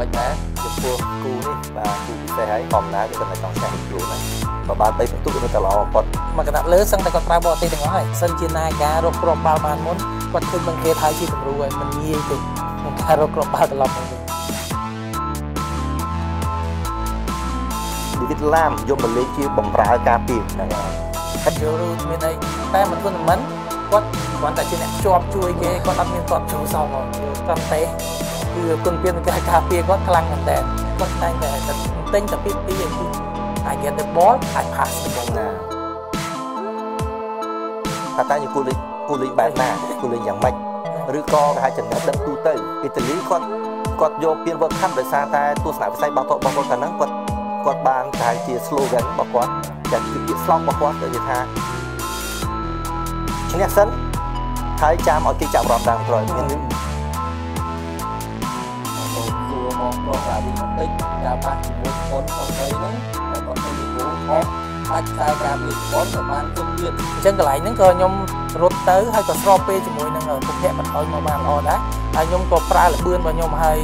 មិនដែរចំពោះគូនេះបាទគូពិសេសហើយធម្មតាគឺគាត់តែចង់ឆេះខ្លួនហើយបើបាន3បន្ទុកគឺតែល្អបំផុតមកកណ្ដាប់លើសឹងតែគាត់ប្រើបរទេសទាំងអស់ហើយសិនជានាយការរកគ្រាប់បាល់បានមុនគាត់ឃើញបង្កើតហើយជាគំរូហើយមិនងាយទេក្នុងការរកគ្រាប់បាល់ត្រឡប់មកវិញឌីវីតឡាមយកមកលេងជាបំរើការពារហ្នឹងហើយគាត់យល់រូមានអីតែមិនគុណមិនគាត់គ្រាន់តែជាអ្នកជាប់ជួយគេគាត់អត់មានគាត់ចូលសោះមកត្រឹមតែ គឺគុណពានការការពារគាត់ខ្លាំងមែនតើគាត់តែងតែទិញតែពីពីគឺ I get the ball I pass the ball ណាថាតើយកគូលេងគូលេងបែបណាគូលេងយ៉ាងម៉េចឬក៏គេហៅចំណេះដឹងទូទៅអ៊ីតាលីគាត់គាត់យកពាន World Cup ដោយសារតែទស្សនវិស័យបោះតបរបស់គាត់កាលហ្នឹងគាត់គាត់បានគេហៅជា slogan របស់គាត់ចាជាពាក្យស្លោករបស់គាត់គឺថាឈ្នះសិនហើយចាំឲ្យគេចាប់រំតាមក្រោយមាន ក៏ការីបន្តិចការប៉ះជាមួយកុនផងទៅហ្នឹងតែគាត់ទៅយូរអស់អាចខ្សែការពារកុនប្រហែលទៅទៀតអញ្ចឹងកន្លែងហ្នឹងក៏ខ្ញុំរត់ទៅហើយក៏ស្របពេលជាមួយនឹងពុកភ័ក្របន្តឲ្យមកបានល្អដែរហើយខ្ញុំក៏ប្រើលបឿនរបស់ខ្ញុំហើយ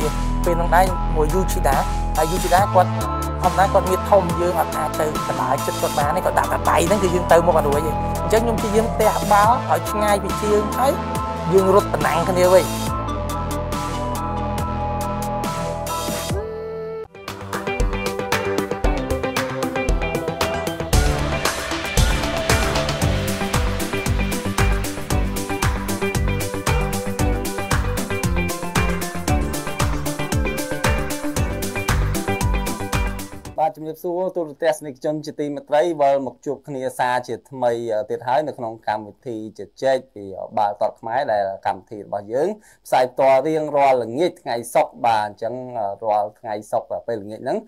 ពេលហ្នឹងដែរមួយយូជីដាហើយយូជីដាគាត់ធម្មតាគាត់មានធំយើងអត់អាចទៅកណ្ដាលចិត្តគាត់បានទេគាត់ដាក់តែដៃហ្នឹងគឺយើងទៅមកអត់រួចទេអញ្ចឹងខ្ញុំជាយើងផ្ទះបាល់ឲ្យឆ្ងាយពីជើងហើយយើងរត់តំណាំងគ្នាវិញ រាបសួរទូរទស្សនិកជនជាទីមេត្រីវិលមកជួបគ្នាសារជាថ្មីទៀតហើយនៅក្នុងកម្មវិធីជជែកពីបាល់តតខ្មែរដែលកម្មវិធីរបស់យើងផ្សាយផ្ទាល់រៀងរាល់ល្ងាចថ្ងៃសុក្របាទអញ្ចឹងរាល់ថ្ងៃសុក្រពេលល្ងាចហ្នឹង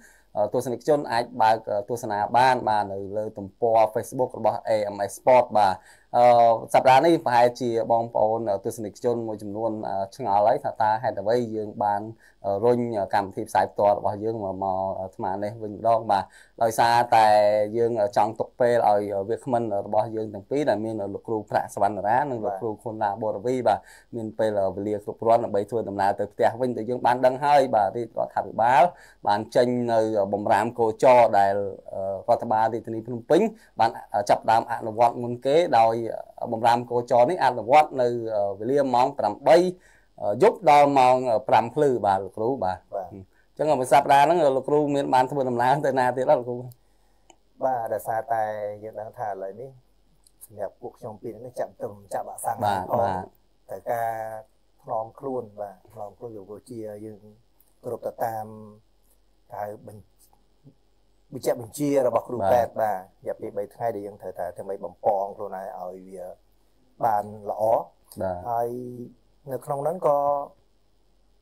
ទស្សនិកជនអាចបើកទស្សនាបានបាទនៅលើទំព័រ Facebook របស់ AMS Sport បាទអឺសប្តាហ៍នេះប្រហែលជាបងប្អូនទស្សនិកជនមួយចំនួនឆ្ងល់ហើយថាតើហេតុអ្វីយើងបានរុញកម្មវិធីផ្សាយផ្ទាល់របស់យើងមកមកអាត្មានេះវិញម្ដងបាទដោយសារតែយើងចង់ទុកពេលឲ្យវាគ្មិនរបស់យើងទាំងពីរដែលមានលោកគ្រូប្រាក់សវណ្ណរានិងលោកគ្រូខុនឡាបូរវីបាទមានពេលវេលាគ្រប់គ្រាន់ដើម្បីធ្វើដំណើរទៅផ្ទះវិញដែលយើងបានដឹងហើយបាទរាជរដ្ឋាភិបាលបានចេញនៅបំរាមកោចរដែលរដ្ឋបាលរាជធានីភ្នំពេញបានចាប់ដើមអនុវត្តមុនគេដោយបំរាមកោចរនេះអនុវត្តនៅវេលាម៉ោង8 យប់ដល់ម៉ោង5ភ្លឺបាទលោកគ្រូបាទអញ្ចឹងមួយសប្តាហ៍ហ្នឹងលោកគ្រូមានបានធ្វើដំណើរទៅណាទៀតអត់លោកគ្រូបាទដោយសារតែយើងដឹងថាឥឡូវនេះសម្រាប់ពួកខ្ញុំពីរនេះចាប់ទៅចាប់អាសាំងបាទបាទតែការថ្នមខ្លួនបាទថ្នមខ្លួនយកជាយើងគ្រប់ទៅតាមហៅបញ្បញ្ជាក់បញ្ជារបស់គ្រូពេទ្យបាទរយៈពេល3ថ្ងៃដែលយើងត្រូវតែធ្វើបំពងខ្លួនឯងឲ្យវាបានល្អបាទហើយ នៅក្នុងហ្នឹងក៏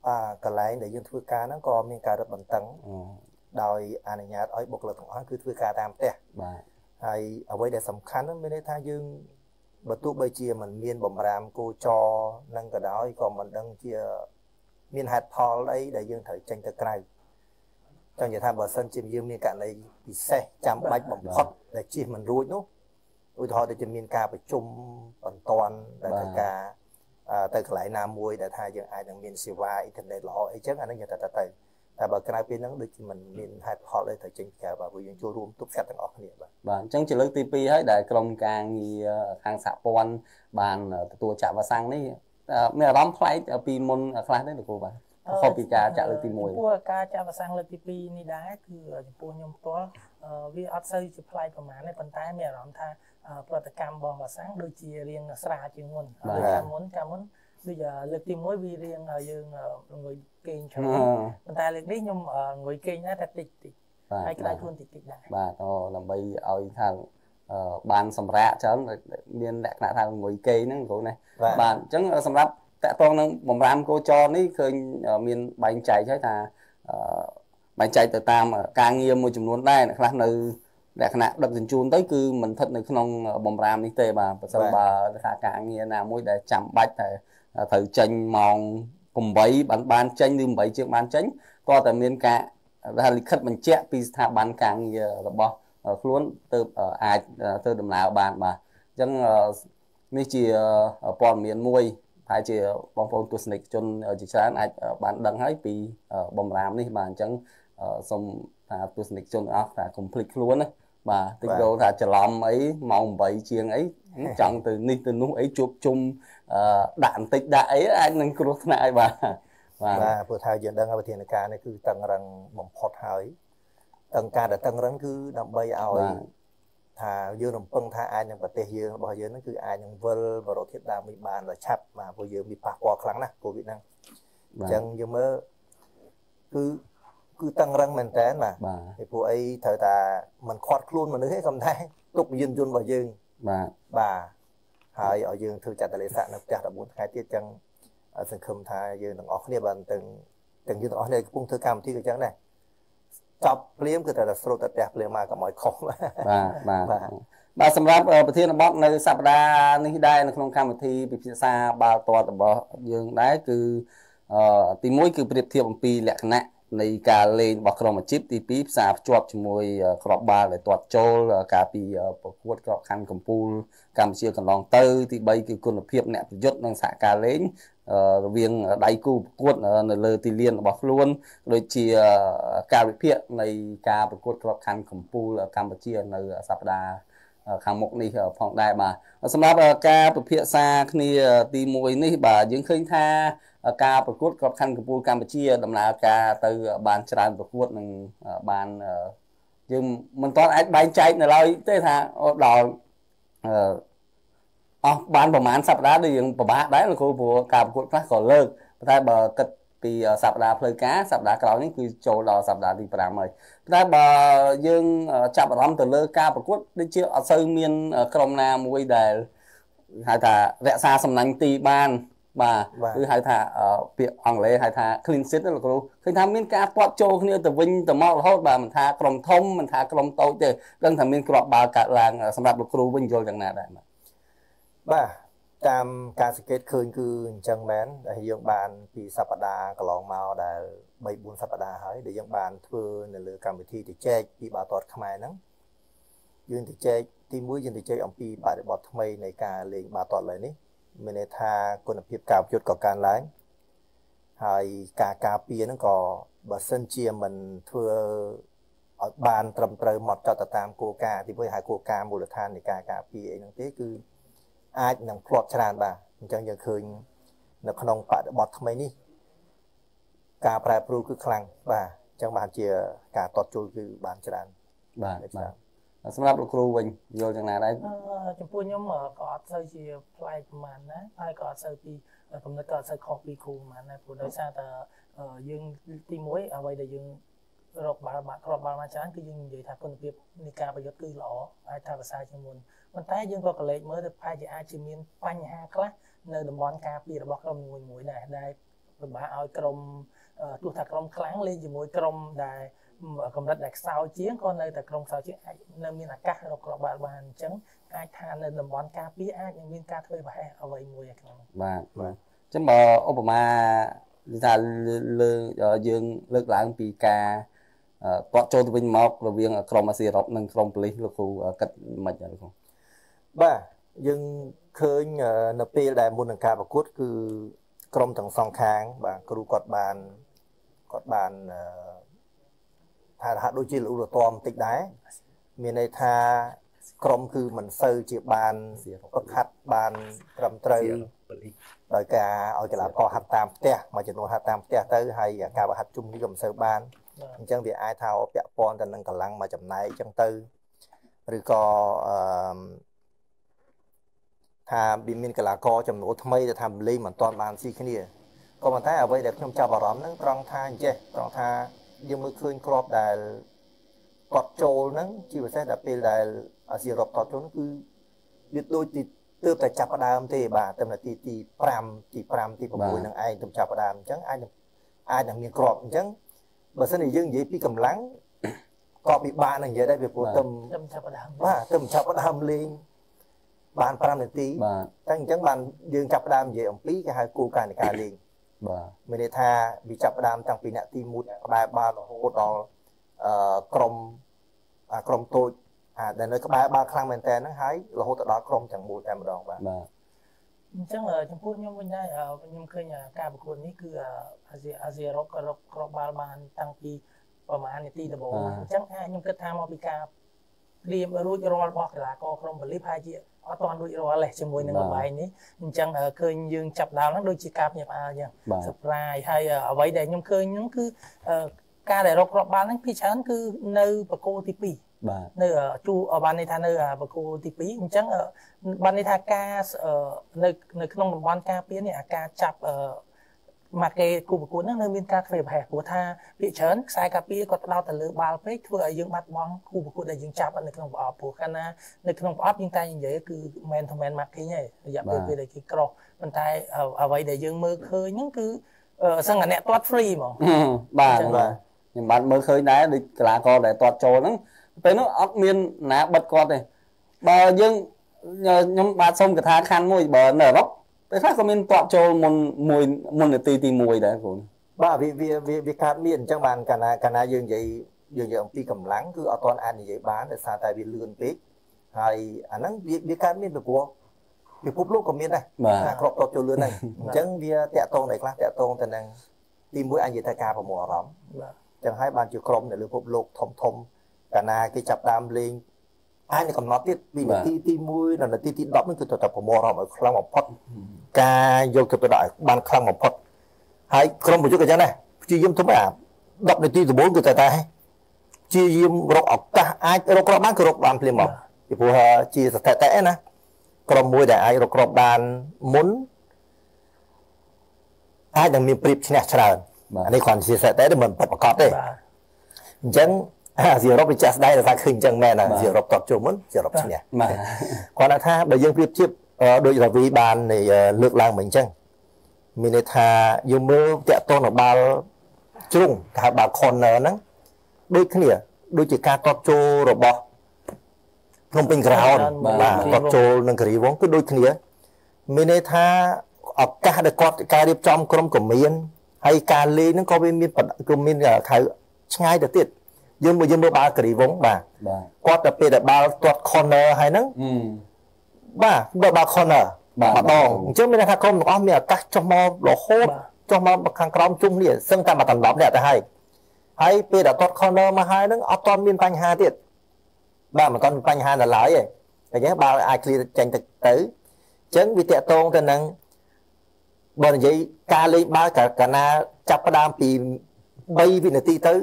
អាកន្លែងដែលយើងធ្វើការហ្នឹងក៏មានការរឹតបន្តឹងអូដោយអនុញ្ញាតឲ្យបុគ្គលិកទាំងអស់គឺធ្វើការតាមផ្ទះបាទហើយអ្វីដែលសំខាន់ហ្នឹងមានន័យថាយើងបើទោះបីជាมันមានបំរាមគោចរនឹងក៏ដោយក៏មិនដឹងជាមានហេតុផលអីដែលយើងត្រូវចេញទៅក្រៅចង់និយាយថាបើសិនជាយើងមានករណីពិសេសចាំបាច់បំផុតដែលជិះមិនរួចនោះឧទាហរណ៍ដូចជាមានការប្រជុំបន្ទាន់ដែលត្រូវការអឺ ទៅកន្លែងណាមួយដែលថាយើងអាចនឹងមានសេវាអ៊ីនធឺណិតល្អអីចឹងអានេះយើងតែទៅតែបើក្រៅពីហ្នឹងដូចជាមិនមានហេតុផលអីត្រូវចេញក្រៅបាទព្រោះយើងចូលរួមទប់ស្កាត់ទាំងអស់គ្នាបាទបាទអញ្ចឹងជាលើកទី2ហើយដែលក្រុមការងារខាងសហព័ន្ធបានទទួលចាក់វ៉ាក់សាំងនេះមានអារម្មណ៍ប្លែកពីមុនខ្លះទេលោកគ្រូបាទខុសពីការចាក់លើកទីចំពោះការចាក់វ៉ាក់សាំងលើកទី2នេះដែរគឺចំពោះខ្ញុំផ្ទាល់វាអត់សូវជាប្លែកប្រហែលទេប៉ុន្តែមានអារម្មណ៍ថា ប្រតិកម្មរបស់វ៉ាក់សាំងដូចជារៀងស្រាលជាងមុនដូចកាលមុនកាលមុនដូចលើកទី1វារៀងយើងងុយគេងច្រើនប៉ុន្តែលើកនេះខ្ញុំងុយគេងដែរតែតិចតិចហើយក្តៅខ្លួនតិចតិចដែរបាទអូដើម្បីឲ្យថាបានសម្រាកច្រើនមានលក្ខណៈថាងុយគេងហ្នឹងគ្រូណាបាទអញ្ចឹងសម្រាប់តកតងនឹងបំរាមកោចរនេះឃើញមានបែងចែកហើយថាបែងចែកទៅតាមការងារមួយចំនួនដែរខ្លះនៅ លក្ខណៈដឹកជញ្ជូនទៅគឺមិនស្ថិតនៅក្នុងបំរាមនេះទេបាទបើសិនបើថាការងារណាមួយដែលចាំបាច់តែត្រូវចេញម៉ោង8បានបានចេញឬ8ជាងបានចេញក៏តែមានការថាលិខិតបញ្ជាក់ពីស្ថាប័នការងាររបស់ខ្លួនទៅអាចទៅដំណើរបានបាទអញ្ចឹងនេះជាព័ត៌មានមួយប្រហែលជាបងប្អូនទស្សនិកជនជាច្រើនអាចបានដឹងហើយពីបំរាមនេះបាទអញ្ចឹងសូមថាទស្សនិកជនអស់ថាកុំភ្លេចខ្លួនណា បាទតិចដូរថាច្រឡំអីម៉ោង8ជាងអីចង់ទៅនេះទៅនោះអីជួបជុំដាក់បន្តិចដាក់អីអាចនឹងគ្រោះថ្នាក់អីបាទបាទបាទព្រោះថាយើងដឹងថាវិធានការនេះគឺតឹងរឹងបំផុតហើយតឹងការដែលតឹងរឹងគឺដើម្បីឲ្យថាយើងរំពឹងថាអាចនឹងប្រទេសយើងរបស់យើងហ្នឹងគឺអាចនឹងវិលបរិធាតុដើមនេះបានដល់ឆាប់បាទព្រោះយើងមានប៉ះពាល់ខ្លាំងណាស់កូវីដហ្នឹងអញ្ចឹងយើងមើលគឺ គឺតឹងរឹងមែនតើបាទពីព្រោះអីត្រូវតែមិនខាត់ខ្លួនមនុស្សទេសំដែងទុកយានយន្តរបស់យើងបាទបាទហើយឲ្យយើងធ្វើចាត់តលេស័កនៅផ្ទះ14ថ្ងៃទៀតចឹងសង្ឃឹមថាយើងទាំងអស់គ្នាបានទាំងទាំងយើងទាំងអស់គ្នាកំពុងធ្វើកម្មវិធីក៏ចឹងដែរចប់ភ្លាមគឺតែស្រូតតែផ្ទះភ្លាមមកកុំឲ្យខុសបាទបាទបាទសម្រាប់ប្រធានបទនៅសប្តាហ៍នេះដែរនៅក្នុងកម្មវិធីពិភាក្សាបាល់ទាត់របស់យើងដែរគឺទី1គឺប្រៀបធៀបអំពីលក្ខណៈ នៃការលេងរបស់ក្រុមអាជីពទី2ផ្សារភ្ជាប់ជាមួយក្របបាល់ដែលទាត់ចូលការពីប្រកួតក្របខ័ណ្ឌកម្ពុជាកម្ពុជាកន្លងទៅ ទី3គឺគុណភាពអ្នកប្រយុទ្ធនិងសហការលេងរវាងដៃគូប្រកួតនៅលើទីលានរបស់ខ្លួនដូចជាការវិភាគនៃការប្រកួតក្របខ័ណ្ឌកម្ពុជាកម្ពុជានៅសប្តាហ៍ខាងមុខនេះផងដែរបាទសម្រាប់ការពិភាក្សាគ្នាទី1នេះបាទយើងឃើញថា ការប្រកួតក្របខ័ណ្ឌកម្ពុជាកម្ពុជាដំណើរការទៅបានច្រើនប្រកួតនឹងបានយើងមិនទាន់អាចបែងចែកនៅឡើយទេថាដល់អស់បានប្រហែលសប្តាហ៍ដូចយើងពិបាកដែរលោកគ្រូព្រោះការប្រកួតខ្លះក៏លើកតែបើគិតពីសប្តាហ៍ផ្លូវការសប្តាហ៍ក្រោយនេះគឺចូលដល់សប្តាហ៍ទី5ហើយតែបើយើងចាប់អារម្មណ៍ទៅលើការប្រកួតដូចជាអត់សូវមានក្រុមណាមួយដែលហៅថារក្សាសំណាញ់ទីបាន បាទគឺហៅថាពាក្យអង់គ្លេសហៅថា clean sheet លោកគ្រូឃើញថាមានការពាត់ចូលគ្នាទៅវិញទៅមករហូតបាទមិនថាក្រុមធំមិនថាក្រុមតូចទេដឹងថាមានក្របបាល់កាត់ឡើងសម្រាប់លោកគ្រូវិញយល់យ៉ាងណាដែរបាទបាទតាមការសង្កេតឃើញគឺអញ្ចឹងមែនដែលយើងបានពីសប្តាហ៍កន្លងមកដែល3 4សប្តាហ៍ហើយដែលយើងបានធ្វើនៅលើកម្មវិធីទៅចែកពីបាល់ទាត់ខ្មែរហ្នឹងយើងទៅចែកទី1យើងទៅចែកអំពីបរិបទថ្មីនៃការលេងបាល់ទាត់ឡើយនេះ មានន័យថាគុណភាពការប្រយុទ្ធក៏កើនឡើងហើយការការពារហ្នឹងក៏បើសិនជាមិនធ្វើឲ្យបានត្រឹមត្រូវមកចត់ទៅតាមគោលការណ៍ទី1ហៅគោលការណ៍មូលដ្ឋាននៃការការពារអីហ្នឹងទេគឺអាចនឹងផ្្លាត់ច្រើនបាទអញ្ចឹងយើងឃើញនៅក្នុងបរិបទថ្មីនេះការប្រែប្រួលគឺខ្លាំងបាទអញ្ចឹងបានជាការតតជុលគឺបានច្រើនបាទបាទ សម្រាប់លោកគ្រូវិញយល់យ៉ាងណាដែរចំពោះខ្ញុំក៏អត់សូវជាប្លែកប្រហែលណាហើយក៏អត់សូវពីកំណត់ក៏អត់សូវខុសពីគ្រូប្រហែលណាព្រោះដោយសារតែយើងទី1អ្វីដែលយើងរកបាល់បាក់គ្រាប់បាល់មកច្រើនគឺយើងនិយាយថាគុណភាពនៃការប្រយុទ្ធគឺល្អអាចថាប្រសើរជាងមុនប៉ុន្តែយើងក៏កលេចមើលទៅប្រហែលជាអាចជាមានបញ្ហាខ្លះនៅតំបន់ការពាររបស់ក្រុមមួយមួយដែរដែលពិបាកឲ្យក្រុមទោះថាក្រុមខ្លាំងលេងជាមួយក្រុមដែល កម្រិតដែលខ្សោយជាងក៏នៅតែក្រុមខ្សោយជាងអាចនៅមានឱកាសរកគ្រាប់បាល់បានអញ្ចឹងអាចថានៅតំបន់ការពារអាចនឹងមានការធ្វើប្រហែសអ្វីមួយក្នុងបាទបាទអញ្ចឹងបើឧបមាថាលើយើងលើកឡើងពីការតក់ចូលទៅវិញមករវាងក្រុមអាស៊ីអឺរ៉ុបនិងក្រុមប៉ូលីសលោកគ្រូគិតមិនខ្មិចលោកគ្រូបាទយើងឃើញនៅពេលដែលមុននឹងការប្រកួតគឺក្រុមទាំងសងខាងបាទគ្រូគាត់បានគាត់បាន ថាហាក់ដូចជាលូរទាំបន្តិចដែរមានន័យថាក្រុមគឺមិនសូវជាបានអត់ហាត់បានត្រឹមត្រូវដោយការឲ្យកីឡាករហាត់តាមផ្ទះមួយចំនួនហាត់តាមផ្ទះទៅហើយការហាត់ជុំនេះក៏មិនសូវបានអញ្ចឹងវាអាចថាពាក់ព័ន្ធទៅនឹងកម្លាំងមួយចំណែកអញ្ចឹងទៅឬក៏អឺថាវាមានកីឡាករចំនួនថ្មីដែលថាលេងមិនទាន់បានស៊ីគ្នាក៏ប៉ុន្តែអ្វីដែលខ្ញុំចាប់អារម្មណ៍ហ្នឹងត្រង់ថាអញ្ចេះត្រង់ថា យើងមើលឃើញក្របដែលគាត់ចូលហ្នឹងជាពិសេសដល់ពេលដែលអាស៊ីអឺរ៉ុបគាត់ចូលគឺវាដូចទីទើបតែចាប់ផ្ដើមទេបាទតែនាទីទី5ទី5ទី6នឹងឯងទៅចាប់ផ្ដើមអញ្ចឹងអាចអាចនឹងមានក្របអញ្ចឹងបើសិនជាយើងនិយាយពីកម្លាំងក៏ពិបាកនឹងនិយាយដែរវាព្រោះទៅទៅចាប់ផ្ដើមបាទទៅចាប់ផ្ដើមលេងបាន5នាទីតែអញ្ចឹងបានយើងចាប់ផ្ដើមនិយាយអំពីគេហៅគោលការណ៍នៃការលេង បាទមានន័យថាវាចាប់ផ្ដើមតាំងពីអ្នកទី1ក្បែរបាល់រហូតដល់អឺក្រុមក្រុមតូចអាដែលនៅក្បែរបាល់ខ្លាំងមែនតើហ្នឹងហើយរហូតដល់ក្រុមទាំងមូលតែម្ដងបាទបាទអញ្ចឹងចំពោះខ្ញុំវិញដែរខ្ញុំឃើញការប្រកួតនេះគឺអាស៊ីអាស៊ីអឺរ៉ុបក៏រកគ្រាប់បាល់បានតាំងពីប្រហែលនាទីដំបូងអញ្ចឹងខ្ញុំគិតថាមកពីការ ត្រៀមរួចរាល់របស់កីឡាករក្រុមបលីបហើយជាអត់ទាន់រួចរាល់ទេជាមួយនឹងល្បែងនេះអញ្ចឹងឃើញយើងចាប់ដើមហ្នឹងដូចជាការភ្ញាក់ផ្អើលអញ្ចឹង surprise ហើយអ្វីដែលខ្ញុំឃើញហ្នឹងគឺការដែលរកគ្រាប់បាល់ហ្នឹងពីច្រើនគឺនៅបកគោទី2បាទនៅជួបានន័យថានៅបកគោទី2អញ្ចឹងបានន័យថាការនៅនៅក្នុងតំបន់ការពារនេះអាការចាប់ មកគេគូប្រកួតហ្នឹងនៅមានការធ្វេសប្រហែសព្រោះថាភាគច្រើនខ្សែការពារគាត់ផ្ដោតទៅលើបាល់ពេកធ្វើឲ្យយើងបាត់បង់គូប្រកួតដែលយើងចាប់នៅក្នុងប្រអប់ព្រោះកាលណានៅក្នុងប្រអប់យើងតែនិយាយគឺ man to man marking ឯងរយៈពេលពេលដែលគេក្រោះប៉ុន្តែអ្វីដែលយើងមើលឃើញហ្នឹងគឺសឹងតែអ្នកទាត់ free ហ្មងបាទបាទខ្ញុំបានមើលឃើញដែរដូចកីឡាករដែលទាត់ចូលហ្នឹងពេលនោះអត់មានណាបិទគាត់ទេបើយើងខ្ញុំបាទសុំកថាខណ្ឌមួយបើនៅអឺរ៉ុប ពេលខ្លះក៏មានតក់ចូលមុនមួយមុននាទីទី1ដែរបងបាទវាវាវាវាកើតមានអញ្ចឹងបានកាលណាកាលណាយើងនិយាយយើងនិយាយអំពីកម្លាំងគឺអត់ទាន់អាចនិយាយបានដោយសារតែវាលឿនពេកហើយអាហ្នឹងវាវាកើតមានពីព្រោះពិភពលោកក៏មានដែរគ្រាប់តបចូលលឿនដែរអញ្ចឹងវាតាក់តងតែខ្លះតាក់តងទៅនឹងទីមួយអាចនិយាយថាការប្រមូលអារម្មណ៍បាទអញ្ចឹងហើយបានជាក្រុមនៅលើពិភពលោកធំធំកាលណាគេចាប់ដើមលេង អាចនឹងកំណត់ទៀតពីនាទីទី1ដល់នាទីទី10នេះគឺទៅតែប្រមូលអារម្មណ៍ឲ្យខ្លាំងបំផុតការយកទៅដាក់ឲ្យបានខ្លាំងបំផុតហើយក្រុមប្រយុទ្ធក៏ចឹងដែរព្យាយាមធ្វើអា10នាទីដំបូងគឺតែតែព្យាយាមរកឱកាសអាចរកគ្រាប់បានគឺរកបានភ្លាមមកពីព្រោះជាស្ថិតិណាក្រុមមួយដែលអាចរកគ្រាប់បានមុនអាចនឹងមានព្រៀបឈ្នះច្រើនអានេះគ្រាន់ជាស្ថិតិតែមិនពិតប្រាកដទេអញ្ចឹង អាស៊ីអឺរ៉ុបវាចាស់ស្ដាយថាឃើញអញ្ចឹងមែនអាស៊ីអឺរ៉ុបតបចូលមុនអាស៊ីអឺរ៉ុបឈ្នះគាត់ថាបើយើងប្រៀបធៀបដោយរវីបានលើកឡើងមកអញ្ចឹងមានន័យថាយើងមើលតាក់ទងដល់បាល់ជ្រុងគេហៅបាល់ corner ហ្នឹងដូចគ្នាដូចជាការតបចូលរបស់ភ្នំពេញក្រោនបាទតបចូលនឹងការីវងគឺដូចគ្នាមានន័យថាឱកាសដែលគាត់ការរៀបចំក្រុមក៏មានហើយការលេងហ្នឹងក៏វាមានក៏មានខៅឆ្ងាយទៅទៀត យើងមើលយើងមើលបាល់ការីវងបាទគាត់ទៅពេលដែលបាល់ទាត់ corner ហើយហ្នឹងបាទបើបាល់ corner បាទម្ដងអញ្ចឹងមានន័យថាក្រុមទាំងអស់មានឱកាសចុះមករហូតចុះមកខាងក្រោមជុំនេះសឹងតែមកដណ្ដប់នេះទៅហើយហើយពេលដែលទាត់ corner មកហើយហ្នឹងអត់ទាន់មានបញ្ហាទៀតបាទមិនទាន់មានបញ្ហានៅឡើយទេអញ្ចឹងបាល់អាច clear ចេញទៅទៅអញ្ចឹងវាតកតងទៅនឹងបើនិយាយការលេងបាល់កាលណាចាប់ផ្ដើមពី3វិនាទីទៅ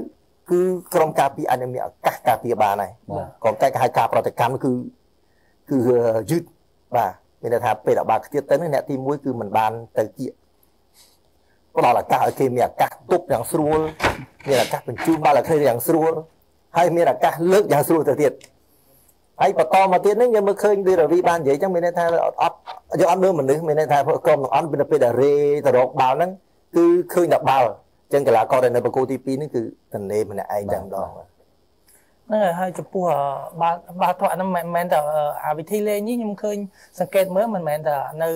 គឺក្រុមការពារអាចនឹងមានឱកាសការពារបានហើយក្រុមតែគេហៅការប្រតិកម្មគឺគឺយឺតបាទមានន័យថាពេលដល់បាល់ខ្ទាតទៅនេះអ្នកទី1គឺមិនបានទៅគៀកផ្ដល់ឱកាសឲ្យគេមានឱកាសទប់យ៉ាងស្រួលមានឱកាសបញ្ជូនបាល់ឲ្យគេយ៉ាងស្រួលហើយមានឱកាសលើកយ៉ាងស្រួលទៅទៀតហើយបន្តមកទៀតនេះយើងមើលឃើញដូចរវីបាននិយាយចឹងមានន័យថាអត់យើងអត់មើលមនុស្សមានន័យថាក្រុមទាំងអស់ពេលដែលរេទៅរកបាល់ហ្នឹងគឺឃើញតែបាល់ ចឹងកីឡាករដែលនៅប្រកួតទី2នេះគឺតនេម្នាក់ឯងតែម្ដងហ្នឹងហើយហើយចំពោះបាល់បាល់ទាត់ហ្នឹងមិនមែនតែអាវិធីលេងនេះខ្ញុំឃើញសង្កេតមើលមិនមែនតែនៅ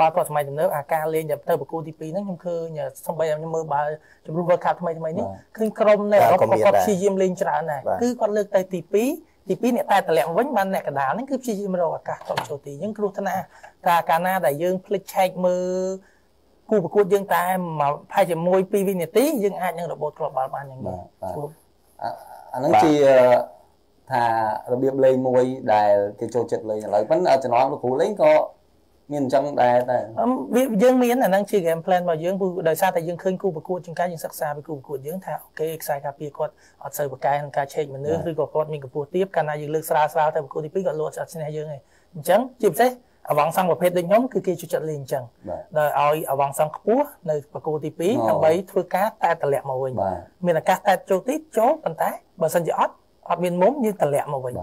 បាល់ទាត់សម័យទំនើបអាការលេងទៅប្រកួតទី2ហ្នឹងខ្ញុំឃើញសំបីខ្ញុំមើលបាល់ជំរុំ World Cup ថ្មីថ្មីនេះឃើញក្រុមនៅអឺរ៉ុបក៏គាត់ព្យាយាមលេងច្រើនដែរគឺគាត់លើកទៅទី2ទី2អ្នកតែតម្លាក់វិញបានអ្នកកដាលហ្នឹងគឺព្យាយាមរកឱកាសតបចូលទីអញ្ចឹងគ្រោះថ្នាក់ការកាលណាដែលយើងភ្លេចឆែកមើល គូប្រកួតយើងតែមកប្រហែលជាមួយ2វិនាទីយើងអាចនឹងរបូតគ្រាប់បាល់បានយ៉ាងនេះអាហ្នឹងជាថារបៀបលេងមួយដែលគេចូលចិត្តលេងឥឡូវប៉ុន្តែចំណងលោកគ្រូលេងក៏មានអញ្ចឹងដែរតែយើងមានអាហ្នឹងជា game plan របស់យើងព្រោះដោយសារតែយើងឃើញគូប្រកួតជាងការយើងសិក្សាពីគូប្រកួតយើងថាអូខេខ្សែការពារគាត់អត់សូវប្រកែក្នុងការឆែកមនុស្សឬក៏គាត់មានកម្ពស់ទាបកាលណាយើងលើកស្រាលស្រាលទៅប្រកួតទី2គាត់លោតអត់ឈ្នះយើងទេអញ្ចឹងជាពិសេស អវងសង្ឃប្រភេទដូចខ្ញុំគឺគេជួយចិត្តលេងអញ្ចឹងដោយឲ្យអវងសង្ឃខ្ពស់នៅប្រកួតទី2ដើម្បីធ្វើការតែតម្លាក់មកវិញមានឱកាសតែចូលទីចូលប៉ុន្តែបើសិនជាអត់អត់មានមុំយើងតម្លាក់មកវិញ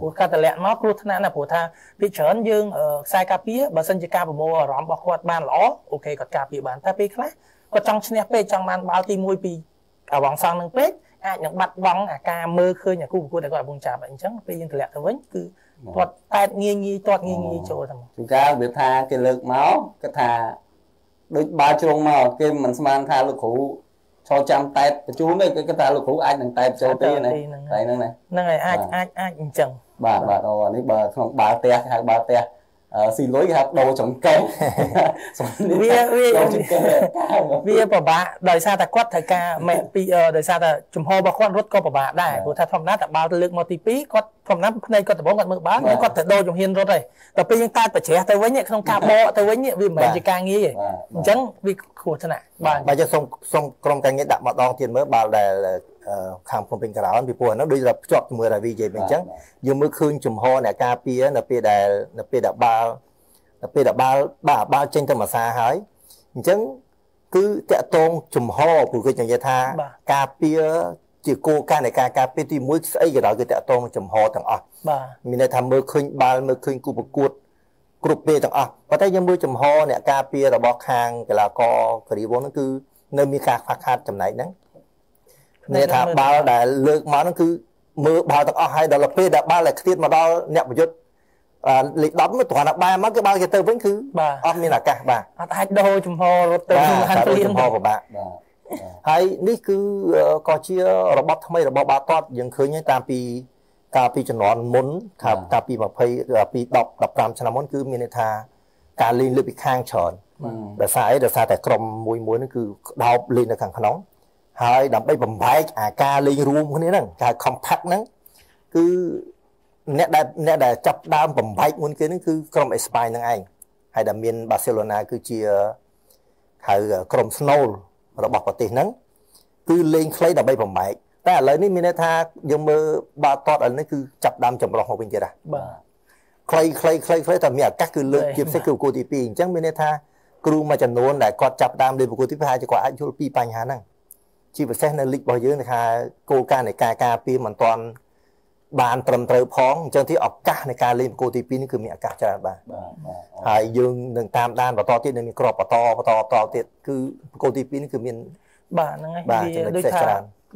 ព្រោះការតម្លាក់មកគ្រោះថ្នាក់ណាព្រោះថាពីច្រើនយើងខ្សែការពារបើសិនជាការប្រមូលអារម្មណ៍របស់គាត់បានល្អអូខេគាត់ការពារបានតែពេលខ្លះគាត់ចង់ឈ្នះពេកចង់បានបាល់ទី1ពីអវងសង្ឃនឹងពេកអាចនឹងបាត់បង់អាការមើលឃើញអាគូប្រកួតដែលគាត់កំពុងចាប់អញ្ចឹងពេលយើងតម្លាក់ទៅវិញគឺ គាត់តែតងាយងាយទាត់ងាយងាយចូលតែមកជួនកាលវាថាគេលើកមកគាត់ថាដូចបាល់ជ្រុងមកគេមិនស្មានថាលោកគ្រូឈរចាំតែតបញ្ជូនទេគេគាត់ថាលោកគ្រូអាចនឹងតែតចូលទីណាតែហ្នឹងណាហ្នឹងហើយអាចអាចអាចអញ្ចឹងបាទបាទអូនេះបើក្នុងបាល់ផ្ទះគេហៅបាល់ផ្ទះ ស៊ីលុយគេហៅដូរចង្កេះវាវាចង្កេះវាពិបាកដោយសារតែគាត់ត្រូវការមេពីដោយសារតែចំហរបស់គាត់រត់ក៏ពិបាកដែរព្រោះថាធម្មតាតែបាល់ទៅលើកមកទី2គាត់ធម្មតាភ្នែកគាត់ដំបងគាត់មើលបាល់គាត់ទៅដូរជំហានរត់ហើយតែពេលយើងតាប្រជ្រះទៅវិញក្នុងការបកទៅវិញវាមិនមែនជាការងាយទេអញ្ចឹងវាគ្រោះថ្នាក់បាទបាទយើងសូមសូមក្រុមការងារដាក់ម្ដងទៀតមើលបាល់ដែល ខាងភ្នំពេញក្រោនពីព្រោះហ្នឹងដូចថាភ្ជាប់ជាមួយរាវីនិយាយអញ្ចឹងយើងមើលឃើញចំហអ្នកការពារនៅពេលដែលនៅពេលដែលបាល់នៅពេលដែលបាល់បាទបាល់ចេញទៅមួយសាហើយអញ្ចឹងគឺតកតងចំហព្រោះគេនិយាយថាការពារជាគោលការណ៍នៃការការពារទី1ស្អីក៏ដោយគឺតកតងចំហទាំងអស់បាទមានន័យថាមើលឃើញបាល់មើលឃើញគូប្រកួតគ្រប់ពេលទាំងអស់ប៉ុន្តែយើងមើលចំហអ្នកការពាររបស់ខាងកីឡាករការីវងហ្នឹងគឺនៅមានការខ្វះខាតចំណែកហ្នឹងមា នថាបាល់ដែលលើកមកហ្នឹងគឺមើលបាល់ទាំងអស់ហើយដល់ពេលដែលបាល់ដែលខ្ទាតមកដល់អ្នកប្រយុទ្ធលេខ10មកគ្រាន់តែបែរមកគឺបាល់គេទៅវិញគឺអត់មានឱកាសបាទអត់អាចដូរចំហរត់ទៅជំហានព្រៀងចំហពិបាកបាទហើយនេះគឺក៏ជារបបថ្មីរបស់បាល់ទាត់យើងឃើញតាមពីកាលពីជំនាន់មុនថាកាលពី20ពី10 15ឆ្នាំមុនគឺមានន័យថាការលេងលើពីខាងច្រើនដោយសារអីដោយសារតែក្រុមមួយមួយហ្នឹងគឺដោបលេងនៅខាងក្នុង ហើយដើម្បីបំបែកអាការលេងរួមគ្នាហ្នឹងគេហៅ compact ហ្នឹងគឺអ្នកដែលអ្នកដែលចាប់ដើមបំបែកមុនគេហ្នឹងគឺក្រុមអេស្ប៉ាញហ្នឹងឯងហើយដែលមានបាសេឡូណាគឺជាហៅក្រុម Snow របស់ប្រទេសហ្នឹងគឺលេងខ្លីដើម្បីបំបែកតែឥឡូវនេះមានន័យថាយើងមើលបាល់តតឥឡូវនេះគឺចាប់ដើមចម្រោះមកវិញទៀតហ่ะបាទខ្លីខ្លីខ្លីខ្លីតែមានឱកាសគឺលើកជាពិសេសគឺប្រកួតទី2អញ្ចឹងមានន័យថាគ្រូមួយចំនួនដែលគាត់ចាប់ដើមលេងប្រកួតទី2ប្រហែលជាគាត់អាចយល់ពីបញ្ហាហ្នឹង ជាពិសេសនៅលីករបស់យើងថាគោលការណ៍នៃការការពារមិនទាន់បានត្រឹមត្រូវផងអញ្ចឹងទីឱកាសនៃការលេងប្រកួតទី2នេះគឺមានឱកាសច្រើនបាទបាទហើយយើងនឹងតាមដានបន្តទៀតនៅមានក្របបន្តបន្តបន្តទៀតគឺប្រកួតទី2នេះគឺមានបាទហ្នឹងហើយវាដូចថា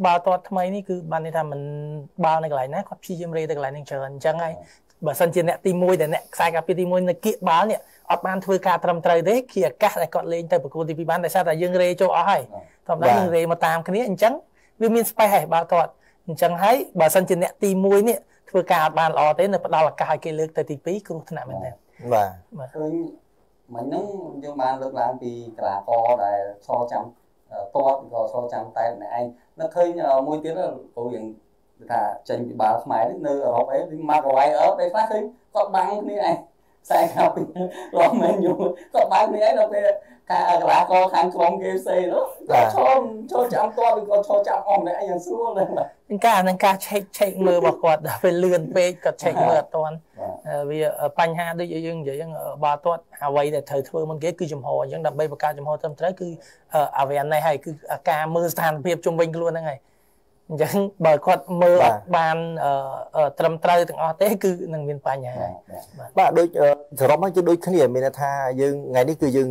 បាល់ទាត់ថ្មីនេះគឺបានន័យថាមិនបាល់នៅកន្លែងណាគាត់ព្យាយាមរេទៅកន្លែងហ្នឹងច្រើនអញ្ចឹងហើយបើសិនជាអ្នកទី1ដែលអ្នកខ្សែការពារទី1នៅគៀកបាល់នេះអត់បានធ្វើការត្រឹមត្រូវទេគឺឱកាសដែលគាត់លេងទៅប្រកួតទី2បានដោយសារតែយើងរេចូលអស់ហើយ ធម្មតាយើងរេមកតាមគ្នាអញ្ចឹងវាមានស្ប៉េសហើយបាល់ទាត់អញ្ចឹងហើយបើសិនជាអ្នកទី1នេះធ្វើការអត់បានល្អទេនៅផ្ដល់ឱកាសឲ្យគេលើកទៅទី2គ្រោះថ្នាក់មែនទេបាទឃើញមិញហ្នឹងយើងបានលើកឡើងពីកីឡាករដែលឈរចាំតតក៏ឈរចាំតែម្នាក់ឯងនឹកឃើញមួយទៀតព្រោះយើងថាចេញពីបាល់ខ្មែរនេះនៅអឺរ៉ុបអីមកកវ៉ៃអឺពេលខ្លះឃើញគាត់បាំងគ្នាឯងខ្សែខាពីរំមែនយូគាត់បាំងគ្នាឯងដល់ពេល ខាងកីឡាករខាងក្រុមគេផ្សេងនោះគាត់ឈរឈរចាំតឬគាត់ឈរចាំអស់ម្នាក់ឯងយ៉ាងស្រួលហ្នឹងនឹងការនឹងការឆែកឆែកមើលរបស់គាត់ដល់ពេលលឿនពេកគាត់ឆែកមើលអត់តាន់វាបញ្ហាដូចយើងនិយាយហ្នឹងបើទាត់អ្វីដែលត្រូវធ្វើមុនគេគឺចំហអញ្ចឹងដើម្បីបង្កើតចំហត្រឹមត្រូវគឺ awareness ហើយគឺការមើលស្ថានភាពជុំវិញខ្លួនហ្នឹងហើយអញ្ចឹងបើគាត់មើលអត់បានត្រឹមត្រូវទាំងអស់ទេគឺនឹងមានបញ្ហាបាទដូចសរុបមកគឺដូចគ្នាមានន័យថាយើងថ្ងៃនេះគឺយើង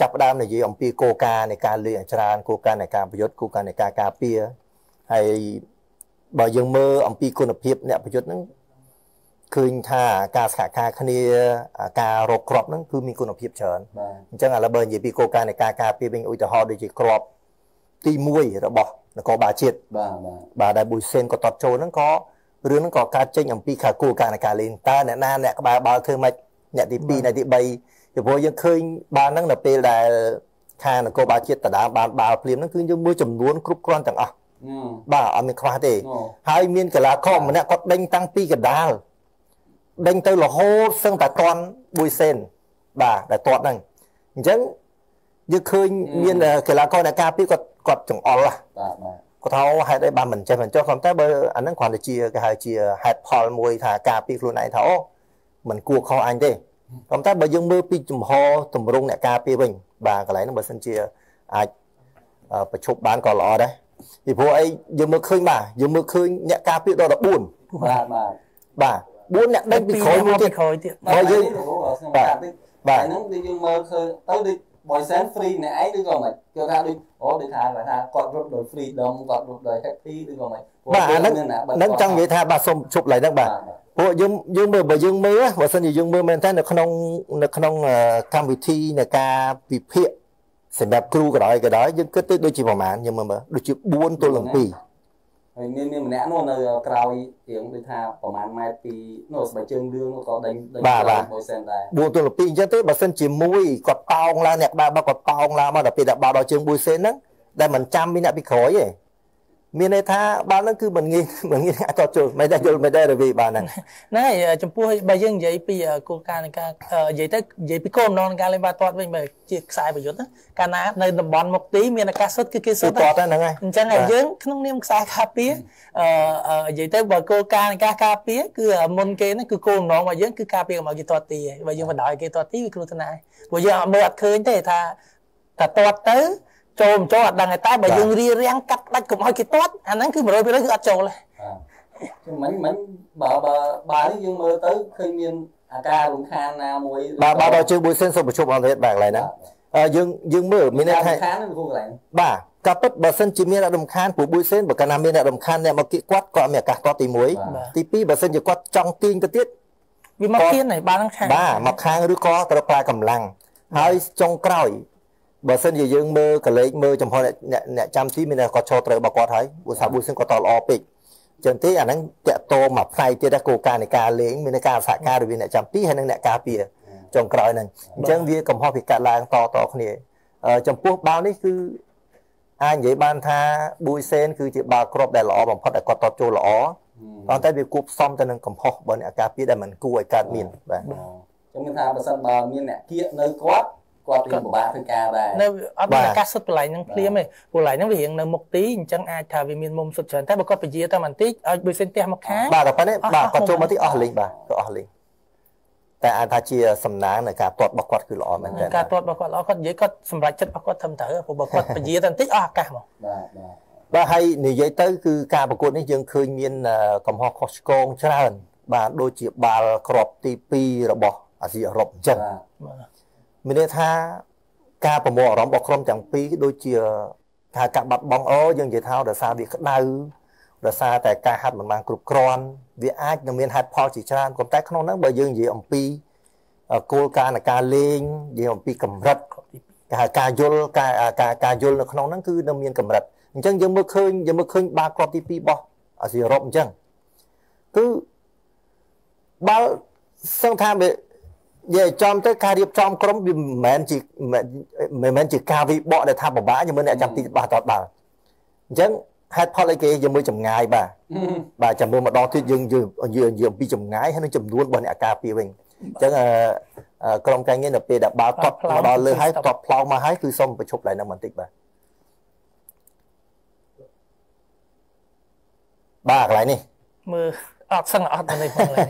ចាប់ផ្ដើមនិយាយអំពីគោលការណ៍នៃការលេងច្រើនគោលការណ៍នៃការប្រយុទ្ធគោលការណ៍នៃការការពារហើយបើយើងមើលអំពីគុណភាពអ្នកប្រយុទ្ធហ្នឹងឃើញថាការសហការគ្នាការរកគ្រាប់ហ្នឹងគឺមានគុណភាពច្រើនអញ្ចឹងឥឡូវបើនិយាយពីគោលការណ៍នៃការការពារវិញឧទាហរណ៍ដូចជាគ្រាប់ទី1របស់នគរបាលជាតិបាទបាទបាទដែលប៊ុយសេនក៏តតចូលហ្នឹងក៏រឿងហ្នឹងក៏កើតចេញអំពីខាគោលការណ៍នៃការលេងតើអ្នកណាអ្នកក្បែរបាល់ធ្វើម៉េចអ្នកទី2អ្នកទី3 ពីព្រោះយើងឃើញបាល់ហ្នឹងនៅពេលដែលខាងនគរបាលជាតិដដាបានបាល់ភ្លាមហ្នឹងគឺយើងមើលចំនួនគ្រប់គ្រាន់ទាំងអស់បាទអត់មានខ្វះទេហើយមានកីឡាករម្នាក់គាត់ដេញតាំងពីកដាលដេញទៅរហូតសឹងតែតន់ប៊ុយសេនបាទដែលទាត់ហ្នឹងអញ្ចឹងយើងឃើញមានកីឡាករអ្នកការពារគាត់គាត់ចង្អុលបាទបាទគាត់ថាហេតុអីបានមិនចេះមិនចុះគាត់តែបើអាហ្នឹងគ្រាន់តែជាគេហៅជាហេតុផលមួយថាការពារខ្លួនឯងថាអូមិនគួរខុសអញទេ ប៉ុន្តែបើយើងមើលពីចំហតម្រង់អ្នកការពារវិញបាទកន្លែងហ្នឹងបើសិនជាអាចប្រជុំបានក៏ល្អដែរពីព្រោះអីយើងមើលឃើញបាទយើងមើលឃើញអ្នកការពារដល់14បាទបាទបាទ4អ្នកដេញពីក្រោយមួយទៀតក្រោយទៀតបើយើងបាទបាទហ្នឹងយើងមើលឃើញទៅដូចបើសិន free អ្នកឯងឬក៏មិនគេថាដូចអូដូចថាថាគាត់រត់ដោយ freedom គាត់រត់ដោយ happy ឬក៏មិនបាទអាហ្នឹងហ្នឹងចង់និយាយថាបាទសូមជប់ឡើយហ្នឹងបាទ ពួកយើងយើងមើលបើយើងមើលបើសិនជាយើងមើលមែនតើនៅក្នុងនៅក្នុងកម្មវិធីនៃការវិភាគសម្រាប់គ្រូក៏ដោយក៏ដោយយើងគិតទៅដូចជាប្រហែលយើងមើលមើលដូចជា4ទល់នឹង2ហើយមានមានម្នាក់នោះនៅក្រោយរៀងដូចថាប្រហែលម៉ែត្រពីនោះស្បែកជើងលឿងនោះក៏ដេញដេញមួយសែនដែរបួទល់ពីអញ្ចឹងទេបើសិនជាមួយគាត់តោងឡើងអ្នកដែរបើគាត់តោងឡើងមកដល់ពេលដល់ដល់ជើង1សេនហ្នឹងដែលមិនចាំមានអ្នកពីក្រោយទេ មានន័យថាបាល់ហ្នឹងគឺមិនងាយមិនងាយអាចតចូលមិនដែរយល់មិនដែររវីបាល់ហ្នឹងហ្នឹងហើយចំពោះបើយើងនិយាយពីគោលការណ៍នៃការនិយាយទៅនិយាយពីគោលបំណងនៃការលេងបាល់ទាត់វិញបើជាខ្សែប្រយុទ្ធកាលណានៅតំបន់មុខទីមានអាកាសសុទ្ធគឺគេសុទ្ធទាត់ហ្នឹងហើយអញ្ចឹងហើយយើងក្នុងនាមខ្សែការពារអឺនិយាយទៅបើគោលការណ៍នៃការការពារគឺមុនគេហ្នឹងគឺគោលបំណងរបស់យើងគឺការពារកុំឲ្យគេទាត់ទីហើយបើយើងបណ្ដោយគេទាត់ទីវាគ្រោះថ្នាក់ព្រោះយើងអត់មើលអត់ឃើញទេថាថាទាត់ទៅ ចូលមិនចូលអត់ដឹងតែបើយើងរៀបរៀងកាត់ផ្ដាច់កុំឲ្យគេទាត់អាហ្នឹងគឺ100%គឺអត់ចូលទេគឺមិញមិញបើបើបើយើងមើលទៅឃើញមានអាការរំខានណាមួយបាទបាទដល់ជើងមួយសិនសូមប្រជុំអន្តរជាតិបាទកន្លែងហ្នឹងយើងយើងមើលមានន័យថារំខាននឹងគូកន្លែងបាទក៏ពិតបើសិនជាមានអ្នករំខានព្រោះបុយសេនបើកាលណាមានអ្នករំខានអ្នកមកគៀកគាត់គាត់មានឱកាសតទី1ទី2បើសិនជាគាត់ចង់ទាញទៅទៀតវាមកទៀនហើយបានខាងបាទមកខាងឬក៏ត្រូវប្រើកម្លាំងហើយចុងក្រោយ បើសិនជាយើងមើលកលេចមើលចំហអ្នកអ្នកចាំទីមានគាត់ឈរត្រូវរបស់គាត់ហើយឧស្សាហ៍បុយសិនគាត់តល្អពេកចឹងទេអាហ្នឹងតាក់តោមកផ្នែកទៀតដែរគោលការណ៍នៃការលេងមានការសហការរវាងអ្នកចាំទីហើយនិងអ្នកការពារចុងក្រោយហ្នឹងអញ្ចឹងវាកំហុសពីកាត់ឡើងតតគ្នាចំពោះបាល់នេះគឺអាចនិយាយបានថាប៊ូយសេនគឺជាបាល់គ្រាប់ដែលល្អបំផុតដែលគាត់តតចូលល្អប៉ុន្តែវាគួបផ្សំទៅនឹងកំហុសបើអ្នកការពារដែលមិនគួរឲ្យកើតមានបាទចឹងមានថាបើសិនបើមានអ្នកគៀកនៅគាត់ គាត់រៀងពិបាកធ្វើការដែរនៅអត់មានឱកាសសុទ្ធកន្លែងហ្នឹងភ្លាមទេព្រោះកន្លែងហ្នឹងវារៀងនៅមុខទីអញ្ចឹងអាចថាវាមានមុំសុទ្ធច្រើនតែបើគាត់ពជាតែបន្តិចឲ្យបើសិនផ្ទះមកខាងបាទតែប៉ុណ្ណេះបាទគាត់ចូលមកទីអស់លេងបាទគាត់អស់លេងតែអាចថាជាសំណាងនៃការទាត់របស់គាត់គឺល្អមែនទែនការទាត់របស់គាត់ល្អគាត់និយាយគាត់សម្រេចចិត្តរបស់គាត់ត្រឹមត្រូវព្រោះបើគាត់ពជាតែបន្តិចអស់ឱកាសហ្មងបាទបាទបាទហើយនិយាយទៅគឺការប្រកួតនេះយើងឃើញមានកំហុសខុសឆ្គងច្រើន បាទដូចជាបាល់ក្របទី2របស់អាស៊ីអឺរ៉ុបអញ្ចឹង មានន័យថាការប្រមូលអារម្មណ៍របស់ក្រុមទាំងពីរដូចជាថាកាប់បាត់បង់អូយើងនិយាយថាដោយសារវាក្តៅដោយសារតែការហាត់មិនបានគ្រប់គ្រាន់វាអាចនឹងមានហេតុផលជាច្រើនប៉ុន្តែក្នុងហ្នឹងបើយើងនិយាយអំពីគោលការណ៍នៃការលេងនិយាយអំពីកម្រិតគេហៅការយល់ការការការយល់នៅក្នុងហ្នឹងគឺនៅមានកម្រិតអញ្ចឹងយើងមើលឃើញយើងមើលឃើញបាល់គ្រាប់ទី2របស់អាស៊ីអឺរ៉ុបអញ្ចឹងគឺបាល់សឹងថាវា និយាយចំទៅការរៀបចំក្រុមវាមិនមែនជាមិនមែនជាការវិបកដែលថាពិបាកជាមួយអ្នកចាំទីបាសតតបាល់អញ្ចឹងហេតុផលអីគេយើងមើលចម្ងាយបាទបាទចាំមើលម្ដងទៀតយើងយើងយើងនិយាយអំពីចម្ងាយហើយនឹងចំនួនរបស់អ្នកអាការពារវិញអញ្ចឹងក្រុមការងារនៅពេលដែលបាល់តបមកដល់លើហើយតបផ្លោងមកហើយគឺសូមបញ្ឈប់ឡើងនឹងបន្តិចបាទបាទកន្លែងនេះមើលអត់សឹងអត់នៅក្នុងឡើយ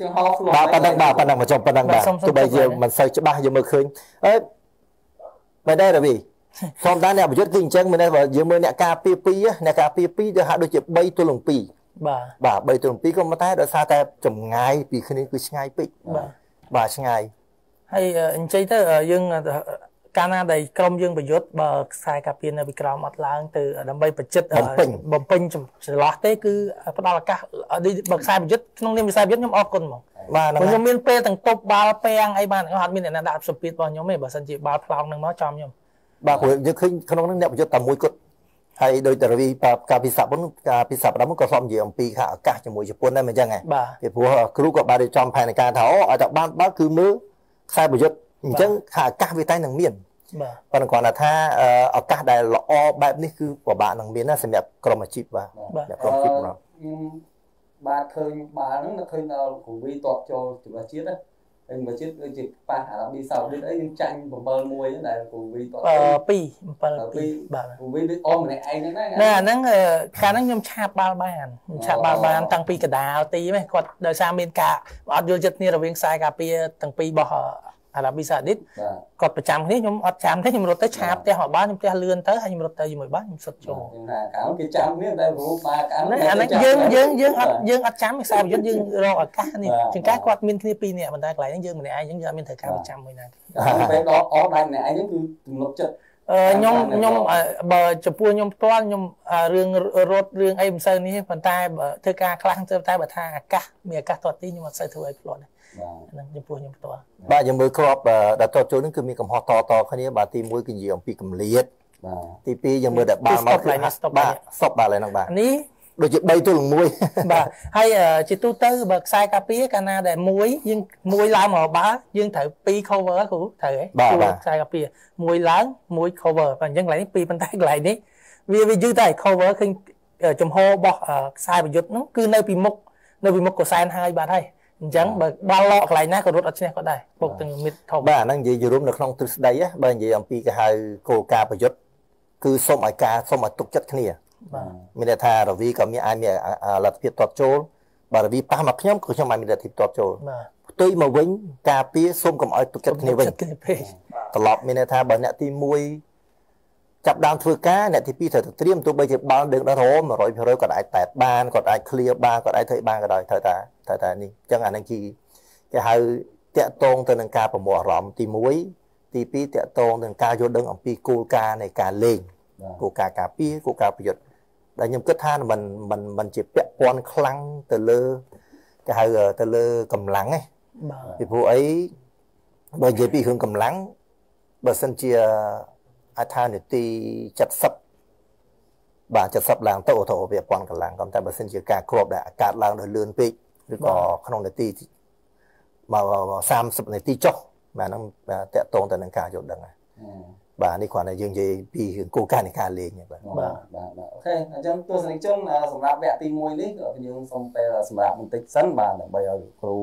ជាងហោខ្លួនបាទប៉ុណ្ណឹងបាទប៉ុណ្ណឹងមកចុះប៉ុណ្ណឹងបាទទោះបីជាមិនសូវច្បាស់យើងមើលឃើញអឺមិនដែររវីធម្មតាអ្នកប្រយុទ្ធគឺអញ្ចឹងមែនទេបើយើងមើលអ្នកការពារ2អ្នកការពារ2ទៅហាក់ដូចជា3ទល់នឹង2បាទបាទ3ទល់នឹង2ក៏ប៉ុន្តែដោយសារតែចម្ងាយពីគ្នាគឺឆ្ងាយពេកបាទបាទឆ្ងាយហើយអញ្ចឹងទៅយើង កាលណាដែលក្រុមយើងប្រយុទ្ធបើខ្សែការពារនៅពីក្រោមអត់ឡើងទៅដើម្បីប្រជិតបំពេញចន្លោះទេគឺផ្ដល់ឱកាសបើខ្សែប្រយុទ្ធក្នុងនាមខ្សែប្រយុទ្ធខ្ញុំអរគុណហ្មងបាទខ្ញុំមានពេលទាំងទប់បាល់ពាំងអីបានអត់មានអ្នកណាដាក់សម្ពាធរបស់ខ្ញុំទេបើសិនជាបាល់ផ្លោងនឹងមកចំខ្ញុំបាទព្រោះយើងឃើញក្នុងនឹងអ្នកប្រយុទ្ធតែមួយគត់ហើយដោយតរវីការពិសាមុនការពិសាប្រាំក៏ស្អំនិយាយអំពីខាឱកាសជាមួយជប៉ុនដែរមិនអញ្ចឹងហ៎ពីព្រោះគ្រូក៏បានរៀបចំផែនការថាអូឲ្យតែបានបើគឺមើលខ្សែប្រយុទ្ធ អញ្ចឹងថាឱកាសវាតែនឹងមានបាទប៉ុន្តែគាត់ថាឱកាសដែលល្អបែបនេះគឺពិបាកនឹងមានណាសម្រាប់ក្រុមអាជីពបាទអ្នកក្រុមអាជីពបាទខ្ញុំបាទឃើញបាល់ហ្នឹងឃើញដល់គូវីតបចូលជំនះជាតិណាហើយមួយជាតិដូចជាប៉ះអារ៉ាប៊ីសាអូឌីតអីយើងចាញ់7 1ហ្នឹងដែលគូវីត2 7 2បាទគូវីដូចអូម្នាក់ឯងហ្នឹងណាណាអាហ្នឹងកាលហ្នឹងខ្ញុំឆាបបាល់បានខ្ញុំឆាបបាល់បានតាំងពីកដាលទីហ្នឹងគាត់ដោយសារមានការអត់យល់ចិត្តគ្នារវាងខ្សែការពារទាំងពីររបស់ អារ៉ាប៊ីសាអូឌីតគាត់ប្រចាំគ្នាខ្ញុំអត់ចាំទេខ្ញុំរត់ទៅឆាបផ្ទះមកបានខ្ញុំផ្ទះលឿនទៅហើយខ្ញុំរត់ទៅជាមួយបានខ្ញុំសុទ្ធចូលណាកាលគេចាំគ្នាតែរូបបាកាលអានេះយើងយើងយើងអត់យើងអត់ចាំខ្សែប្រយុទ្ធយើងរកឱកាសនេះជាងការគាត់មានគ្នាពីរនាក់ប៉ុន្តែកន្លែងហ្នឹងយើងម្នាក់ឯងយើងយើងអត់មានត្រូវការប្រចាំមួយណាពេលដល់អស់ដៃម្នាក់ឯងហ្នឹងគឺទំនុកចិត្តខ្ញុំខ្ញុំបើចំពោះខ្ញុំផ្ទាល់ខ្ញុំរឿងរត់រឿងអីមិនសូវនេះប៉ុន្តែធ្វើការខ្លះទៅតែបើថាអាកាសមានអាកាសទាត់ទីខ្ញុំអត់សូវធ្វើឲ្យផ្លាត់ទេ ហ្នឹងចំពោះខ្ញុំផ្ទាល់បាទយើងមើលគ្រាប់ដែលតចូលនឹងគឺមានកំហុសតតគ្នាបាទទី1គឺនិយាយអំពីកម្លៀតបាទទី2យើងមើលតែបាល់មក stop ឡើងនេះ stop ឡើងបាទ stop បាល់ឡើងហ្នឹងបាទនេះដូចជា3ទល់នឹង1បាទហើយអឺជាទូទៅបើខ្សែការពារកាលណាដែលមួយយើងមួយឡើងមកបាល់យើងត្រូវ2 cover គ្រូត្រូវហ៎បាទជួបាទខ្សែការពារមួយឡើងមួយ cover បាទអញ្ចឹងកន្លែងនេះពីរប៉ុន្តែកន្លែងនេះវាវាយឺតតែ cover ឃើញអឺចំហរបស់អឺខ្សែប្រយុទ្ធនោះគឺនៅពីមុខនៅពីមុខកសែនហើយបាទហើយ អញ្ចឹងបើបាល់ឡកកន្លែងណាក៏រត់អត់ឈ្នះក៏ដែរពុកទាំងមិត្តធំបាទអាហ្នឹងនិយាយរួមនៅក្នុងទ្រឹស្ដីណាបើនិយាយអំពីគេហៅគោលការណ៍ប្រយុទ្ធគឺសូមឲ្យការសូមឲ្យទុកចិត្តគ្នាបាទមានន័យថារវីក៏មានអាចមានលទ្ធភាពតបចូលបើរវីប៉ះមកខ្ញុំក៏ខ្ញុំអាចមានលទ្ធភាពតបចូលបាទផ្ទុយមកវិញការពារសូមកុំឲ្យទុកចិត្តគ្នាវិញគ្នាពេកត្រឡប់មានន័យថាបើអ្នកទី1ចាប់ដើមធ្វើការអ្នកទី2ត្រូវតែត្រៀមទោះបីជាបាល់ដឹងដល់រម100%គាត់អាចតែបានគាត់អាច clear បានគាត់អាចធ្វើបានក៏ដោយត្រូវតែ ត្រូវតែនេះអញ្ចឹងអានឹងជាគេហៅតាក់តងទៅនឹងការប្រមូលអារម្មណ៍ទី1ទី2តាក់តងទៅនឹងការយល់ដឹងអំពីគោលការណ៍នៃការលេង បាទ គោលការណ៍ការពារគោលការណ៍ប្រយុទ្ធដែលខ្ញុំគិតថាมันมันมันជាពាក់ព័ន្ធខ្លាំងទៅលើគេហៅទៅលើកម្លាំងណា បាទ ពីព្រោះអីបើនិយាយពីរឿងកម្លាំងបើសិនជាអត្ថានីតិ70បាទ70ឡើងទៅអូទៅវាពាន់កម្លាំងក៏តែបើសិនជាការគ្របដែលអាកាសឡើងដោយលឿនពេក ឬក៏ក្នុងនាទីមក30នាទីចុះបាទហ្នឹងតកតងទៅនឹងការយល់ដឹងហ្នឹងបាទនេះគ្រាន់តែយើងនិយាយពីរឿងគោលការណ៍នៃការលេងហ្នឹងបាទបាទបាទបាទអូខេអញ្ចឹងទស្សនិកជនអឺសម្រាប់វគ្គទី1នេះក៏យើងសូមពេលសម្រាប់បន្តិចសិនបាទដើម្បីឲ្យលោកគ្រូ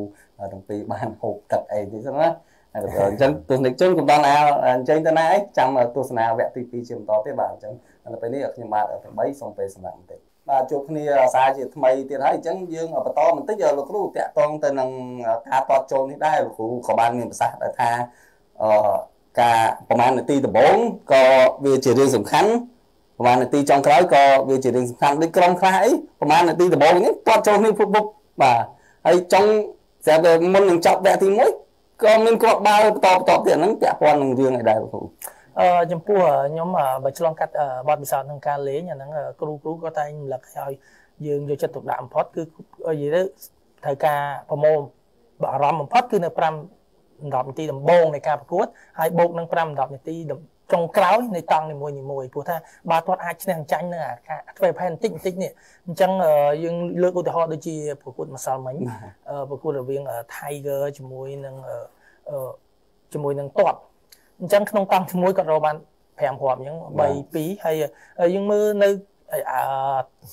ទាំងពីរបានហូបទឹកអីតិចសិនណាហើយក៏អញ្ចឹងទស្សនិកជនកំដរណាអញ្ចឹងទៅណាអីចាំទស្សនាវគ្គទី2ជាបន្តទៀតបាទអញ្ចឹងដល់ពេលនេះខ្ញុំបាទ8សូមពេលសម្រាប់បន្តិច បាទជួបគ្នាអាសាជាថ្មីទៀតហើយអញ្ចឹងយើងបន្តបន្តិចលោកគ្រូតាក់ទងទៅនឹងការតតចូលនេះដែរលោកគ្រូក៏បានមានប្រសាសន៍ដែរថាអឺការប្រហែលនាទីដំបូងក៏វាជារឿងសំខាន់ប្រហែលនាទីចុងក្រោយក៏វាជារឿងសំខាន់ដូចក្រុមខ្លះអីប្រហែលនាទីដំបូងនេះតតចូលនេះពុបពុបបាទហើយចុងស្រាប់តែមុននឹងចប់វគ្គទី1ក៏មានគ្រាប់បាល់បន្តបន្តទៀតហ្នឹងពាក់ព័ន្ធនឹងរឿងអីដែរលោកគ្រូ អឺចំពោះខ្ញុំអឺបើឆ្លងកាត់អឺបទពិសោធន៍ក្នុងការលេងអាហ្នឹងអឺគ្រូគ្រូក៏តែងរំលឹកឲ្យយើងយកចិត្តទុកដាក់បំផុតគឺនិយាយទៅត្រូវការប្រមូលអារម្មណ៍បំផុតគឺនៅ5 10នាទីដំបូងនៃការប្រកួតហើយបូកនឹង5 10នាទីដំចុងក្រោយនៃតង់នីមួយៗព្រោះថាបាល់ទាត់អាចឈ្នះចាញ់នៅអាការធ្វើផែនបន្តិចបន្តិចនេះអញ្ចឹងអឺយើងលើកឧទាហរណ៍ដូចជាប្រកួតម្សិលមិញអឺប្រកួតរវាងអឺ Tiger ជាមួយនឹងអឺអឺជាមួយនឹងតប អញ្ចឹងក្នុងតង់ជាមួយគាត់រកបាន5គ្រាប់អញ្ចឹង3 2ហើយហើយយើងមើលនៅអឺ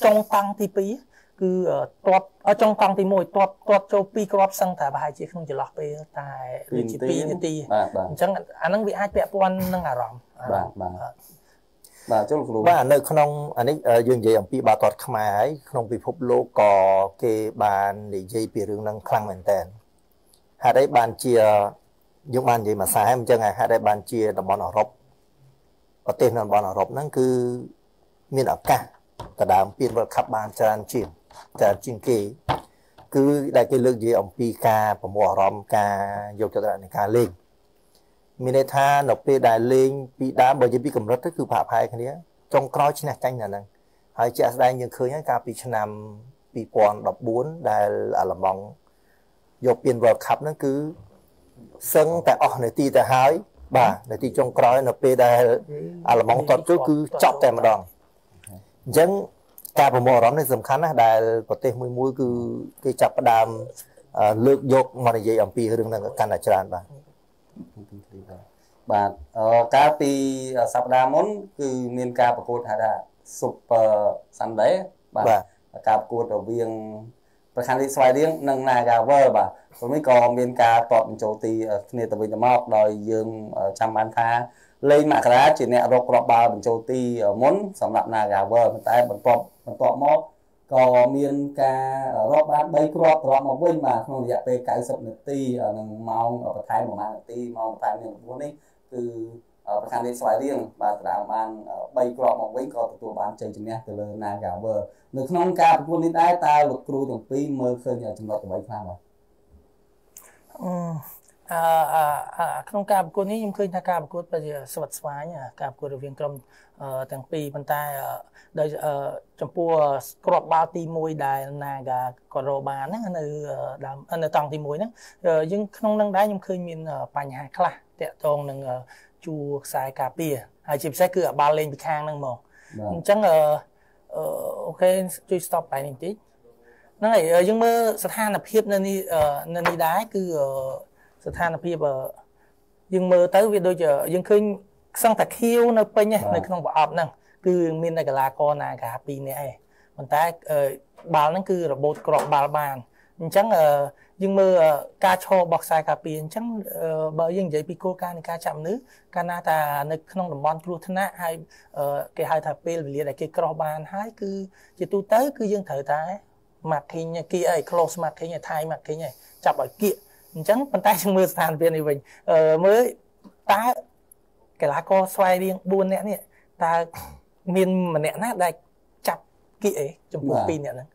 ចុងតង់ទី2គឺអឺតបអឺចុងតង់ទី1តបតបចូល2គ្រាប់សឹងតែប្រហែលជាក្នុងចន្លោះពេលតែដូចជា2នាទីបាទបាទអញ្ចឹងអាហ្នឹងវាអាចពាក់ព័ន្ធនឹងអារម្មណ៍បាទបាទបាទចូលលោកគ្រូបាទនៅក្នុងអានេះអឺយើងនិយាយអំពីបាល់ទាត់ខ្មែរហើយក្នុងពិភពលោកក៏គេបាននិយាយពីរឿងហ្នឹងខ្លាំងមែនតើហេតុអីបានជា យើងបាននិយាយមួយខ្សែអញ្ចឹងហើយហេតុអីបានជាតំបន់អឺរ៉ុបប្រទេសនៅតំបន់អឺរ៉ុបហ្នឹងគឺមានឱកាសទៅដើមពាន World Cup បានច្រើនជាងច្រើនជាងគេគឺដែលគេលើកនិយាយអំពីការប្រមូលអារម្មណ៍ការយកចិត្តទុកដាក់នៃការលេងមានន័យថានៅពេលដែលលេងពីដើមបើនិយាយពីកម្រិតទៅគឺប្រហាក់ប្រហែលគ្នាចុងក្រោយឈ្នះចាញ់នៅហ្នឹងហើយជាក់ស្ដែងយើងឃើញហើយកាលពីឆ្នាំ2014ដែលអាឡម៉ង់យកពាន World Cup ហ្នឹងគឺ សឹងតែអស់នាទីទៅហើយបាទនាទីចុងក្រោយនៅពេលដែលអាឡម៉ង់តតចូលគឺចប់តែម្ដងអញ្ចឹងការប្រមូលអារម្មណ៍នេះសំខាន់ណាស់ដែលប្រទេសមួយមួយគឺគេចាប់ផ្ដើមអឺលើកយកមកនិយាយអំពីរឿងហ្នឹងកាន់តែច្រើនបាទបាទអឺកាលពីសប្តាហ៍មុន គឺមានការប្រកួតហៅថា Super Sunday បាទបាទការប្រកួតរវាងប្រខានរាជស្វាយរៀងនិង Nagavel បាទ ព្រោះនេះក៏មានការតបបញ្ចូលទីគ្នាទៅវិញទៅមកដោយយើងចាំបានថាលេងមករាជាអ្នករកគ្រាប់បាល់បញ្ចូលទីមុនសម្រាប់ Nagavel ប៉ុន្តែបន្ទាប់បន្ទាប់មកក៏មានការរកបាន3គ្រាប់ត្រឡប់មកវិញបាទក្នុងរយៈពេល90នាទីនិងម៉ោងបន្ថែមប្រហែលនាទីម៉ោងបន្ថែមនេះ9នេះគឺប្រខានរាជស្វាយរៀងបាទត្រាំបាន3គ្រាប់មកវិញក៏ទទួលបានជ័យជំនះទៅលើ Nagavel នៅក្នុងការប្រកួតនេះដែរតើលោកគ្រូទាំងពីរមើលឃើញចំណុចអ្វីខ្លះបាទ អឺអឺអឺក្នុងការប្រកួតនេះខ្ញុំឃើញថាការប្រកួតពិតជាស្វិតស្វាញការប្រកួតរវាងក្រុមទាំងពីរប៉ុន្តែដោយចំពោះក្របបាល់ទី1ដែល Naga ក៏រកបានហ្នឹងនៅដើមនៅតង់ទី1ហ្នឹងយើងក្នុងនឹងដែរខ្ញុំឃើញមានបញ្ហាខ្លះតាក់ទងនឹងជួខ្សែការពារហើយជាពិសេសគឺអាបាល់លេងពីខាងហ្នឹងហ្មងអញ្ចឹងអឺអូខេជួយ stop បែបនេះបន្តិច ហ្នឹងហើយយើងមើលស្ថានភាពនៅនេះនៅនេះដែរគឺស្ថានភាពយើងមើលទៅវាដូចយើងឃើញខ្សឹងតាខៀវនៅពេញនៅក្នុងប្រអប់ហ្នឹងគឺមានតែកីឡាករណាកា2នាក់ឯងប៉ុន្តែបាល់ហ្នឹងគឺរបូតក្របបាល់បានអញ្ចឹងយើងមើលការឈររបស់ខ្សែការពារអញ្ចឹងបើយើងនិយាយពីគោលការណ៍នៃការចាប់មនុស្សកាលណាតានៅក្នុងតំបន់គ្រោះថ្នាក់ហើយគេហៅថាពេលវេលាដែលគេក្រោះបានហើយគឺជាទូទៅគឺយើងត្រូវតែ marking គីអី close marking ថៃ marking ឯងចាប់ឲ្យគៀកអញ្ចឹងប៉ុន្តែយើងមើលស្ថានភាពនេះវិញអឺមើលតើកីឡាករស្វ័យរៀង4នាក់នេះតើមានម្នាក់ណាដែលចាប់គីអីចំពោះ2នាក់ហ្នឹង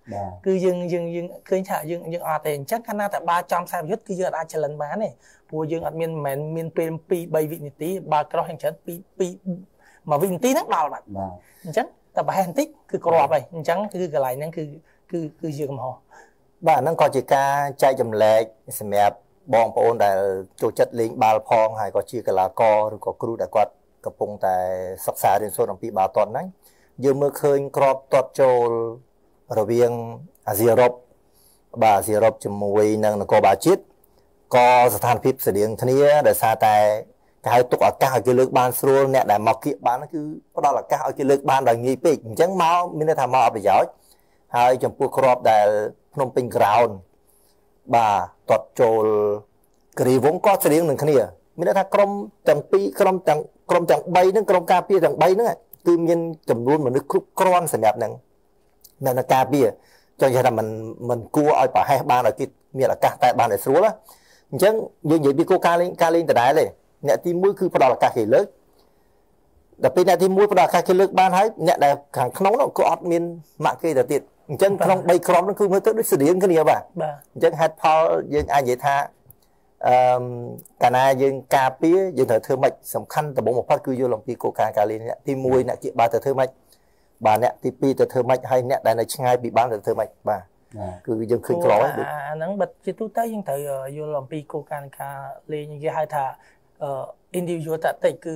គឺយើងយើងយើងឃើញថាយើងយើងអត់ទេអញ្ចឹងកាលណាតែបើចំខ្សែប្រយុទ្ធគឺយើងអាចចលនបានទេព្រោះយើងអត់មានមិនមែនមានពេល2 3វិនាទីបើក្រោះយ៉ាងច្រើន2 2មួយវិនាទីហ្នឹងដល់បាត់អញ្ចឹងតែប្រហែលបន្តិចគឺគ្រាប់ហើយអញ្ចឹងគឺកន្លែងហ្នឹងគឺ គឺគឺជាកំហុសបាទហ្នឹងក៏ជាការចែកចម្លែកសម្រាប់បងប្អូនដែលចូលចិត្តលេងបាល់ផងហើយក៏ជាកីឡាករឬក៏គ្រូដែលគាត់កំពុងតែសិក្សារៀនសូត្រអំពីបាល់ទាត់ហ្នឹងយើងមើលឃើញក្របទាត់ចូលរវាងអាស៊ីអឺរ៉ុបបាទអាស៊ីអឺរ៉ុបជាមួយនឹងនគរបាលជាតិក៏ស្ថានភាពស្តៀងគ្នាដោយសារតែគេហៅទុកឱកាសឲ្យគេលើកបានស្រួលអ្នកដែលមកគៀកបានគឺផ្ដល់ឱកាសឲ្យគេលើកបានដោយងាយពេកអញ្ចឹងមកមានន័យថាមកអត់ប្រយោជន៍ ហើយចំពោះក្របដែលភ្នំពេញ ground បាទទាត់ចូលគ្រីវងក៏ស្រៀងនឹងគ្នាមានន័យថាក្រុមទាំងពីរក្រុមទាំងក្រុមទាំង3ហ្នឹងក្រុមការពារទាំង3ហ្នឹងគឺមានចំនួនមនុស្សគ្រប់គ្រាន់សម្រាប់នឹងនៅការពារចង់និយាយថាมันมันគួរឲ្យប្រហែសបានឲ្យគេមានឱកាសតែបានឲ្យស្រួលអញ្ចឹងយើងនិយាយពីគោលការណ៍លេងការលេងដដែលទេអ្នកទី1គឺផ្ដល់ឱកាសគេលើកដល់ពេលអ្នកទី1ផ្ដល់ឱកាសគេលើកបានហើយអ្នកដែលខាងក្នុងនោះក៏អត់មានម៉ាក់គេទៅទៀត អញ្ចឹងក្នុង3ក្រុមនោះគឺមើលទៅដូចស្តៀងគ្នាបាទអញ្ចឹងហេតុផលយើងអាចនិយាយថាអឺកាលណាយើងការពារយើងត្រូវធ្វើម៉េចសំខាន់ដំបូងបំផុតគឺយល់អំពីគោលការណ៍ការលេងអ្នកទី1អ្នកគៀកបាល់ទៅធ្វើម៉េចបាទអ្នកទី2ទៅធ្វើម៉េចហើយអ្នកដែលនៅឆ្ងាយពីបាល់ទៅធ្វើម៉េចបាទគឺយើងឃើញក្រហើយអាហ្នឹងបើជាទូទៅយើងត្រូវយល់អំពីគោលការណ៍នៃការលេងគេហៅថា individual tactic គឺ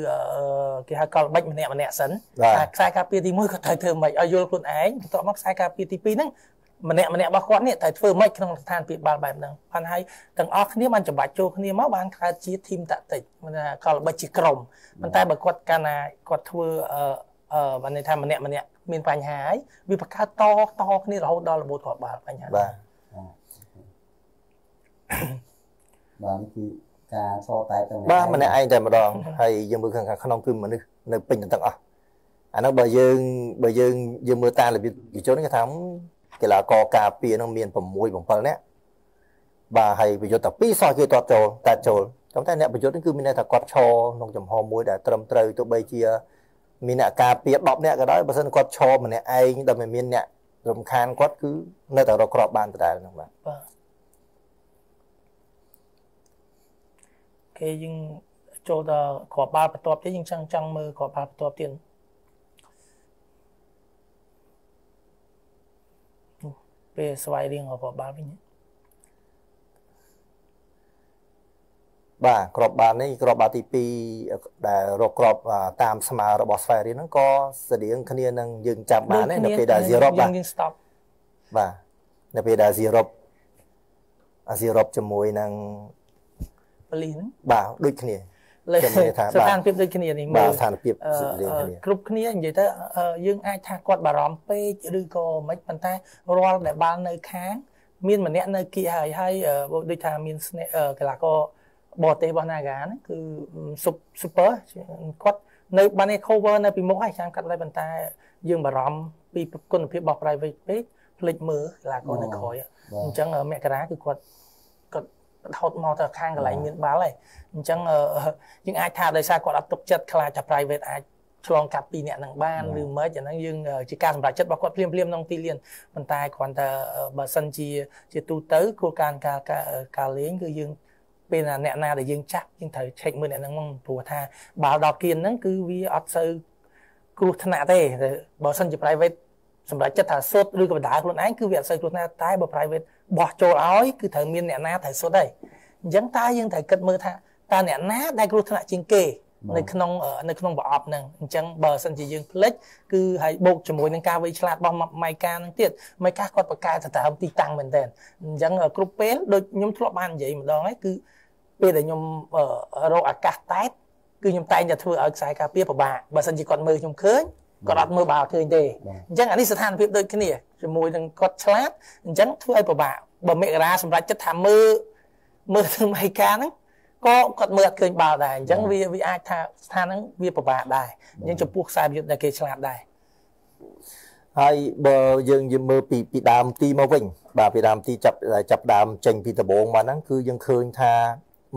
គេហៅកលបិចម្នាក់ម្នាក់សិនតែខ្សែការពារទី1ក៏ត្រូវធ្វើមិនឲ្យយល់ខ្លួនឯងបន្ទាប់មកខ្សែការពារទី2ហ្នឹងម្នាក់ម្នាក់របស់គាត់នេះត្រូវធ្វើមិនក្នុងស្ថានភាពបាល់បែបហ្នឹងបានហើយទាំងអស់គ្នាបានចម្បាច់ចូលគ្នាមកបានកើតជា team tactic មានកលបិចជាក្រុមប៉ុន្តែបើគាត់កាលណាគាត់ធ្វើអឺបានន័យថាម្នាក់ម្នាក់មានបញ្ហាហើយវាបង្កើតតតគ្នារហូតដល់របូតគាត់បាល់បញ្ហាបាទបាទនេះគឺ ការសតែទាំងបាទម្នាក់ឯងតែម្ដងហើយយើងមើលខាងក្នុងគឺមនុស្សនៅពេញទាំងអស់អានោះបើយើងបើយើងយើងមើលតាមរបៀបវិជនគេថាកីឡាករការពារនឹងមាន6 7នាក់បាទហើយប្រយុទ្ធតែ2សោះគេតតចូលតែចូលប៉ុន្តែអ្នកប្រយុទ្ធនេះគឺមានន័យថាគាត់ឈរក្នុងចំហមួយដែលត្រឹមត្រូវទោះបីជាមានអ្នកការពារ10នាក់ក៏ដោយបើមិនគាត់ឈរម្នាក់ឯងដែលមិនមានអ្នករំខានគាត់គឺនៅតែរកគ្រាប់បានដដែលហ្នឹងបាទបាទ គេយើងចូលដល់គ្រាប់បាល់បន្ទាប់ទៀតយើងចង់ចង់មើលគ្រាប់បាល់បន្ទាប់ទៀតពេលស្វ័យរៀងគ្រាប់បាល់វិញបាទក្របបាល់នេះក្របបាល់ទី2ដែលរកក្របតាមស្មើរបស់ស្វ័យរៀងហ្នឹងក៏ស្តៀងគ្នានឹងយើងចាំបានដែរនៅពេលដែលស៊ីរ៉ុបបាទយើង stop បាទនៅពេលដែលស៊ីរ៉ុបអាស៊ីរ៉ុបជាមួយនឹង ប៉ូលីសហ្នឹងបាទដូចគ្នាលេស្ថានភាពដូចគ្នានេះមើលស្ថានភាពស្រៀងគ្នាគ្រប់គ្នានិយាយទៅយើងអាចថាគាត់បារម្ភពេកឬក៏មិនប៉ុន្តែរាល់ដែលបាល់នៅខាង មានម្នាក់នៅគៀកហើយហើយដូចថាមានកីឡាករបរទេសរបស់ Naga ហ្នឹងគឺ super គាត់នៅបាន cover នៅពីមុខហើយចាំកាត់ lại ប៉ុន្តែ យើងបារម្ភពីគុណភាពរបស់ private ពេកភ្លេចមើលកីឡាករនៅក្រោយអញ្ចឹងមករាគឺគាត់ ថតមកទៅខាងកន្លែងមានបាល់ហើយអញ្ចឹងយើងអាចថាដោយសារគាត់អត់ទុកចិត្តខ្លាចថា private អាចឆ្លងកាត់ពីអ្នកនឹងបានឬមិនអាហ្នឹងយើងជាការសម្រេចចិត្តរបស់គាត់ភ្លាមភ្លាមក្នុងទីលានប៉ុន្តែគ្រាន់តែបើសិនជាជាទូទៅគោលការណ៍ការការលេងគឺយើងពេលណាអ្នកណាដែលយើងចាក់យើងត្រូវ check មើលអ្នកហ្នឹងមកព្រោះថាបាល់ដល់គៀនហ្នឹងគឺវាអត់សូវគ្រោះថ្នាក់ទេបើសិនជា private សម្រាប់ចិត្តថាសុទ្ធឬក៏បណ្ដាខ្លួនឯងគឺវាអត់សូវគ្រោះថ្នាក់តែបើ private បោះចូលឲ្យគឺត្រូវមានអ្នកណាត្រូវសុទ្ធហើយអញ្ចឹងតើយើងត្រូវគិតមើលថាតើអ្នកណាដែលគ្រោះថ្នាក់ជាងគេនៅក្នុងនៅក្នុងប្រអប់ហ្នឹងអញ្ចឹងបើសិនជាយើងផ្លិចគឺហើយបូកជាមួយនឹងការវៃឆ្លាតរបស់ម៉ៃកាហ្នឹងទៀតម៉ៃកាគាត់បកកែទៅតាមទីតាំងមែនតើអញ្ចឹងគ្រប់ពេលដូចខ្ញុំធ្លាប់បាននិយាយម្ដងហើយគឺពេលដែលខ្ញុំរកអាកាសតែតគឺខ្ញុំតែងតែធ្វើឲ្យខ្សែការពារពិបាកបើសិនជាគាត់មើលខ្ញុំឃើញគាត់អត់មើលបាល់ឃើញទេអញ្ចឹងអានេះស្ថានភាពដូចគ្នា ជាមួយនឹងគាត់ឆ្លាតអញ្ចឹងធ្វើឲ្យពិបាកបើមេការ៉ាសម្រាប់ចិត្តថាមើលមើលធ្វើម៉ៃកាហ្នឹងក៏គាត់មើលអត់ឃើញបាល់ដែរអញ្ចឹងវាវាអាចថាស្ថានហ្នឹងវាពិបាកដែរអញ្ចឹងចំពោះខ្សែយុទ្ធដែលគេឆ្លាតដែរហើយបើយើងយើងមើលពីពីដើមទីមកវិញបាទពីដើមទីចាប់ចាប់ដើមចេញពីដំបូងមកហ្នឹងគឺយើងឃើញថា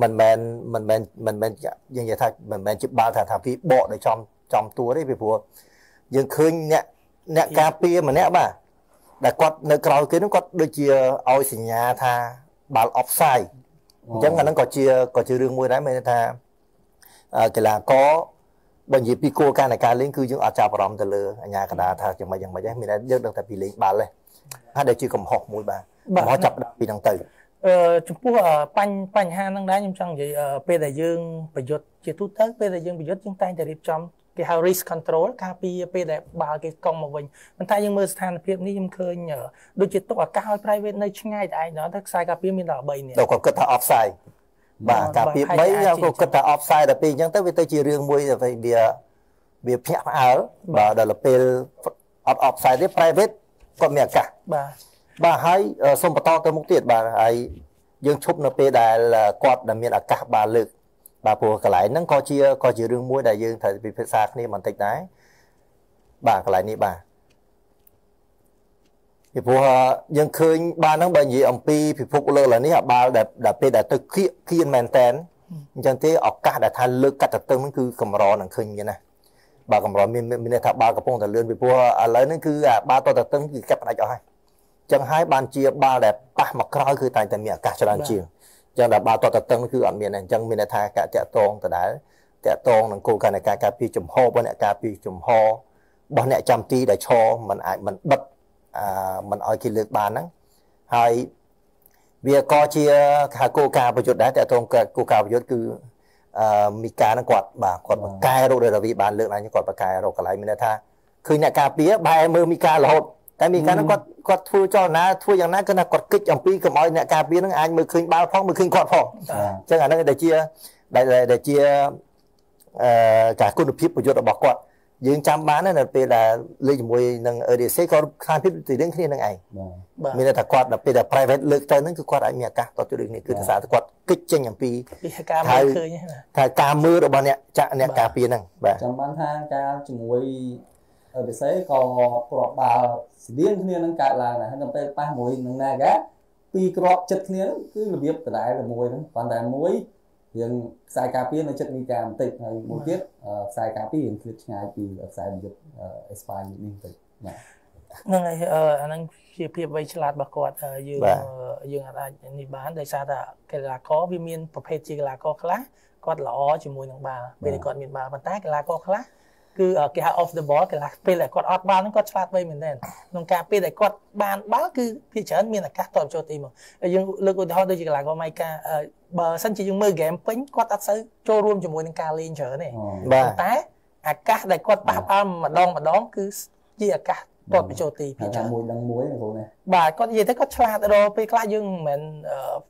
មិនមែនមិនមែនមិនមែនយើងនិយាយថាមិនមែនជាបាល់ថាថាពីបកនៅចំចំតួទេពីព្រោះយើងឃើញអ្នកអ្នកការពារម្នាក់បាទ ដែលគាត់នៅក្រោយគេនោះគាត់ដូចជាឲ្យសញ្ញាថាបាល់ offside អញ្ចឹងអាហ្នឹងក៏ជាក៏ជារឿងមួយដែរមានថាកីឡាករបើនិយាយពីគោលការណ៍នៃការលេងគឺយើងអត់ចាប់អារម្មណ៍ទៅលើអាញាកណ្ដាលថាយ៉ាងម៉េចយ៉ាងម៉េចហ្នឹងមានតែយើងដឹងតែពីលេងបាល់ទេហើយដែលជាកំហុសមួយបាទកំហុសចាប់ពីហ្នឹងទៅអឺចំពោះបញ្បញ្ហាហ្នឹងដែរខ្ញុំចង់និយាយពេលដែលយើងប្រយុទ្ធជាទូទៅពេលដែលយើងប្រយុទ្ធយើងតែងតែរៀបចំ គេហៅ risk control ការពារពេលដែលបាល់គេកង់មកវិញប៉ុន្តែយើងមើលស្ថានភាពនេះខ្ញុំឃើញដូចជាទុកឱកាសឲ្យ private នៅឆ្ងាយតែឯងដល់តែខ្សែការពារមានដល់3នាក់ទៅគាត់គិតថា offside បាទការពារ3គាត់គិតថា offside ដល់ពេលអញ្ចឹងទៅវាទៅជារឿងមួយទៅវាវាភ្ញាក់ផ្អើលបាទដល់ពេលអត់ offside ទេ private គាត់មានឱកាសបាទបាទហើយសូមបន្តទៅមុខទៀតបាទហើយយើងឈប់នៅពេលដែលគាត់ដែលមានឱកាសបាទលើក បាទព្រោះកន្លែងហ្នឹងក៏ជាក៏ជារឿងមួយដែលយើងត្រូវពិភាក្សាគ្នាបន្តិចដែរបាទកន្លែងនេះបាទពីព្រោះយើងឃើញបានហ្នឹងបើនិយាយអំពីពិភពលោកឡើយនេះអាបាល់ដែលដែលពេលដែលទៅគៀកគៀនមែនតែនអញ្ចឹងទេឱកាសដែលថាលើកកាត់ទៅហ្នឹងគឺកម្រនឹងឃើញមានណាបាទកម្រមានមានថាបាល់កំពុងតែលឿនពីព្រោះឥឡូវហ្នឹងគឺអាបាល់តទៅតឹងគឺកាត់ផ្ដាច់អស់ហើយអញ្ចឹងហើយបានជាបាល់ដែលប៉ះមកក្រោយគឺតែងតែមានឱកាសច្រើនជាង ចឹងដល់បាល់តតតឹងគឺអត់មានទេអញ្ចឹងមានន័យថាការតាក់តងដដែលតាក់តងនឹងគោលការណ៍នៃការការពារចំហរបស់អ្នកការពារចំហរបស់អ្នកចាំទីដែលឈរมันអាចมันបិទអឺมันឲ្យគេលើកបានហ្នឹងហើយវាក៏ជាថាគោលការណ៍ប្រយុទ្ធដែរតាក់ទងគោលការណ៍ប្រយុទ្ធគឺអឺមីកាហ្នឹងគាត់បាទគាត់បកកែរោគដែលរវីបានលើកឡើងគាត់បកកែរោគកន្លែងមានន័យថាឃើញអ្នកការពារបែរមើលមីការហូត តែមានការហ្នឹងគាត់គាត់ធ្វើចលនាធ្វើយ៉ាងណាគឺថាគាត់គិតអំពីកុំឲ្យអ្នកការពារហ្នឹងអាចមើលឃើញបាល់ផងមើលឃើញគាត់ផងអញ្ចឹងអាហ្នឹងដែលជាដែលជាអឺការគុណភាពប្រយុទ្ធរបស់គាត់យើងចាំបាននៅពេលដែលលេខជាមួយនឹង EDC ក៏ខានភាពទីរឿងគ្នានឹងឯងបាទមានថាគាត់ដល់ពេលដែល private លើកទៅហ្នឹងគឺគាត់អាចមានឱកាសតទៅដូចនេះគឺដោយសារគាត់គិតចេញអំពីការមើលឃើញថាការមើលរបស់អ្នកចាក់អ្នកការពារហ្នឹងបាទចាំបានថាការជាមួយ ពិសេសក៏គ្រាប់បាល់ស្តៀងគ្នានឹងកើតឡើងដែរហើយដល់ពេលប៉ះមួយនឹង Naga ពីរគ្រាប់ចិត្តគ្នាគឺរបៀបដដែលជាមួយហ្នឹងប៉ុន្តែមួយយើងខ្សែការពារនៅចិត្តនីកាបន្តិចហើយមួយទៀតខ្សែការពារយើងឃ្លាតឆ្ងាយពីខ្សែវិយុទ្ធអេស្ប៉ាញនេះបន្តិចបាទហ្នឹងហើយអាហ្នឹងជាភាពវៃឆ្លាតរបស់គាត់យើងយើងអាចនេះបានដោយសារតែកីឡាករវាមានប្រភេទជាកីឡាករខ្លះគាត់ល្អជាមួយនឹងបាល់ពេលគាត់មានបាល់ប៉ុន្តែកីឡាករខ្លះ គឺគេហៅ off the ball គេថាពេលដែលគាត់អត់បាល់ហ្នឹងគាត់ឆ្លាតវៃមែនទែនក្នុងការពេលដែលគាត់បានបាល់គឺភាគច្រើនមានឱកាសតបចូលទីមកយើងលើកឧទាហរណ៍ដូចជាកីឡាករម៉ៃកាបើសិនជាយើងមើលហ្គេមពេញគាត់អត់សូវចូលរួមជាមួយនឹងការលេងច្រើនទេបាទតែឱកាសដែលគាត់ប៉ះបាល់ម្ដងម្ដងគឺជាឱកាសតបចូលទីភាគច្រើនមួយដឹងមួយបងណាបាទគាត់និយាយទៅគាត់ឆ្លាតរពេលខ្លះយើងមិនមែន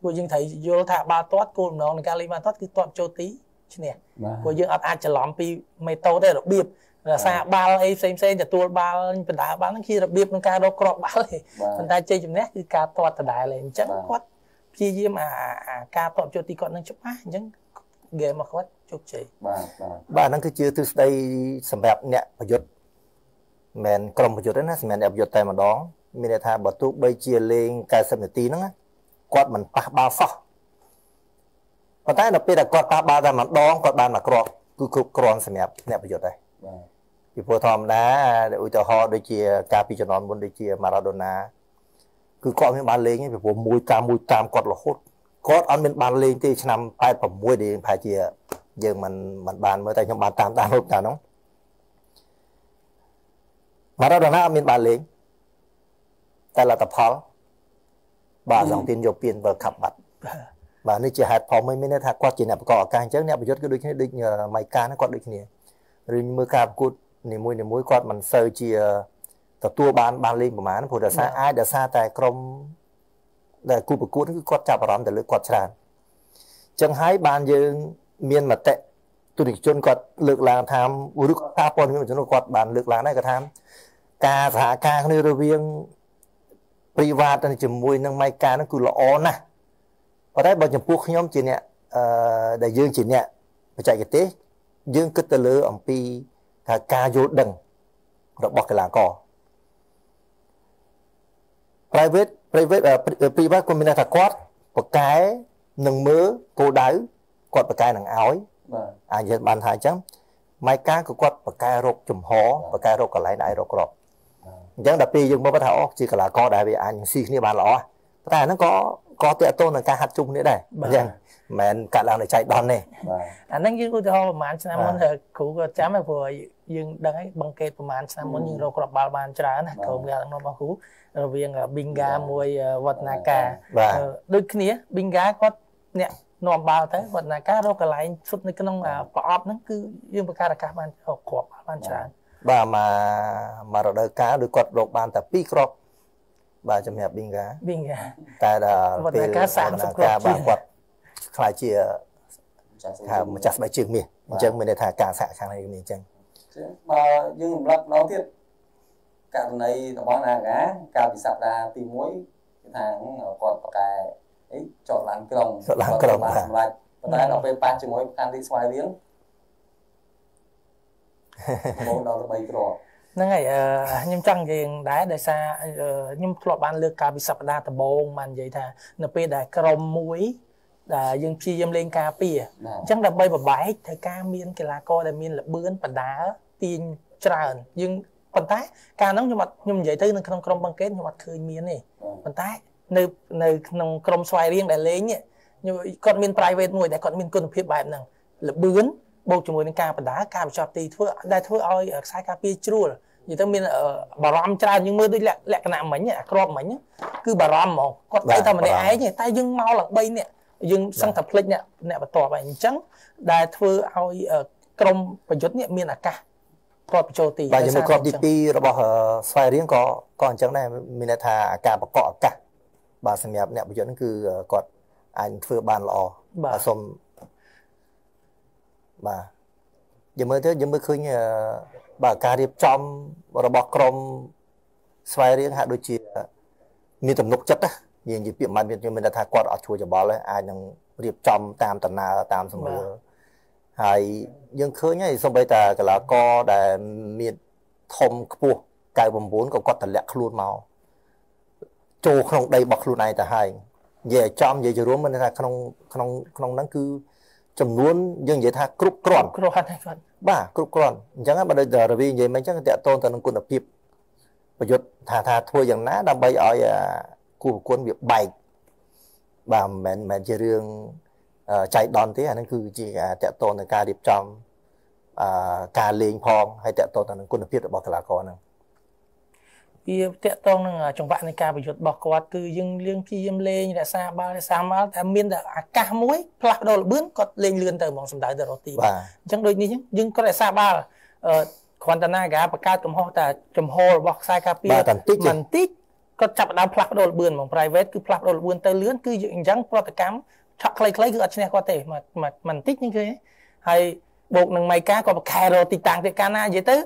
ពួកយើងត្រូវយល់ថាបាល់ទាត់គោលម្ដងនៃការលេងបាល់ទាត់គឺតបចូលទី ឈ្នះព្រោះយើងអត់អាចច្រឡំពីមេតូទេរបៀបរសាបាល់អីផ្សេងផ្សេងទទួលបាល់បណ្ដាបាល់ហ្នឹងជារបៀបក្នុងការរកគ្រាប់បាល់ទេប៉ុន្តែជ័យជំនះគឺការទាត់ដដែលឯងអញ្ចឹងគាត់ព្យាយាមអាការតបចូលទីគាត់នឹងច្បាស់អញ្ចឹងហ្គេមរបស់គាត់ជោគជ័យបាទបាទបាទហ្នឹងគឺជាទ្រឹស្ដីសម្រាប់អ្នកប្រយុទ្ធមិនក្រុមប្រយុទ្ធទេណាសម្រាប់អ្នកប្រយុទ្ធតែម្ដងមានន័យថាបើទោះបីជាលេង90នាទីហ្នឹងគាត់មិនប៉ះបាល់សោះ ប៉ុន្តែដល់ពេលដែលគាត់ប៉ះបាល់តែម្ដងគាត់បានមកគ្រាប់គឺគ្រប់គ្រាន់សម្រាប់អ្នកប្រយុទ្ធដែរបាទពីព្រោះធម្មតាឧទាហរណ៍ដូចជាការពីជំនាន់មុនដូចជាម៉ារ៉ាដូណាគឺគាត់មានបានលេងទេពីព្រោះមួយតាមមួយតាមគាត់រហូតគាត់អត់មានបានលេងទេឆ្នាំ86ដែលប្រហែលជាយើងមិនមិនបានមើលតែខ្ញុំបានតាមតាមរូបតាមនោះម៉ារ៉ាដូណាអត់មានបានលេងតែលទ្ធផលបាទសងទានយកពាន World Cup បាត់បាទ នេះជាហេតុផលមួយមានន័យថាគាត់ជាអ្នកបង្កឱកាសអញ្ចឹងអ្នកប្រយុទ្ធគឺដូចគ្នាដូចម៉ៃកាណាគាត់ដូចគ្នាឬមើលការប្រកួតនីមួយនីមួយគាត់មិនសូវជាទទួលបានបានលេងប្រមាណព្រោះដោយសារអាចដោយសារតែក្រុមដែលគូប្រកួតគឺគាត់ចាប់អារម្មណ៍ទៅលើគាត់ច្រើនអញ្ចឹងហើយបានយើងមានមតិទូតិជនគាត់លើកឡើងថាឬក៏ការព័ត៌មានជនគាត់បានលើកឡើងដែរគាត់ថាការសហការគ្នារវាង privat ជាមួយនឹងម៉ៃកានឹងគឺល្អណាស់ ប៉ុន្តែបើចំពោះខ្ញុំជាអ្នកអឺដែលយើងជាអ្នកបច្ចេកទេសយើងគិតទៅលើអំពីថាការយល់ដឹងរបស់កីឡាករ private private private គាត់មានន័យថាគាត់ប្រកែនឹងមើលគោលដៅគាត់ប្រកែនឹងឲ្យបាទអាចនិយាយបានថាអញ្ចឹងម៉ៃកាក៏គាត់ប្រកែរកចំហប្រកែរកកន្លែងដែររករកអញ្ចឹងដល់ពេលយើងមកថាអូជាកីឡាករដែលវាអាចស៊ីគ្នាបានល្អតែអាហ្នឹងក៏ ក៏តេតូននឹងការហាត់ជុំគ្នាដែរអញ្ចឹងមិនកាត់ឡើងដោយចៃដន្យទេអាហ្នឹងយើងឧទាហរណ៍ប្រហែលឆ្នាំមុនគ្រូក៏ចាំដែរព្រោះយើងដឹងហើយបង្កេតប្រហែលឆ្នាំមុនយើងរកគ្រាប់បាល់បានច្រើនណាក្រុមការដឹកនាំរបស់គ្រូរវាង Binga មួយវឌ្ឍនាការដូចគ្នា Binga គាត់អ្នកនាំបាល់ទៅវឌ្ឍនាការរកកន្លែងសុទ្ធនៅក្នុងប្រអប់ហ្នឹងគឺយើងបង្កើតឱកាសបានគ្រាប់បានច្រើនបាទមកមករដូវកាលដូចគាត់រកបានតែ2គ្រាប់ បាទជំរាប Binga Binga តែដល់ពេលការ30គ្រាប់បាទគាត់ខ្លាចជាថាម្ចាស់ស្បែកជើងមាសអញ្ចឹងមានន័យថាការសហខាងនេះអញ្ចឹងបើយើងរំលឹកម្ដងទៀតករណីរបស់នាកាកាលពីសប្តាហ៍ទី1គឺថាគាត់ប្រកែអីចតឡើងក្រុងចតឡើងក្រុងបាទសម្រាប់ប៉ុន្តែដល់ពេលប៉ះជាមួយកាន់ទីស្វាយរៀងមកដល់3គ្រាប់ ហ្នឹងហើយខ្ញុំចង់និយាយដែរដោយសារខ្ញុំធ្លាប់បានលើកកាលពីសប្តាហ៍ដំបូងបាននិយាយថានៅពេលដែលក្រុមមួយដែលយើងព្យាយាមលេងការពារអញ្ចឹងដើម្បីបបែកត្រូវការមានកីឡាករដែលមានល្បឿនបដាទាញច្រើនយើងប៉ុន្តែការហ្នឹងខ្ញុំអត់ខ្ញុំនិយាយទៅនៅក្នុងក្រុមបង្កេតខ្ញុំអត់ឃើញមានទេប៉ុន្តែនៅនៅក្នុងក្រុមស្វ័យរៀងដែលលេងខ្ញុំគាត់មាន private មួយដែលគាត់មានគុណភាពបែបហ្នឹងល្បឿនបូកជាមួយនឹងការបដាការបញ្ចប់ទីធ្វើដែលធ្វើឲ្យខ្សែការពារជ្រួល និយាយទៅមានបារម្ភច្រើនយើងមើលដូចលក្ខណៈមិញអាក្របមិញគឺបារម្ភហ្មងគាត់ទៅតែម្នាក់ឯងតែយើងមកឡើង3នាក់យើងសឹងតែភ្លេចអ្នកអ្នកបន្ទាប់ហើយអញ្ចឹងដែលធ្វើឲ្យក្រមប្រយុទ្ធនេះមានឱកាសគាត់បញ្ចូលទីបាទជាមួយគ្រាប់ទី2របស់ស្វ័យរៀងក៏ក៏អញ្ចឹងដែរមានន័យថាការបង្កក់ឱកាសបាទសម្រាប់អ្នកប្រយុទ្ធហ្នឹងគឺគាត់អាចធ្វើបានល្អបាទសូមបាទយើងមើលទៅយើងមើលឃើញ បាទការរៀបចំរបស់ក្រមស្វ័យរៀងហាក់ដូចជាមានទំនុកចិត្តណាយើងនិយាយពាក្យមិនមានមានថាគាត់អត់ជួយច្បល់ទេអាចនឹងរៀបចំតាមដំណើរតាមសម្រួលហើយយើងឃើញហើយសូម្បីតែកីឡាករដែលមានធំខ្ពស់99ក៏គាត់តម្លាក់ខ្លួនមកចូលក្នុងដីរបស់ខ្លួនឯងទៅហើយនិយាយចំនិយាយជារួមមិនថាក្នុងក្នុងក្នុងហ្នឹងគឺ ចំនួនយើងនិយាយថាគ្រប់គ្រាន់គ្រាន់តែគាត់បាទគ្រប់គ្រាន់អញ្ចឹងបើដូចរវីនិយាយមិនអញ្ចឹងតកតូនទៅនឹងគុណភាពប្រយុទ្ធថាថាធ្វើយ៉ាងណាដើម្បីឲ្យគូប្រគុណវាបែកបាទមិនមែនមិនជារឿងចៃដន្យទេអាហ្នឹងគឺជាតកតននឹងការរៀបចំអឺការលេងផងហើយតកតនទៅនឹងគុណភាពរបស់កីឡាករហ្នឹង វាតកតងនឹងចង្វាក់នៃការប្រយុទ្ធរបស់គាត់គឺយើងលៀងព្យាយាមលេងរក្សាបាល់រក្សាបាល់តែមានតែអាកាសមួយផ្លាស់ប្ដូរល្បឿនគាត់លេងលឿនទៅហ្មងសម្ដៅទៅរកទីអញ្ចឹងដូចនេះយើងគាត់រក្សាបាល់អឺគ្រាន់តែណាកាបង្កើតកំហុសតែចំហរបស់ខ្សែការពារបន្តិចបន្តិចគាត់ចាប់ដើមផ្លាស់ប្ដូរល្បឿនហ្មង private គឺផ្លាស់ប្ដូរល្បឿនទៅលឿនគឺអញ្ចឹងប្រតិកម្មឆក់ខ្លីៗគឺអត់ឈ្នះគាត់ទេមកបន្តិចហ្នឹងគឺហើយ បូកនឹងម៉ៃកាក៏ប្រខែរទីតាំងទៀតកាលណានិយាយទៅ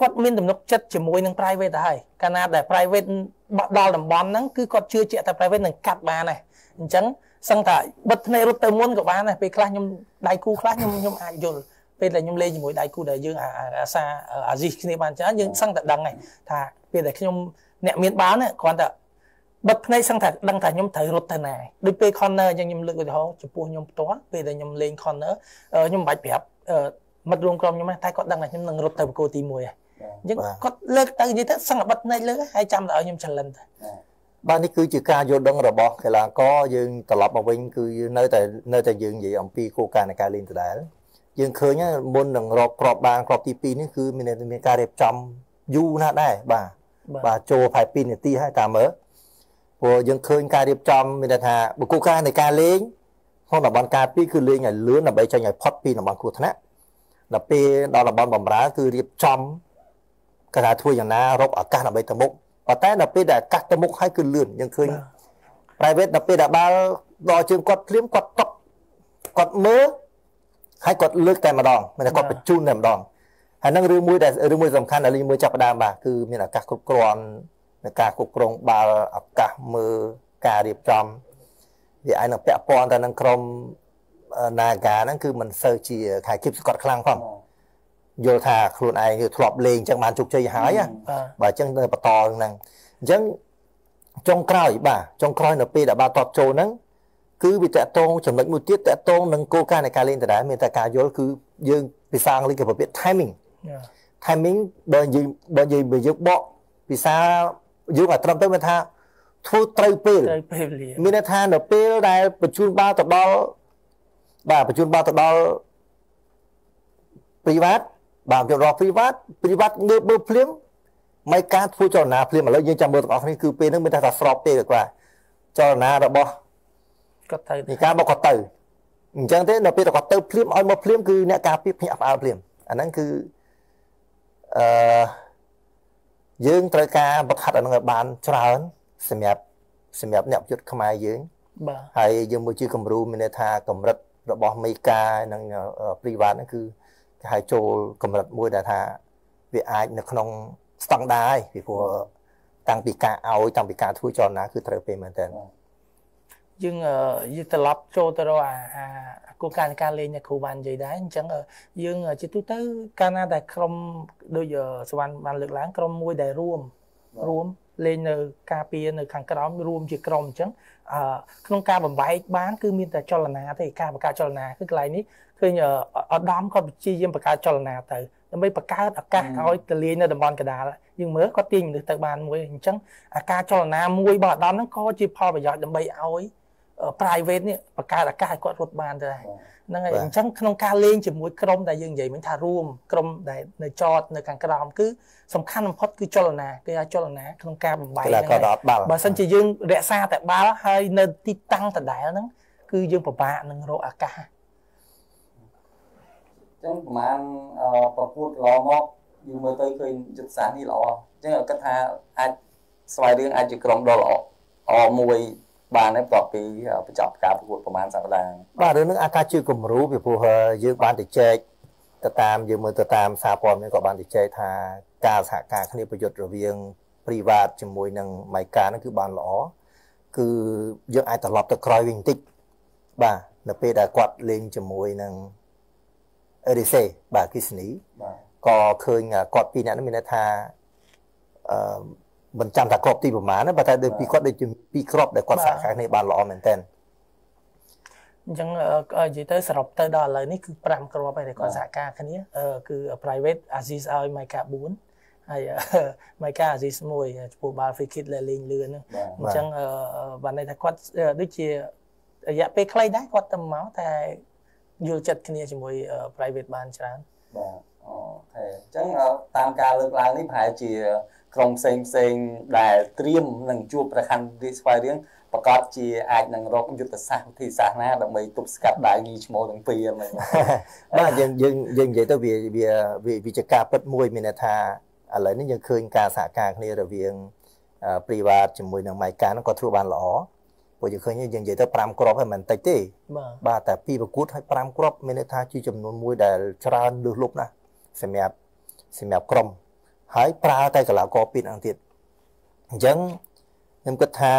គាត់មានទំនុកចិត្តជាមួយនឹង private ទៅហើយកាលណាដែល private ដល់តំបន់ហ្នឹងគឺគាត់ជឿជាក់តែ private នឹងកាត់បានហើយអញ្ចឹងសឹងថាបិទភ្នែករត់ទៅមុនក៏បានដែរពេលខ្លះខ្ញុំដៃគូខ្លះខ្ញុំខ្ញុំអាចយល់ពេលដែលខ្ញុំលេងជាមួយដៃគូដែលយើងអាសាអាស៊ីគ្នាបានច្រើនយើងសឹងតែដឹងហើយថាពេលដែលខ្ញុំអ្នកមានបាល់ណាគ្រាន់តែបិទភ្នែកសឹងថាដឹងថាខ្ញុំត្រូវរត់ទៅណាដូចពេល corner អញ្ចឹងខ្ញុំលើកឧទាហរណ៍ចំពោះខ្ញុំផ្ទាល់ពេលដែលខ្ញុំលេង corner ខ្ញុំមិនបាច់ប្រាប់ មិត្តរួមក្រុមខ្ញុំតែគាត់ដឹងថាខ្ញុំនឹងរត់ទៅប្រកួតទី1ហើយអញ្ចឹងគាត់លើកទៅនិយាយទៅសឹងបិទភ្នែកលើហើយចាំតែឲ្យខ្ញុំ challenge ទៅបាទនេះគឺជាការយល់ដឹងរបស់កីឡាករយើងត្រឡប់មកវិញគឺនៅតែនៅតែយើងនិយាយអំពីគោលការណ៍នៃការលេងដដែលយើងឃើញមុននឹងរកក្របបានក្របទី2នេះគឺមានមានការរៀបចំយូរណាស់ដែរបាទបាទចូលប្រហែល2នាទីហើយតាមមើលព្រោះយើងឃើញការរៀបចំមានន័យថាបុគ្គលការនៃការលេង ក្នុងតំបន់ការពីគឺលេងឲ្យលឿនដើម្បីចេញឲ្យផុតពីតំបន់គ្រោះថ្នាក់ដល់ពេលដល់តំបន់បំរើគឺរៀបចំគេថាធ្វើយ៉ាងណារកឱកាសដើម្បីទៅមុខប៉ុន្តែដល់ពេលដែលឱកាសទៅមុខហើយគឺលឿនយើងឃើញ private ដល់ពេលដែលបាល់ដល់ជើងគាត់ភ្លាមគាត់តប់គាត់មើលហើយគាត់លើកតែម្ដងមិនថាគាត់បញ្ជូនតែម្ដងហើយនឹងរឿងមួយដែលរឿងមួយសំខាន់ដែលយើងមើលចាប់ផ្ដើមបាទគឺមានឱកាសគ្រប់គ្រាន់នៃការគ្រប់គ្រងបាល់ឱកាសមើលការរៀបចំ វាអាចនឹងពាក់ព័ន្ធទៅនឹងក្រុម Naga ហ្នឹងគឺមិនសូវជាខែគៀបស្កត់ខ្លាំងផងយល់ថាខ្លួនឯងធ្លាប់លេងអញ្ចឹងបានជោគជ័យហើយបាទអញ្ចឹងនៅបន្តហ្នឹងអញ្ចឹងចុងក្រោយបាទចុងក្រោយនៅពេលដែលបាល់តបចូលហ្នឹងគឺវាតកតងចំណុចមួយទៀតតកតងនឹងគោលការណ៍នៃការលេងដដែលមានតែការយល់គឺយើងភាសាអង់គ្លេសគេប្រភេទ timing timing បើយើងបើយើងបើយើងបកភាសាយើងឲ្យត្រឹមទៅមានថា ធ្វើត្រូវពេលត្រូវពេលវេលាមានន័យថានៅពេលដែលបញ្ជូនបាល់ទៅដល់បាទបញ្ជូនបាល់ទៅដល់ private បាទបញ្ជូនរក private private ងើបមើលភ្លាមមិនការធ្វើចលនាភ្លាមឥឡូវយើងចាំមើលទាំងអស់គ្នាគឺពេលហ្នឹងមានតែថាស្របពេលគាត់ចលនារបស់គាត់ទៅនៃការរបស់គាត់ទៅអញ្ចឹងទេនៅពេលគាត់ទៅភ្លាមឲ្យមកភ្លាមគឺអ្នកការពារភ្ញាក់ផ្អើលភ្លាមអាហ្នឹងគឺអឺយើងត្រូវការបកហាត់អាហ្នឹងឲ្យបានច្រើន សម្រាប់សម្រាប់អ្នកយុទ្ធខ្មែរយើងបាទហើយយើងមួយជាគំរូមានន័យថាកម្រិតរបស់មេកានិង private ហ្នឹងគឺគេហៅចូលកម្រិតមួយដែលថាវាអាចនៅក្នុងស្តង់ដារហើយពីព្រោះតាំងពីការឲ្យតាំងពីការធ្វើចលនាគឺត្រូវពេលមែនតើយើងយើងត្រឡប់ចូលទៅរកអាគោលការណ៍នៃការលេងដែលគ្រូបាននិយាយដែរអញ្ចឹងយើងជាទូទៅកាលណាដែលក្រុមដូចសវណ្ណបានលើកឡើងក្រុមមួយដែលរួម រួមលេងនៅការពារនៅខាងក្រោមរួមជាក្រុមអញ្ចឹងអឺក្នុងការបំបែកបានគឺមានតែចលនាទេការបង្កើតចលនាគឺកន្លែងនេះឃើញអដាមគាត់ព្យាយាមបង្កើតចលនាទៅដើម្បីបង្កើតឱកាសឲ្យទៅលេងនៅតំបន់កដាលយើងមើលគាត់ទាញមនុស្សទៅបានមួយអញ្ចឹងអាការចលនាមួយរបស់អាដាមហ្នឹងក៏ជាផលប្រយោជន៍ដើម្បីឲ្យ private នេះបង្កើតឱកាសឲ្យគាត់រត់បានដែរហ្នឹងហើយអញ្ចឹងក្នុងការលេងជាមួយក្រុមដែលយើងនិយាយមិញថារួមក្រុមដែលនៅចតនៅខាងក្រោមគឺសំខាន់បំផុតគឺចលនាគេថាចលនាក្នុងការបំបែកហ្នឹងបើសិនជាយើងរក្សាតែបាល់ហើយនៅទីតាំងដដែលហ្នឹងគឺយើងពិបាកនឹងរកឱកាសចឹងប្រហែលប្រកួតកន្លងមកយើងមើលទៅឃើញយុទ្ធសាស្ត្រនេះល្អចឹងគិតថាអាចស្វ័យរឿងអាចជាក្រុមដ៏ល្អល្អមួយ បានហើយបន្ទាប់ពីបញ្ចប់ការប្រកួតប្រហែលសប្តាហ៍បាទរឿងនឹងអាការជាគំរូពីព្រោះយើងបានទៅចែកទៅតាមយើងមើលទៅតាមសារព័ត៌មានក៏បានទៅចែកថាការសហការគ្នាប្រយុទ្ធរវាង private ជាមួយនឹង Maika ហ្នឹងគឺបានល្អគឺយើងអាចត្រឡប់ទៅក្រោយវិញបន្តិចបាទនៅពេលដែលគាត់លេងជាមួយនឹង Erise បាទគិសនីបាទក៏ឃើញគាត់ពីរនាក់នេះមានន័យថាអឺ មិនចាំថាក្របទីប្រមាណទេបើតែដូចពីគាត់ដូចជាពីរក្របដែលគាត់សហការគ្នាបានល្អមែនតើអញ្ចឹងនិយាយទៅសរុបទៅដល់ឥឡូវនេះគឺ5គ្រាប់ហើយដែលគាត់សហការគ្នាគឺ private Aziz ឲ្យ Maika 4ហើយ Maika Aziz 1ចំពោះ Bal Free Kick ដែលលេងលឿនហ្នឹងអញ្ចឹងបានន័យថាគាត់ដូចជារយៈពេលខ្លីដែរគាត់ទៅមកតែយល់ចិត្តគ្នាជាមួយ private បានច្រើនបាទអូខេអញ្ចឹងតាមការលើកឡើងនេះប្រហែលជា ក្រុមផ្សេងផ្សេងដែលត្រៀមនឹងជួបប្រខ័ណ្ឌរាជស្វ័យរៀងប្រកាសជាអាចនឹងរកយុទ្ធសាស្ត្រវិធីសាស្ត្រណាដើម្បីទប់ស្កាត់ដៅញីឈ្មោះទាំងពីរហ្នឹងបាទយើងយើងយើងនិយាយទៅវាវាវាជាការពិតមួយមានន័យថាឥឡូវនេះយើងឃើញការសហការគ្នារវាង private ជាមួយនឹង Maika ហ្នឹងក៏ធ្វើបានល្អព្រោះយើងឃើញយើងនិយាយទៅ5គ្រាប់ហើយមិនតិចទេបាទតែពីប្រកួតឲ្យ5គ្រាប់មានន័យថាជាចំនួនមួយដែលច្រើនលើសលប់ណាស់សម្រាប់សម្រាប់ក្រុម ហើយប្រើតែកីឡាករពីរអង្គទៀតអញ្ចឹងខ្ញុំគិតថា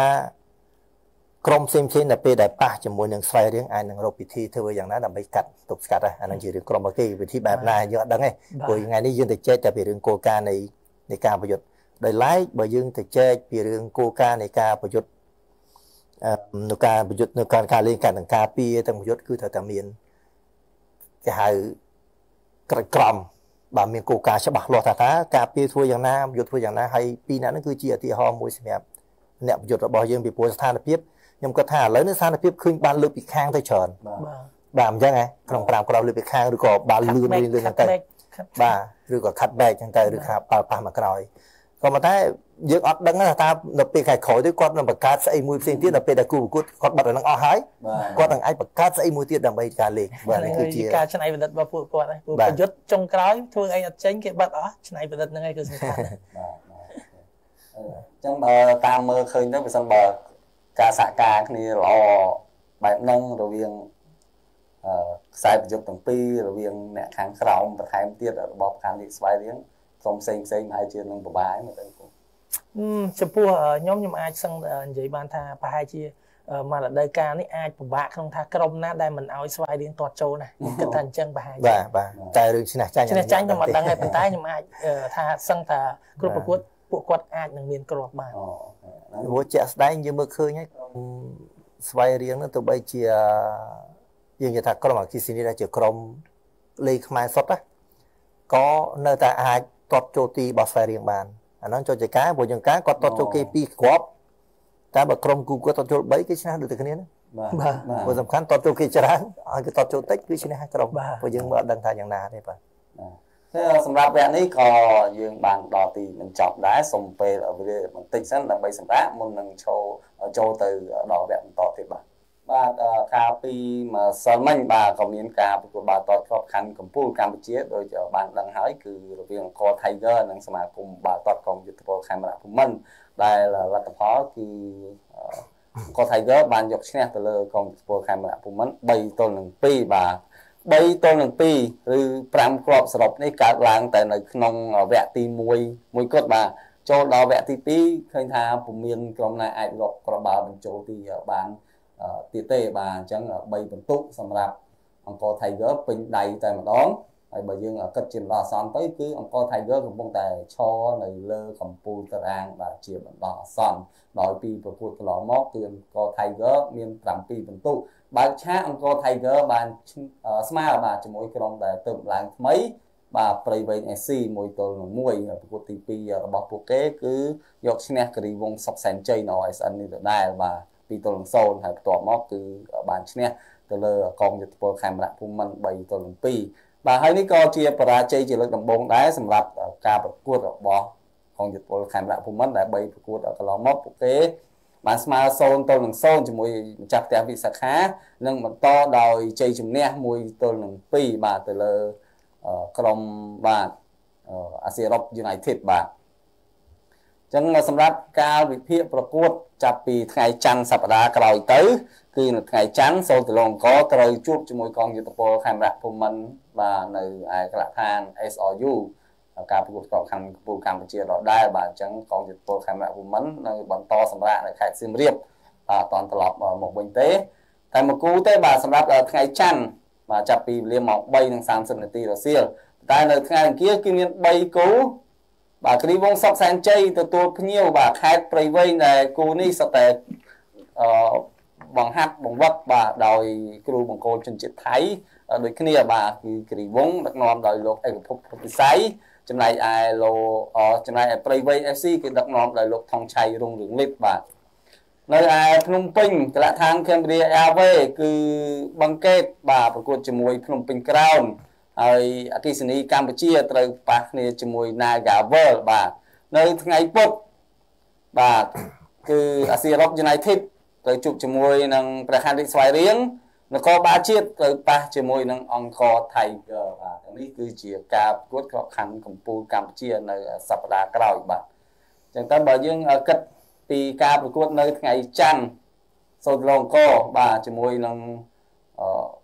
ក្រុមផ្សេងផ្សេងនៅពេលដែលប៉ះជាមួយនឹងស្វ័យរៀងអាចនឹងរកវិធីធ្វើយ៉ាងណាដើម្បីកាត់ទប់ស្កាត់អានឹងជារឿងក្រុមគេវិធីបែបណាយើងអត់ដឹងទេព្រោះថ្ងៃនេះយើងទៅចែកតែពីរឿងគោលការណ៍នៃនៃការប្រយុទ្ធដោយឡែកបើយើងទៅចែកពីរឿងគោលការណ៍នៃការប្រយុទ្ធនៅការប្រយុទ្ធនៅការការលេងការទាំងការពារទាំងប្រយុទ្ធគឺត្រូវតែមានគេហៅក្រឹកក្រម បើមានគោលការណ៍ច្បាស់លាស់ថាថាការពារធ្វើយ៉ាងណាយុទ្ធធ្វើយ៉ាងណាហើយពីរនាក់ហ្នឹងគឺជាឧទាហរណ៍មួយសម្រាប់អ្នកប្រយុទ្ធរបស់យើងពីព្រោះស្ថានភាពខ្ញុំគិតថាឥឡូវនេះស្ថានភាពឃើញបានលើកពីខាងទៅច្រើនបាទបាទអញ្ចឹងហ៎ក្នុង5ក្រោយលើកពីខាងឬក៏បានលឿនលឿនលឿនហ្នឹងទៅបាទឬក៏ cut back អញ្ចឹងទៅឬថាបាល់ប៉ះមកក្រោយ ក៏ប៉ុន្តែយើងអត់ដឹងថាតើនៅពេលខែក្រោយទៅគាត់នឹងបង្កើតស្អីមួយផ្សេងទៀតដល់ពេលដែលគូប្រកួតគាត់បាត់អានឹងអស់ហើយគាត់នឹងអាចបង្កើតស្អីមួយទៀតដើម្បីការលេងបាទនេះគឺជាការច្នៃប្រឌិតរបស់ពួកគាត់ហើយពួកប្រយុទ្ធចុងក្រោយធ្វើអីអត់ចេញគេបាត់អស់ច្នៃប្រឌិតហ្នឹងឯងគឺសំខាន់បាទអញ្ចឹងបើតាមមើលឃើញទៅបើសិនបើការសហការគ្នាល្អបែបហ្នឹងរវាងអឺខ្សែប្រយុទ្ធទាំងពីររវាងអ្នកខាងក្រោមបន្ថែមទៀតរបស់ខាងលីកស្វ័យរៀង ក្រុមផ្សេងផ្សេងហើយជានឹងពិបាកមើលទៅចំពោះខ្ញុំខ្ញុំអាចសឹងនិយាយបានថាប្រហែលជាមករដូវកាលនេះអាចពិបាកក្នុងថាក្រុមណាដែលមិនអោយស្វ័យរៀងទាត់ចូលណាខ្ញុំគិតថាអញ្ចឹងប្រហែលបាទបាទតែរឿងឈ្នះចាញ់ឈ្នះចាញ់ខ្ញុំមិនដឹងទេប៉ុន្តែខ្ញុំអាចថាសឹងថាគ្រប់ប្រកួតពួកគាត់អាចនឹងមានគ្រាប់បានព្រោះជាក់ស្ដែងយើងមើលឃើញហើយស្វ័យរៀងនោះទោះបីជាយើងនិយាយថាក្រុមអាគីស៊ីនីដែលជាក្រុមលេខខ្មែរសុទ្ធណាក៏នៅតែអាច ទាត់ចូលទីរបស់ស្វ័យរៀងបានអាហ្នឹងចូលចការព្រោះយើងការគាត់ទាត់ចូលគេ2គ្រាប់តែបើក្រុមគូគាត់ទាត់ចូល3គេឈ្នះដូចតែគ្នាណាបាទព្រោះសំខាន់ទាត់ចូលគេច្រើនឲ្យគេទាត់ចូលតិចគឺឈ្នះក្រុមព្រោះយើងមិនអត់ដឹងថាយ៉ាងណាទេបាទតែសម្រាប់វគ្គនេះក៏យើងបានដល់ទីបញ្ចប់ដែរសូមពេលវេលាបន្តិចសិនដើម្បីសម្រាប់មុននឹងចូលចូលទៅដល់វគ្គបន្តទៀតបាទ បាទកាលពីម្សិលមិញបាទក៏មានការប្រកួតបាល់ទាត់ក្របខ័ណ្ឌកម្ពុជាកម្ពុជាដូចបានដឹងហើយគឺរវាងអង្គរ Tiger និងសមាគមបាល់ទាត់កងយុទ្ធពលខេមរៈភូមិន្ទដែលលទ្ធផលគឺអង្គរ Tiger បានយកឈ្នះទៅលើកងយុទ្ធពលខេមរៈភូមិន្ទ3ទល់នឹង2បាទ3ទល់នឹង2ឬ5គ្រាប់សរុបនេះកើតឡើងតែនៅក្នុងវគ្គទី1មួយគត់បាទចូលដល់វគ្គទី2ឃើញថាពុំមានក្រុមណាអាចរកក្របបាល់បញ្ចូលទីបាន ទៀតទេបាទអញ្ចឹង3បន្ទុកសម្រាប់អង្គរ Tiger ពេញដៃតែម្ដងហើយបើយើងគិតជាបណ្ដោះអាសន្នទៅគឺអង្គរ Tiger កំពុងតែឈរនៅលើកម្ពូលតារាងបាទជាបណ្ដោះអាសន្នដោយពីប្រកួតកន្លងមកគឺអង្គរ Tiger មាន7បន្ទុកបើកឆាកអង្គរ Tiger បានស្មើបាទជាមួយក្រុមដែលទៅឡើងថ្មីបាទព្រៃវែង SC មួយទល់នឹង1ប្រកួតទី2របស់ពួកគេគឺយកឈ្នះការីវងសុកសែនជ័យនៅ SN នេះដដែលបាទ 2ទល់នឹង0ហើយបន្ទាប់មកគឺបានឈ្នះទៅលើកងយុទ្ធពលខេមរៈភូមិន្ទ3ទល់នឹង2បាទហើយនេះក៏ជាបរាជ័យជាលើកដំបូងដែរសម្រាប់ការប្រកួតរបស់កងយុទ្ធពលខេមរៈភូមិន្ទដែល3ប្រកួតកន្លងមកពួកគេបានស្មើ0ទល់នឹង0ជាមួយម្ចាស់ផ្ទះវិសាខានិងបន្តដោយជ័យជំនះ1ទល់នឹង2បាទទៅលើក្រុមបាទអាស៊ីអឺរ៉ុប United បាទ ចឹងសម្រាប់ការវិភាគប្រកួតចាប់ពីថ្ងៃច័ន្ទសប្តាហ៍ក្រោយទៅ គឺនៅថ្ងៃច័ន្ទសូលតឡងកត្រូវជួបជាមួយកងយុទ្ធពលខេមរៈភូមិន្ទបាទនៅឯក្រាក់ឋាន SRU ការប្រកួតក្របខ័ណ្ឌកម្ពុជាកម្ពុជាដដែលបាទអញ្ចឹងកងយុទ្ធពលខេមរៈភូមិន្ទនៅបន្តសម្រាប់នៅខេត្តសៀមរាបបាទអត់តន់ត្រឡប់មកវិញទេតែមកគូទេបាទសម្រាប់ថ្ងៃច័ន្ទបាទចាប់ពីវេលាម៉ោង3:30នាទីរសៀលតែនៅថ្ងៃអង្គារគឺមាន3គូ បាទគ្រីវងសុកសែនជ័យទទួលភ្ញៀវបាទខេត្តព្រៃវែងដែលគូនេះសុទ្ធតែអឺបង្ហាត់បង្វឹកបាទដោយគ្រូបង្គោលជនជាតិថៃដូចគ្នាបាទគឺគ្រីវងដឹកនាំដោយលោកឯកភពពុទ្ធិស័យចំណែកឯលោកចំណែកឯព្រៃវែង FC គឺដឹកនាំដោយលោកថងឆៃរុងរឿងលីបបាទនៅឯភ្នំពេញកលដ្ឋាន Cambodia Airway គឺបង្កេតបាទប្រកួតជាមួយភ្នំពេញ Crown ហើយអគិសនីកម្ពុជាត្រូវប៉ះគ្នាជាមួយ Nagavel បាទនៅថ្ងៃពុធបាទគឺអាស៊ីអឺរ៉ុប United ត្រូវជួបជាមួយនឹងព្រះខ័នរាជស្វាយរៀងនគរបាលជាតិត្រូវប៉ះជាមួយនឹងអង្គរ Tiger បាទនេះគឺជាការប្រកួតក្របខ័ណ្ឌកម្ពុជាកម្ពុជានៅសប្តាហ៍ក្រោយបាទអញ្ចឹងតើបើយើងគិតពីការប្រកួតនៅថ្ងៃច័ន្ទសូត្រឡងកបាទជាមួយនឹង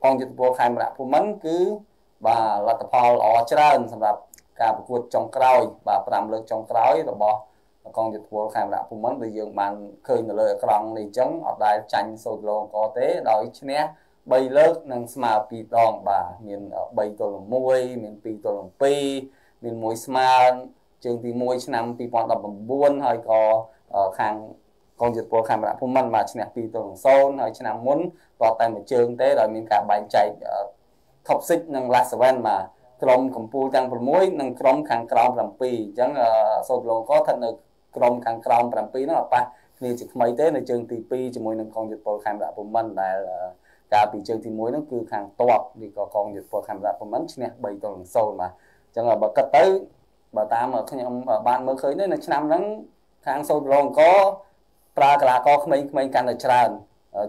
កងយុទ្ធពលខេមរៈភូមិន្ទគឺ បាទលទ្ធផលល្អច្រើនសម្រាប់ការប្រកួតចុងក្រោយ បាទ5លើកចុងក្រោយរបស់កងយុទ្ធពលខេមរៈភូមិន្ទដែលយើងបានឃើញនៅលើអក្រង់នេះអញ្ចឹងអត់ដែលចាញ់សូត្រឡងកទេដោយឈ្នះ3លើកនិងស្មើ2ដងបាទមាន3ទល់នឹង1មាន2ទល់នឹង2មាន1ស្មើជើងទី1ឆ្នាំ2019ហើយក៏ខាងកងយុទ្ធពលខេមរៈភូមិន្ទបាទឈ្នះ2ទល់នឹង0ហើយឆ្នាំមុនតតែមួយជើងទេដោយមានការបែងចែក top 6និង last 7បាទក្រុមកម្ពុជាទាំង6និងក្រុមខាងក្រោម7អញ្ចឹងសូត្រឡងក៏ស្ថិតនៅក្រុមខាងក្រោម7ហ្នឹងអត់ប៉ះគ្នាជាថ្មីទេនៅជើងទី2ជាមួយនឹងកងយុទ្ធពលខេមរៈភូមិន្ទដែលកាលពីជើងទី1ហ្នឹងគឺខាងតបនេះក៏កងយុទ្ធពលខេមរៈភូមិន្ទឈ្នះ3ទល់នឹង0បាទអញ្ចឹងបើគិតទៅបើតាមខ្ញុំបានមើលឃើញនៅឆ្នាំហ្នឹងខាងសូត្រឡងកប្រើកីឡាករក្មេងៗកាន់តែច្រើន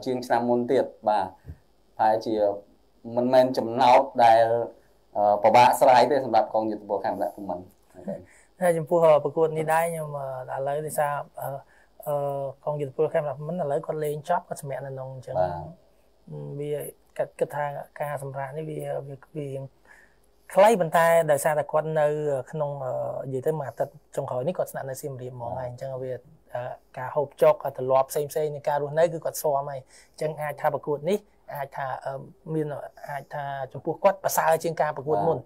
ជាងឆ្នាំមុនទៀតបាទតែជា មិនមែនចំណោទដែលពិបាកស្រាយទេសម្រាប់កងយុទ្ធពលខេមរៈព្រមិនហើយចំពោះប្រកួតនេះដែរខ្ញុំឥឡូវដោយសារអឺកងយុទ្ធពលខេមរៈព្រមិនឥឡូវគាត់លេងចប់គាត់សម្រាប់នៅក្នុងអញ្ចឹងវាគាត់គិតថាការសម្រាប់នេះវាវាខ្លីប៉ុន្តែដោយសារតែគាត់នៅក្នុងនិយាយទៅមួយអាទិត្យចុងក្រោយនេះគាត់ស្នាក់នៅសៀមរាបហ្មងហើយអញ្ចឹងវាការហូបចុកទម្លាប់ផ្សេងផ្សេងនៃការរស់នៅគឺគាត់ស្វាមហើយអញ្ចឹងអាចថាប្រកួតនេះ អាចថាមានអាចថាចំពោះគាត់ប្រសើរជាងការប្រកួតមុន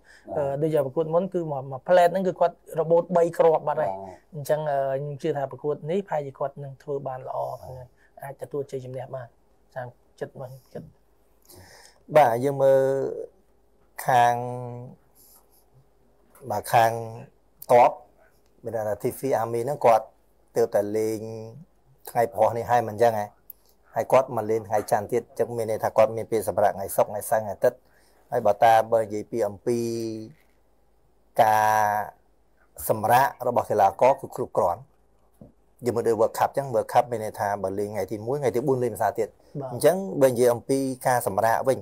ដូចជាប្រកួតមុនគឺមួយផ្លែតហ្នឹងគឺគាត់របូត3គ្រាប់បាត់ហើយអញ្ចឹងខ្ញុំជឿថាប្រកួតនេះប្រហែលជាគាត់នឹងធ្វើបានល្អអាចទទួលជ័យជំនះបានតាមចិត្តបានចិត្តបាទយើងមើលខាងបាទខាងតបមានថា TV Army ហ្នឹងគាត់ទើបតែលេងថ្ងៃព្រោះនេះហើយមិនអញ្ចឹងហ៎ ហើយគាត់មកលេងថ្ងៃច័ន្ទទៀតចឹងមានន័យថាគាត់មានពេលសម្រាប់ថ្ងៃសុក្រថ្ងៃសៅរ៍ថ្ងៃអាទិត្យហើយបើតាបើនិយាយពីអំពីការសម្រាប់របស់កីឡាករគឺគ្រប់គ្រាន់យើងមើលដូច World Cup ចឹង World Cup មានន័យថាបើលេងថ្ងៃទី1ថ្ងៃទី4លេងភាសាទៀតអញ្ចឹងបើនិយាយអំពីការសម្រាប់វិញ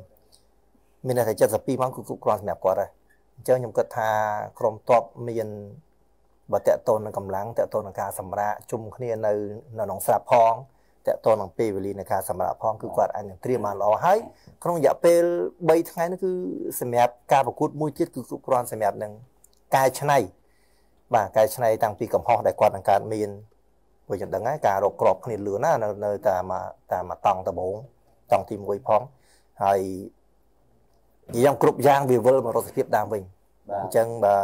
មានន័យថា72ម៉ោងគឺគ្រប់គ្រាន់សម្រាប់គាត់ហើយអញ្ចឹងខ្ញុំគិតថាក្រុមតបមានបើតកតូននឹងកម្លាំងតកតូននឹងការសម្រាកជុំគ្នានៅនៅក្នុងស្រាប់ផង តកតូននឹងពេលវេលានៃការសម្រាកផងគឺគាត់អាចនឹងត្រៀមបានល្អហើយក្នុងរយៈពេល3ថ្ងៃនេះគឺសម្រាប់ការប្រកួតមួយទៀតគឺគ្រប់គ្រាន់សម្រាប់នឹងកែច្នៃបាទកែច្នៃតាំងពីកំហុសដែលគាត់នឹងកើតមានព្រោះយើងដឹងហើយការរកក្របគ្នាលឿនណានៅនៅតាមតាមតង់ដបងតង់ទី1ផងហើយនិយាយគ្រប់យ៉ាងវាវិលមករកភាពដើមវិញអញ្ចឹងបើ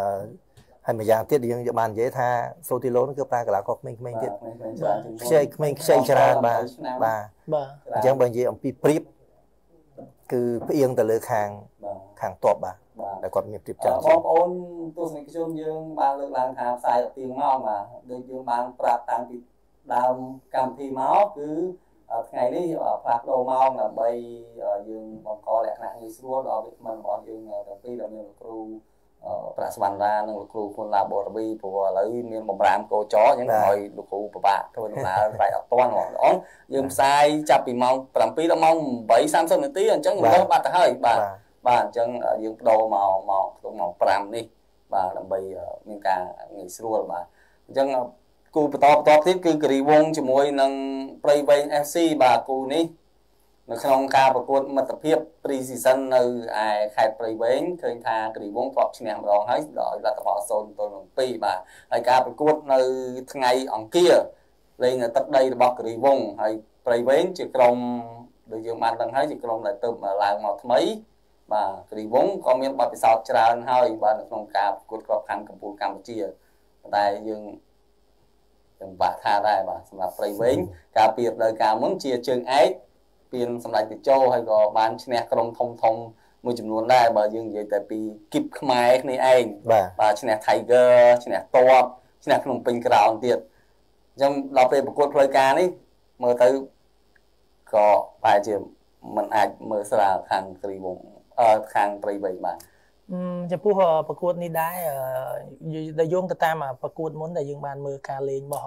ហើយម្យ៉ាងទៀតយើងបាននិយាយថាសូទីឡូនឹងគឺប្រើកីឡាករក្មេងៗទៀតខ្ចីក្មេងខ្ចីច្រើនបាទបាទបាទអញ្ចឹងបើនិយាយអំពីព្រៀបគឺផ្អៀងទៅលើខាងខាងតបបាទដែលគាត់មានព្រៀបចំបងប្អូនទស្សនិកជនយើងបានលើកឡើងថាផ្សាយទៀងមកបាទដូចយើងបានប្រាប់តាំងពីដើមកម្មវិធីមកគឺថ្ងៃនេះផ្លាស់ប្ដូរម៉ោងដើម្បីយើងបង្កលក្ខណៈងាយស្រួលដល់វិក្កាមរបស់យើងទាំងពីរដែលមានលោកគ្រូ ប្រាក់សវណ្ណរានិងលោកគ្រូគុណឡាបូរវីព្រោះឥឡូវមានបំរាមកោចអញ្ចឹងឲ្យលោកគ្រូពិបាកធ្វើដំណើរបែរអត់តាន់បងប្អូនយើងផ្សាយចាប់ពីម៉ោង7ដល់ម៉ោង8:30នាទីអញ្ចឹងយើងបាត់ទៅហើយបាទបាទអញ្ចឹងយើងបដូរមកមកក្នុងម៉ោង5នេះបាទដើម្បីមានការងាយស្រួលបាទអញ្ចឹងគូបន្តបន្តទៀតគឺគិរីវងជាមួយនឹងព្រៃវែង FC បាទគូនេះ នៅក្នុងការប្រកួតមិត្តភាព pre-season នៅឯខេត្តព្រៃវែងឃើញថាគិរីវងធ្លាប់ឈ្នះម្ដងហើយដោយលទ្ធផល0ទល់នឹង2បាទហើយការប្រកួតនៅថ្ងៃអង្គារលេងនៅទឹកដីរបស់គិរីវងហើយព្រៃវែងជាក្រុមដូចយើងបានដឹងហើយជាក្រុមដែលទៅឡើងមកថ្មីបាទគិរីវងក៏មានបទពិសោធន៍ច្រើនហើយបាទនៅក្នុងការប្រកួតក្របខ័ណ្ឌកម្ពុជាកម្ពុជាតែយើងខ្ញុំបាក់ថាដែរបាទសម្រាប់ព្រៃវែងការពីរដូវកាលមុនជាជើងឯក ពៀនសម្ដេចតេជោហើយក៏បានឈ្នះក្រុមធំធំមួយចំនួនដែរបើយើងនិយាយតែពីគីបខ្មែរគ្នាឯងបាទឈ្នះ Tiger ឈ្នះតបឈ្នះក្នុងពេញក្រោនទៀតអញ្ចឹងដល់ពេលប្រកួតផ្លូវការនេះមើលទៅក៏បែរជាมันអាចមើលស្រាលខាងគ្រីវងអឺខាងព្រៃវែងបាន ចំពោះប្រកួតនេះដែរដែលយោងទៅតាមប្រកួតមុនដែលយើងបានមើលការលេងរបស់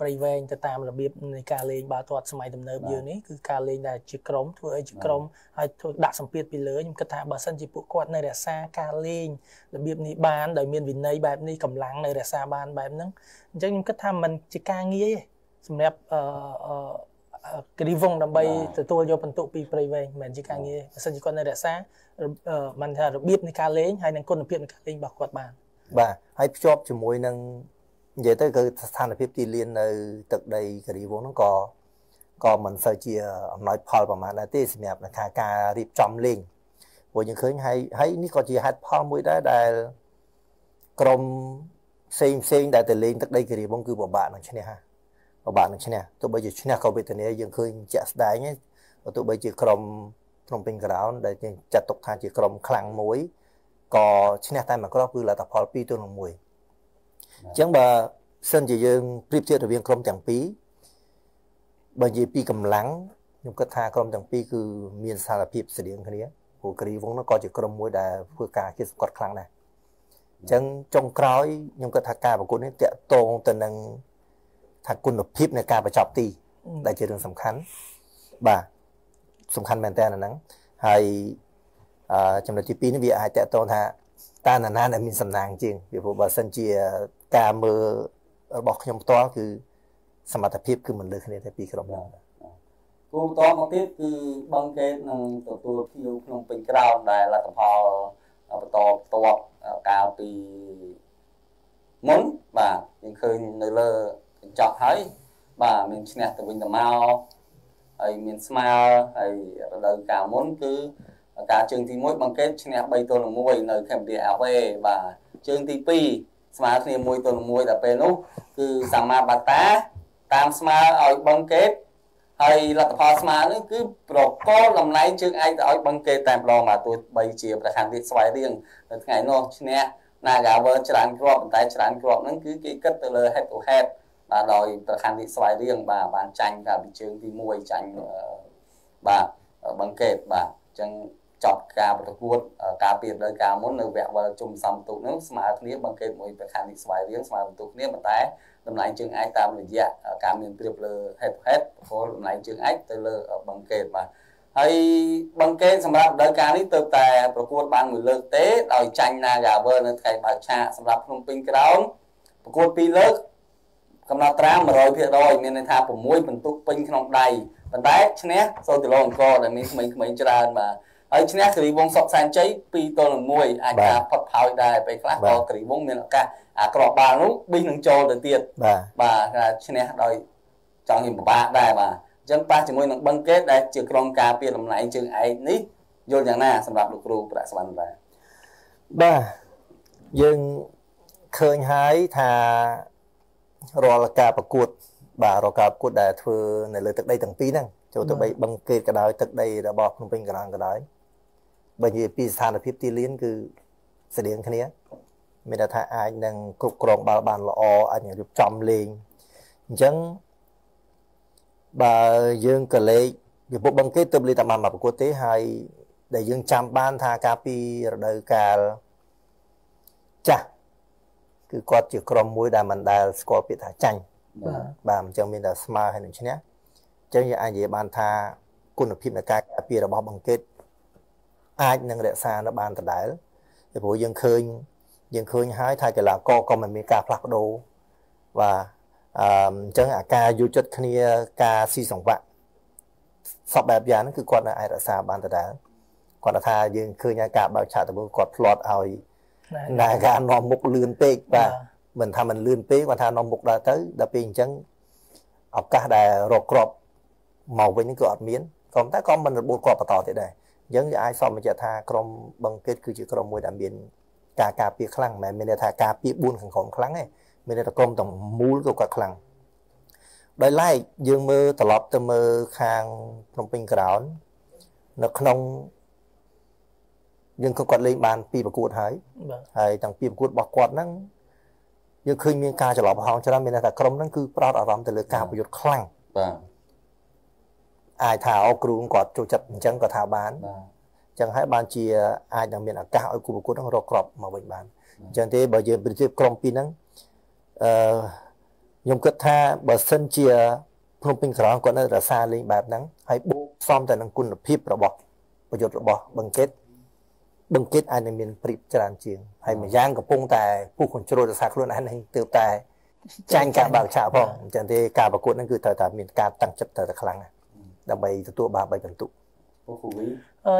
ព្រៃវែងទៅតាមរបៀបនៃការលេងបាល់ទាត់សម័យទំនើបយើងនេះគឺការលេងដែលជាក្រុមធ្វើឲ្យជាក្រុមហើយធ្វើដាក់សម្ពាធពីលើខ្ញុំគិតថាបើសិនជាពួកគាត់នៅរក្សាការលេងរបៀបនេះបានដោយមានវិន័យបែបនេះកម្លាំងនៅរក្សាបានបែបហ្នឹងអញ្ចឹងខ្ញុំគិតថាมันជាការងាយទេសម្រាប់អឺ គ្រីវងដើម្បីទទួលយកបន្ទុកពីព្រៃវែងមិនមែនជាការងារបើសិនជាគាត់នៅរក្សាមិនថារបៀបនៃការលេងហើយនិងគុណភាពនៃការលេងរបស់គាត់បានបាទហើយភ្ជាប់ជាមួយនឹងនិយាយទៅគឺស្ថានភាពទីលាននៅទឹកដីការីវងហ្នឹងក៏ក៏មិនសូវជាអំណោយផលប្រហែលដែរទេសម្រាប់នៅខាងការរៀបចំលេងព្រោះយើងឃើញហើយហើយនេះក៏ជាហេតុផលមួយដែរដែលក្រុមផ្សេងផ្សេងដែលទៅលេងទឹកដីការីវងគឺពិបាកនឹងឈ្នះ ពិបាកនឹងឈ្នះទោះបីជាឈ្នះក៏វេទនាយើងឃើញជាក់ស្ដែងទោះបីជាក្រុមភ្នំពេញក្រោនដែលយើងចាត់ទុកថាជាក្រុមខ្លាំងមួយក៏ឈ្នះតែមួយគ្រាប់គឺលទ្ធផល2ទល់នឹង1អញ្ចឹងបើសិនជាយើងប្រៀបធៀបរវាងក្រុមទាំងពីរបើនិយាយពីកម្លាំងខ្ញុំគិតថាក្រុមទាំងពីរគឺមានសារភាពស្តៀងគ្នាព្រោះគ្រីវងនោះក៏ជាក្រុមមួយដែលធ្វើការគេសង្កត់ខ្លាំងដែរអញ្ចឹងចុងក្រោយខ្ញុំគិតថាការប្រកួតនេះតកតងទៅនឹង ថាគុណភាពនៃការបញ្ចប់ទី ដែលជារឿងសំខាន់បាទសំខាន់មែនតើអាហ្នឹងហើយអឺចំណុចទី2នេះវាអាចតកតងថាតើណាណាដែលមានសំណាងជាងពីព្រោះបើសិនជាការមើលរបស់ខ្ញុំផ្ទាល់គឺសមត្ថភាពគឺមិនលើគ្នាទេពីក្រុមនោះគោលបន្តមកទៀតគឺបឹងកេតនឹងទទួលភៀវក្នុងពេញក្រោមដែលលទ្ធផលបន្តបន្ទាប់កាលពីមុនបាទយើងឃើញនៅលើកញ្ចក់ហើយបាទមានឈ្នះទៅវិញទៅមកហើយមានស្មើហើយរដូវកាលមុនគឺការជើងទី1បង្កេតឈ្នះ3ទល់នឹង1នៅ Cambodia Airway បាទជើងទី2ស្មើគ្នា1ទល់នឹង1ដល់ពេលនោះគឺសាមាបាតាតាមស្មើឲ្យបង្កេតហើយលទ្ធផលស្មើនេះគឺប្រកលតម្លៃជើងឯកទៅឲ្យបង្កេតតែម្ដងបាទទោះបីជាប្រខានទៀតស្វ័យរៀងនៅថ្ងៃនោះឈ្នះ Nagawer ច្រើនគ្រាប់ប៉ុន្តែច្រើនគ្រាប់ហ្នឹងគឺគេគិតទៅលើ head to head បាទដោយប្រខានទីស្វ័យរៀងបាទបានចាញ់កាលពីជើងទី1ចាញ់បាទបង្កេតបាទអញ្ចឹងចប់ការប្រកួតការពីរដូវកាលមុននៅវគ្គវិលជុំសំទុកនោះស្មើគ្នាបង្កេតមួយប្រខានទីស្វ័យរៀងស្មើបន្ទុកគ្នាប៉ុន្តែតម្លៃជើងឯកតាមរយៈការមានប្រៀបលើ head to head ប្រគល់តម្លៃជើងឯកទៅលើបង្កេតបាទហើយបង្កេតសម្រាប់រដូវកាលនេះទៅតែប្រកួតបានមួយលើកទេដោយចាញ់ Nagawer នៅថ្ងៃបើកឆាកសម្រាប់ភ្នំពេញក្រោនប្រកួតពីរលើក កំណត់ត្រា100%មានន័យថា6បន្ទុកពេញក្នុងដៃប៉ុន្តែឈ្នះសូទីឡូអង្គរដែលមានក្មេងៗច្រើនបាទហើយឈ្នះគិរីវងសុកសែនជ័យ2ទល់នឹង1អាចថាផុតផោយដែរពេលខ្លះក៏គិរីវងមានឱកាសអាក្របបាល់នោះប៊ីសនឹងចូលទៅទៀតបាទបាទថាឈ្នះដោយចង់និយាយពិបាកដែរបាទអញ្ចឹងប៉ះជាមួយនឹងបឹងកេតដែលជាក្រុមការពារតម្លៃជើងឯកនេះយល់យ៉ាងណាសម្រាប់លោកគ្រូប្រាក់សវណ្ណបាទបាទយើងឃើញហើយថា រាល់ការប្រកួត បាទរាល់ការប្រកួតដែលធ្វើនៅលើទឹកដីទាំងពីរហ្នឹងចូលទៅបីបឹងកេតក៏ដោយទឹកដីរបស់ភ្នំពេញកណ្ដាលក៏ដោយបើនិយាយពីស្ថានភាពទីលានគឺស្តៀងគ្នា មានន័យថាអាចនឹងគ្រប់គ្រងបាល់បានល្អអាចនឹងរៀបចំលេងអញ្ចឹងបើយើងក៏លេខពីពុកបឹងគេទៅលេខតែបានមកប្រកួតទេហើយដែលយើងចាំបានថាកាលពីរដូវកាលចាស់ គឺគាត់ជាក្រុមមួយដែលមិនដែលស្គាល់ពាក្យថាចាញ់បាទបាទអញ្ចឹងមានតែស្មើហើយនឹងឈ្នះអញ្ចឹងយើងអាចនិយាយបានថាគុណភាពនៃការការពាររបស់បង្គិតអាចនឹងរក្សានៅបានដដែលពីព្រោះយើងឃើញយើងឃើញហើយថាកីឡាករក៏មិនមានការផ្លាស់ប្ដូរបាទអញ្ចឹងអាការយល់ចិត្តគ្នាការស៊ីសង្វាក់សពបែបយ៉ាងហ្នឹងគឺគាត់នៅអាចរក្សាបានដដែលគាត់ថាយើងឃើញហើយការបើកឆាកទៅគាត់ផ្្លាត់ឲ្យ ណាការនាំមុខលឿនពេកបាទមិនថាមិនលឿនពេកគាត់ថានាំមុខដល់ទៅដល់ពេលអញ្ចឹងឱកាសដែលរកគ្រាប់មកវិញគឺអត់មានក៏តែក៏មិនរបួសគាត់បន្តទៀតដែរអញ្ចឹងយើងអាចសន្មតិថាក្រុមបឹងកេតគឺជាក្រុមមួយដែលមានការការពារខ្លាំងមិនមែនមានន័យថាការពារ4ខាងក្រុមខ្លាំងទេមានន័យថាក្រុមទាំងមូលក៏គាត់ខ្លាំងដោយឡែកយើងមើលត្រឡប់ទៅមើលខាងភ្នំពេញក្រោននៅក្នុង យើងក៏គាត់លេងបានពីប្រកួតហើយហើយទាំងពីប្រកួតរបស់គាត់ហ្នឹងយើងឃើញមានការច្រឡំប្រហោងច្រើនមានន័យថាក្រុមហ្នឹងគឺប្រោតអារម្មណ៍ទៅលើការប្រយុទ្ធខ្លាំងបាទអាចថាអគ្រូគាត់ចូលចិត្តអញ្ចឹងក៏ថាបានបាទចឹងហើយបានជាអាចនឹងមានឱកាសឲ្យគូប្រកួតនឹងរកគ្រាប់មកវិញបានអញ្ចឹងទេបើយើងប្រៀបធៀបក្រុមពីរហ្នឹងអឺខ្ញុំគិតថាបើសិនជាភ្នំពេញក្រោនគាត់នៅរសាលេងបែបហ្នឹងហើយបូកផ្សំទៅនឹងគុណភាពរបស់ប្រយុទ្ធរបស់បង្គិត បង្គិតអាចនឹងមានព្រៀបច្រើនជាងហើយម្យ៉ាងកំពុងតែពុះកញ្ជ្រោលរសាខ្លួនឯងនឹងទើបតែចាញ់ការបើកឆាកផងអញ្ចឹងទេការប្រកួតហ្នឹងគឺត្រូវតែមានការតាំងចិត្តត្រូវតែខ្លាំងដើម្បីទទួលបាន3បន្ទុកពុះគូវី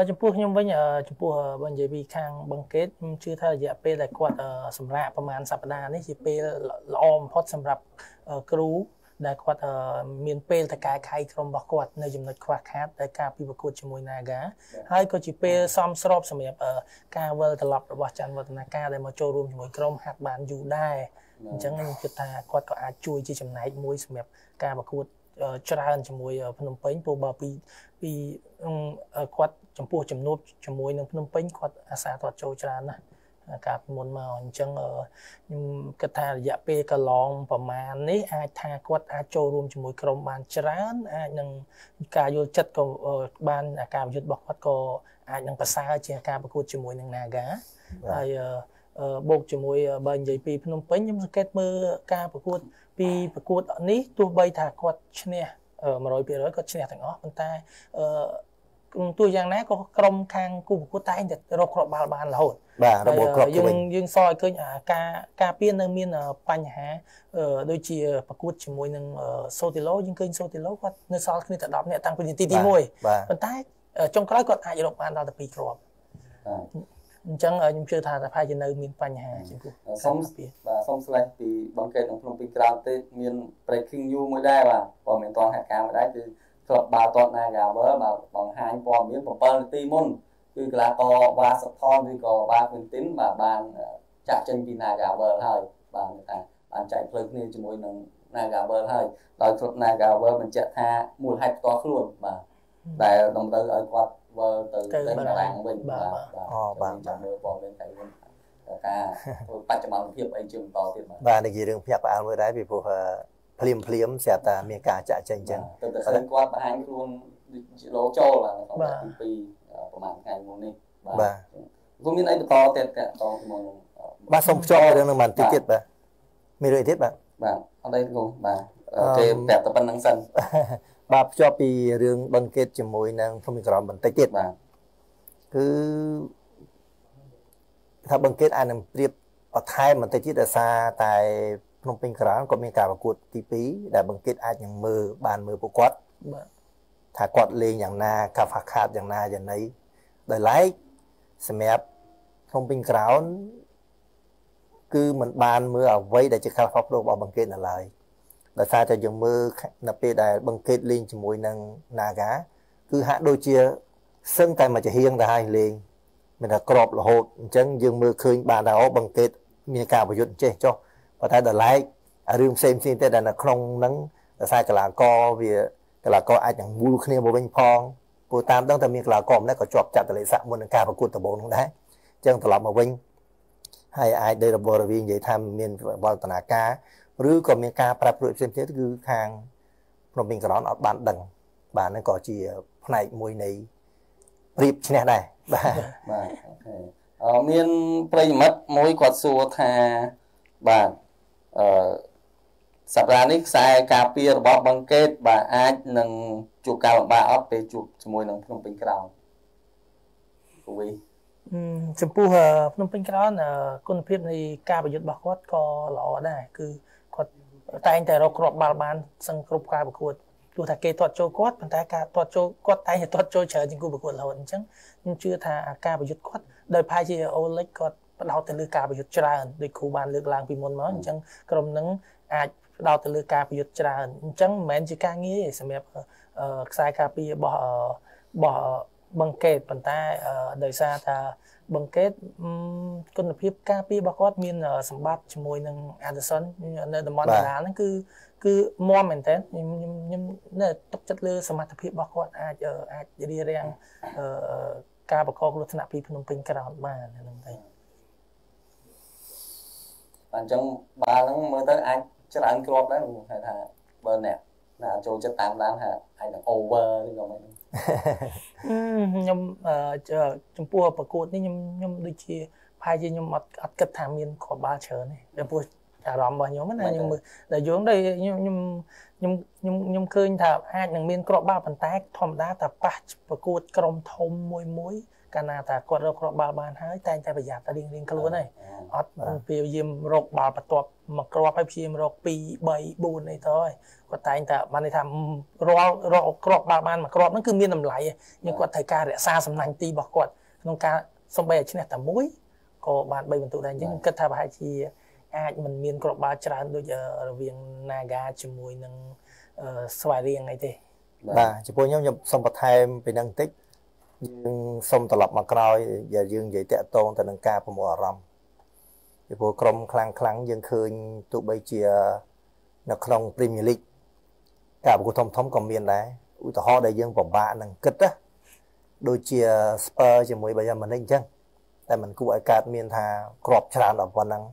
ចំពោះខ្ញុំវិញចំពោះបើនិយាយពីខាងបឹងកេតខ្ញុំជឿថារយៈពេលដែលគាត់សម្រាប់ប្រហែលសប្តាហ៍នេះជាពេលល្អបំផុតសម្រាប់គ្រូ ដែលគាត់មានពេលតកែខៃក្រុមរបស់គាត់នៅចំណុចខ្វះខាតដែលការពីប្រកួតជាមួយ Naga ហើយក៏ជាពេលសមស្របសម្រាប់ការវិលត្រឡប់របស់ច័ន្ទវឌ្ឍនាការដែលមកចូលរួមជាមួយក្រុមហាត់បានយូរដែរអញ្ចឹងខ្ញុំគិតថាគាត់ក៏អាចជួយជាចំណែកមួយសម្រាប់ការប្រកួតច្រើនជាមួយភ្នំពេញព្រោះបើពីពីគាត់ចំពោះចំនួនជាមួយនឹងភ្នំពេញគាត់អាសាគាត់ចូលច្រើនណាស់ កាលពីមុនមកអញ្ចឹងខ្ញុំគិតថារយៈពេលកន្លងប្រមាណនេះអាចថាគាត់អាចចូលរួមជាមួយក្រុមបានច្រើនអាចនឹងការយល់ចិត្តក៏បានការប្រយុទ្ធរបស់គាត់ក៏អាចនឹងប្រសើរជាងការប្រកួតជាមួយនឹង Naga ហើយបូកជាមួយបើនិយាយពីភ្នំពេញខ្ញុំសង្កេតមើលការប្រកួតពីប្រកួតនេះទោះបីថាគាត់ឈ្នះ100%គាត់ឈ្នះទាំងអស់ប៉ុន្តែអឺ ទោះយ៉ាងណាក៏ក្រុមខាងគូប្រកួតតែងតែរកគ្រាប់បាល់បានរហូតបាទរបបគ្រាប់យើងយើងសល់ឲ្យឃើញការការពៀននៅមានបញ្ហាដូចជាប្រកួតជាមួយនឹងសូទីឡូយើងឃើញសូទីឡូគាត់នៅសល់គ្នាតែ10នាក់តាំងពីនាទីទី1ប៉ុន្តែចុងក្រោយគាត់អាចរកបានដល់12គ្រាប់អញ្ចឹងខ្ញុំជឿថាប្រហែលជានៅមានបញ្ហាចំពោះសុំបាទសុំស្លេះពីបងកេតក្នុងភ្នំពេញក្រោមទេមាន breaking news មួយដែរបាទបើមិនទាន់ហេតុការណ៍មួយដែរគឺ ក្លឹបបាល់ទាត់ Nagavel បាទបង្ហាញព័ត៌មាន7នាទីមុនគឺកីឡាករវ៉ាសថនឬក៏វ៉ាវិនទីនបាទបានចាក់ចេញពី Nagavel ហើយបាទថាបានចែកផ្លូវគ្នាជាមួយនឹង Nagavel ហើយដោយក្លឹប Nagavel បញ្ជាក់ថាមូលហេតុផ្ទាល់ខ្លួនបាទដែលតម្រូវឲ្យគាត់វិលទៅទៅតារាងវិញបាទអូបាទចាំមើលព័ត៌មានតែវិញការបច្ចុប្បន្នភាពអីជាបន្តទៀតបាទបាទនិយាយរឿងភ្ញាក់ផ្អើលមួយដែរពីព្រោះ ភ្លាមភ្លាមស្រាប់តែមានការចាក់ចេញអញ្ចឹងទៅតែឃើញគាត់បង្ហាញខ្លួនលោចូលបាទក្នុងទី2ប្រហែលថ្ងៃមុននេះបាទគូមានអីបន្តទៀតតតជាមួយនឹងបាទសូមភ្ជាប់រឿងនឹងបន្តិចទៀតបាទមានរឿងទៀតបាទបាទអត់អីគូបាទគេប្រាប់តែប៉ុណ្្នឹងសិនបាទភ្ជាប់ពីរឿងបឹងកេតជាមួយនឹងភូមិក្រមបន្តិចទៀតបាទគឺថាបឹងកេតអាចនឹងប្រៀបបន្ថែមបន្តិចទៀតដោយសារតែ ភ្នំពេញក្រោមក៏មានការប្រកួតទី2ដែលបឹងកេតអាចនឹងមើលបានមើលពួកគាត់បាទថាគាត់លេងយ៉ាងណាកាហ្វាខាតយ៉ាងណាយ៉ាងណីដោយឡែកសម្រាប់ភ្នំពេញក្រោនគឺมันបានមើលអ្វីដែលជាការផ្លាស់ប្ដូររបស់បឹងកេតនៅឡើយដោយសារតែយើងមើលនៅពេលដែលបង្កេតលេងជាមួយនឹង Naga គឺហាក់ដូចជាសឹងតែមកជាហៀងទៅហើយលេងមានតែក្របរហូតអញ្ចឹងយើងមើលឃើញបានថាអូបង្កេតមានការប្រយុទ្ធចេះចុះ ប៉ុន្តែដល់ឡែករឿងផ្សេងផ្សេងទៀតដែលនៅក្នុងហ្នឹងដោយសារកីឡាករវាកីឡាករអាចនឹងមូលគ្នាមកវិញផងព្រោះតាមដឹងតែមានកីឡាករម្នាក់ក៏ជាប់ចាត់តលេខស័កមុននឹងការប្រកួតដំបូងនោះដែរអញ្ចឹងត្រឡប់មកវិញហើយអាចដែលរបបរវានិយាយថាមានវឌ្ឍនាការឬក៏មានការប្រាប់ព្រួយផ្សេងៗគឺខាងភ្នំពេញក្រនអត់បានដឹងបាទហ្នឹងក៏ជាផ្នែកមួយនៃព្រៀបឈ្នះដែរបាទបាទអូខេអឺមានប្រិយមិត្តមួយគាត់សួរថាបាទ អឺសប្តាហ៍នេះខ្សែការពាររបស់បឹងកេតបាទអាចនឹងជួបការលំបាកអត់ពេលជួបជាមួយនឹងភ្នំពេញក្រោនគូវីចំពោះភ្នំពេញក្រោនគុណភាពនៃការប្រយុទ្ធរបស់គាត់ក៏ល្អដែរគឺតែងតែរកគ្រាប់បាល់បានសឹងគ្រប់ការប្រកួតទោះថាគេទាត់ចូលគាត់ប៉ុន្តែការទាត់ចូលគាត់តែងតែទាត់ចូលច្រើនជាងគូប្រកួតរហូតអញ្ចឹងខ្ញុំជឿថាការប្រយុទ្ធគាត់ដោយផាយជាអូលិចគាត់ ផ្ដោតទៅលើការប្រយុទ្ធច្រើនដោយគ្រូបានលើកឡើងពីមុនមកអញ្ចឹងក្រុមនឹងអាចផ្ដោតទៅលើការប្រយុទ្ធច្រើនអញ្ចឹងមិនមែនជាការងារទេសម្រាប់ខ្សែការពាររបស់របស់បឹងកេតប៉ុន្តែដោយសារថាបង្កេតគុណភាពការពាររបស់គាត់មានសម្បត្តិជាមួយនឹង Anderson នៅតំបន់កណ្ដាលហ្នឹងគឺគឺមមមែនតើខ្ញុំខ្ញុំនៅទុកចិត្តលើសមត្ថភាពរបស់គាត់អាចអាចរៀបរៀងការប្រកបគ្រោះថ្នាក់ពីភ្នំពេញក្រោនបានហ្នឹងតែបាទ អញ្ចឹងបាល់ហ្នឹងមើលទៅអាចច្រើនគ្រាប់ដែរហៅថាបើអ្នកណាចូលចិត្តតាមដានថាអាចនឹង over ឬក៏មិនខ្ញុំចំពោះប្រកួតនេះខ្ញុំខ្ញុំដូចជាផាយជាខ្ញុំអត់អត់គិតថាមានគ្រាប់បាល់ច្រើនទេចំពោះអារម្មណ៍របស់ខ្ញុំណាខ្ញុំមើលតែយងដែរខ្ញុំខ្ញុំខ្ញុំខ្ញុំខ្ញុំឃើញថាអាចនឹងមានគ្រាប់បាល់ប៉ុន្តែធម្មតាតែប៉ះប្រកួតក្រុមធំមួយមួយ កាលណាថាគាត់រកគ្រាប់បាល់បានហើយតែងតែប្រយ័ត្នតែរៀងរៀងខ្លួនហើយអត់ព្យាយាមរកបាល់បន្ទាប់មកគ្រាប់ហើយព្យាយាមរក2 3 4អីទៅហើយគាត់តែងតែបានន័យថារាល់រកគ្រាប់បាល់បានមួយគ្រាប់ហ្នឹងគឺមានតម្លៃ nhưng គាត់ត្រូវការរក្សាសំណាញ់ទីរបស់គាត់ក្នុងការសំបីឲ្យឈ្នះតែមួយក៏បាន3បន្ទុកដែរអញ្ចឹងគិតថាប្រហែលជាអាចមិនមានគ្រាប់បាល់ច្រើនដូចរវាង Naga ជាមួយនឹងស្វាយរៀងអីទេបាទចំពោះខ្ញុំខ្ញុំសូមបន្ថែមពីនឹងបន្តិច យើងសូមត្រឡប់មកក្រោយដែលយើងនិយាយតាក់ទងទៅនឹងការប្រមូលអារម្មណ៍ពីព្រោះក្រុមខ្លាំងខ្លាំងយើងឃើញទោះបីជានៅក្នុង Premier League ការប្រកួតធំធំក៏មានដែរឧទាហរណ៍ដែលយើងពិបាកនឹងគិតណាដូចជា Spur ជាមួយ Bayern Munich អញ្ចឹងតែมันគួរឲ្យកើតមានថាក្របច្រើនដល់ប៉ុណ្ណឹង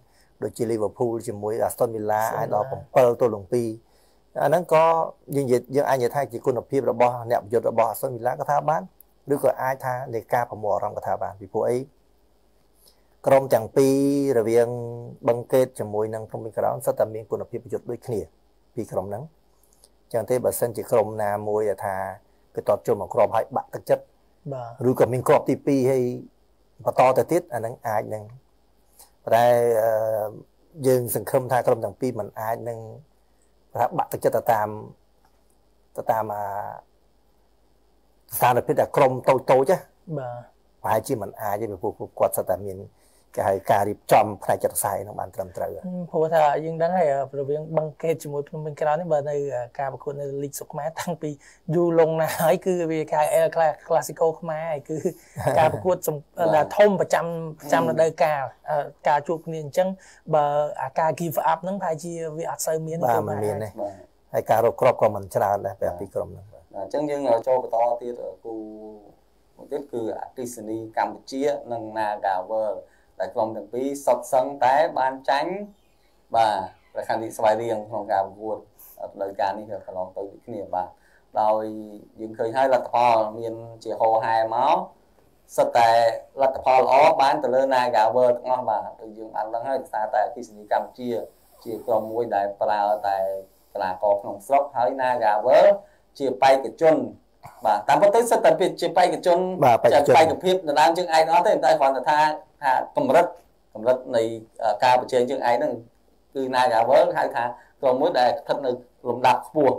ដូចជា Liverpool ជាមួយ Aston Villa អាចដល់7ទល់នឹង2អាហ្នឹងក៏យើងយើងអាចនិយាយថាជាគុណភាពរបស់អ្នកប្រយុទ្ធរបស់ Aston Villa ក៏ថាបាន ឬក៏អាចថានៃការប្រមូលអារម្មណ៍ក៏ថាបានពីព្រោះអីក្រុមទាំងពីររវាងបឹងកេតជាមួយនឹងភ្នំពេញក្រោនសុទ្ធតែមានគុណភាពប្រយុទ្ធដូចគ្នាពីក្រុមហ្នឹងចឹងទេបើសិនជាក្រុមណាមួយដែលថាគេតតជុំមកក្របហើយបាក់ទឹកចិត្តបាទឬក៏មានក្របទី2ហើយបន្តទៅទៀតអាហ្នឹងអាចនឹងតែយើងសង្ឃឹមថាក្រុមទាំងពីរมันអាចនឹងថាបាក់ទឹកចិត្តទៅតាមទៅតាមអា ស្ថានភាពដែលក្រុមតូចតូចណាបាទប្រហែលជាមិនអាចទេព្រោះគាត់សិតតែមានគេហៅការរៀបចំផ្នែកចិត្តសាស្ត្រនឹងបានត្រឹមត្រូវព្រោះថាយើងដឹងហើយរវាងបឹងកេតជាមួយភ្នំពេញក្រៅនេះបើនៅការប្រកួតនៅលីកសុខខ្មែរតាំងពីយូរលងណាស់ហើយគឺវាគេអែលក្លាស៊ីកូខ្មែរហើយគឺការប្រកួតដែលធំប្រចាំប្រចាំរដូវកាលការជួបគ្នាអញ្ចឹងបើអាការ give up ហ្នឹងប្រហែលជាវាអត់សូវមានទេបាទមានទេហើយការរកគ្រាប់ក៏មិនច្រើនដែរប្រាប់ពីក្រុមហ្នឹង អញ្ចឹងយើងចូលបន្តទៀតគូមួយទៀតគឺអគិសនីកម្ពុជានិង Nagavel ដែលក្រុមទាំងពីរសុទ្ធសឹងតែបានចាញ់បាទប្រខានទីស្វ័យរៀងក្នុងការប្រកួតផ្លូវការនេះកន្លងទៅដូចគ្នាបាទដោយយើងឃើញហើយលទ្ធផលមានជាហោហែមកសិតតែលទ្ធផលល្អបានទៅលើ Nagavel ទាំងអស់បាទដូចយើងបានដឹងហើយថាតែអគិសនីកម្ពុជា ជាក្រុមមួយដែលប្រើតែកីឡាករក្នុងស្រុកហើយ Nagavel ជាបេក្ខជនបាទតាមពិតទៅសិតតែជាបេក្ខជនជាបេក្ខភាពដណ្ដើមជើងឯកអត់ទេតែគ្រាន់តែថាថាកម្រិតកម្រិតនៃការប្រជែងជើងឯកហ្នឹងគឺ Nagavel ហៅថាក្រុមមួយដែលស្ថិតនៅលំដាប់ខ្ពស់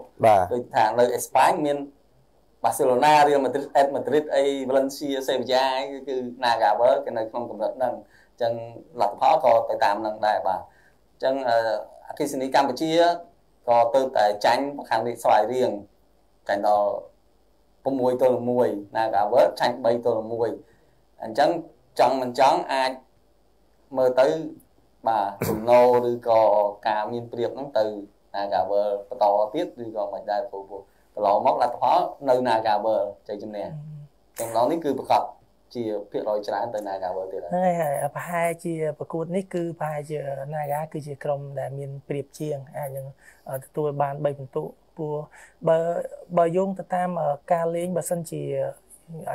ដូចថានៅអេស្ប៉ាញមាន Barcelona Real Madrid Ed Madrid អី Valencia Sevilla គឺ Nagavel គេនៅក្នុងកម្រិតហ្នឹងអញ្ចឹងលទ្ធផលក៏ទៅតាមនឹងដែរបាទអញ្ចឹងអគិសនីកម្ពុជាក៏ទៅតែចាញ់ប្រខាំងនេះស្វាយរៀង ចាញ់ដល់6ទល់1 Nagavel ចាញ់3ទល់1អញ្ចឹងចង់មិនចង់អាចមើលទៅបាទចំណូលឬក៏ការមានប្រៀបហ្នឹងទៅ Nagavel បន្តទៀតឬក៏មិនដែរព្រោះកន្លងមកលទ្ធផលនៅ Nagavel ជ័យជំនះចំណងនេះគឺប្រកបជាភាគរយច្រើនទៅ Nagavel ទៀតហើយហើយប្រហែលជាប្រកួតនេះគឺប្រហែលជា Naga គឺជាក្រុមដែលមានប្រៀបជាងអាចនឹងទទួលបាន3ពិន្ទុ ព្រោះបើបើយោងទៅតាមការលេងបើសិនជា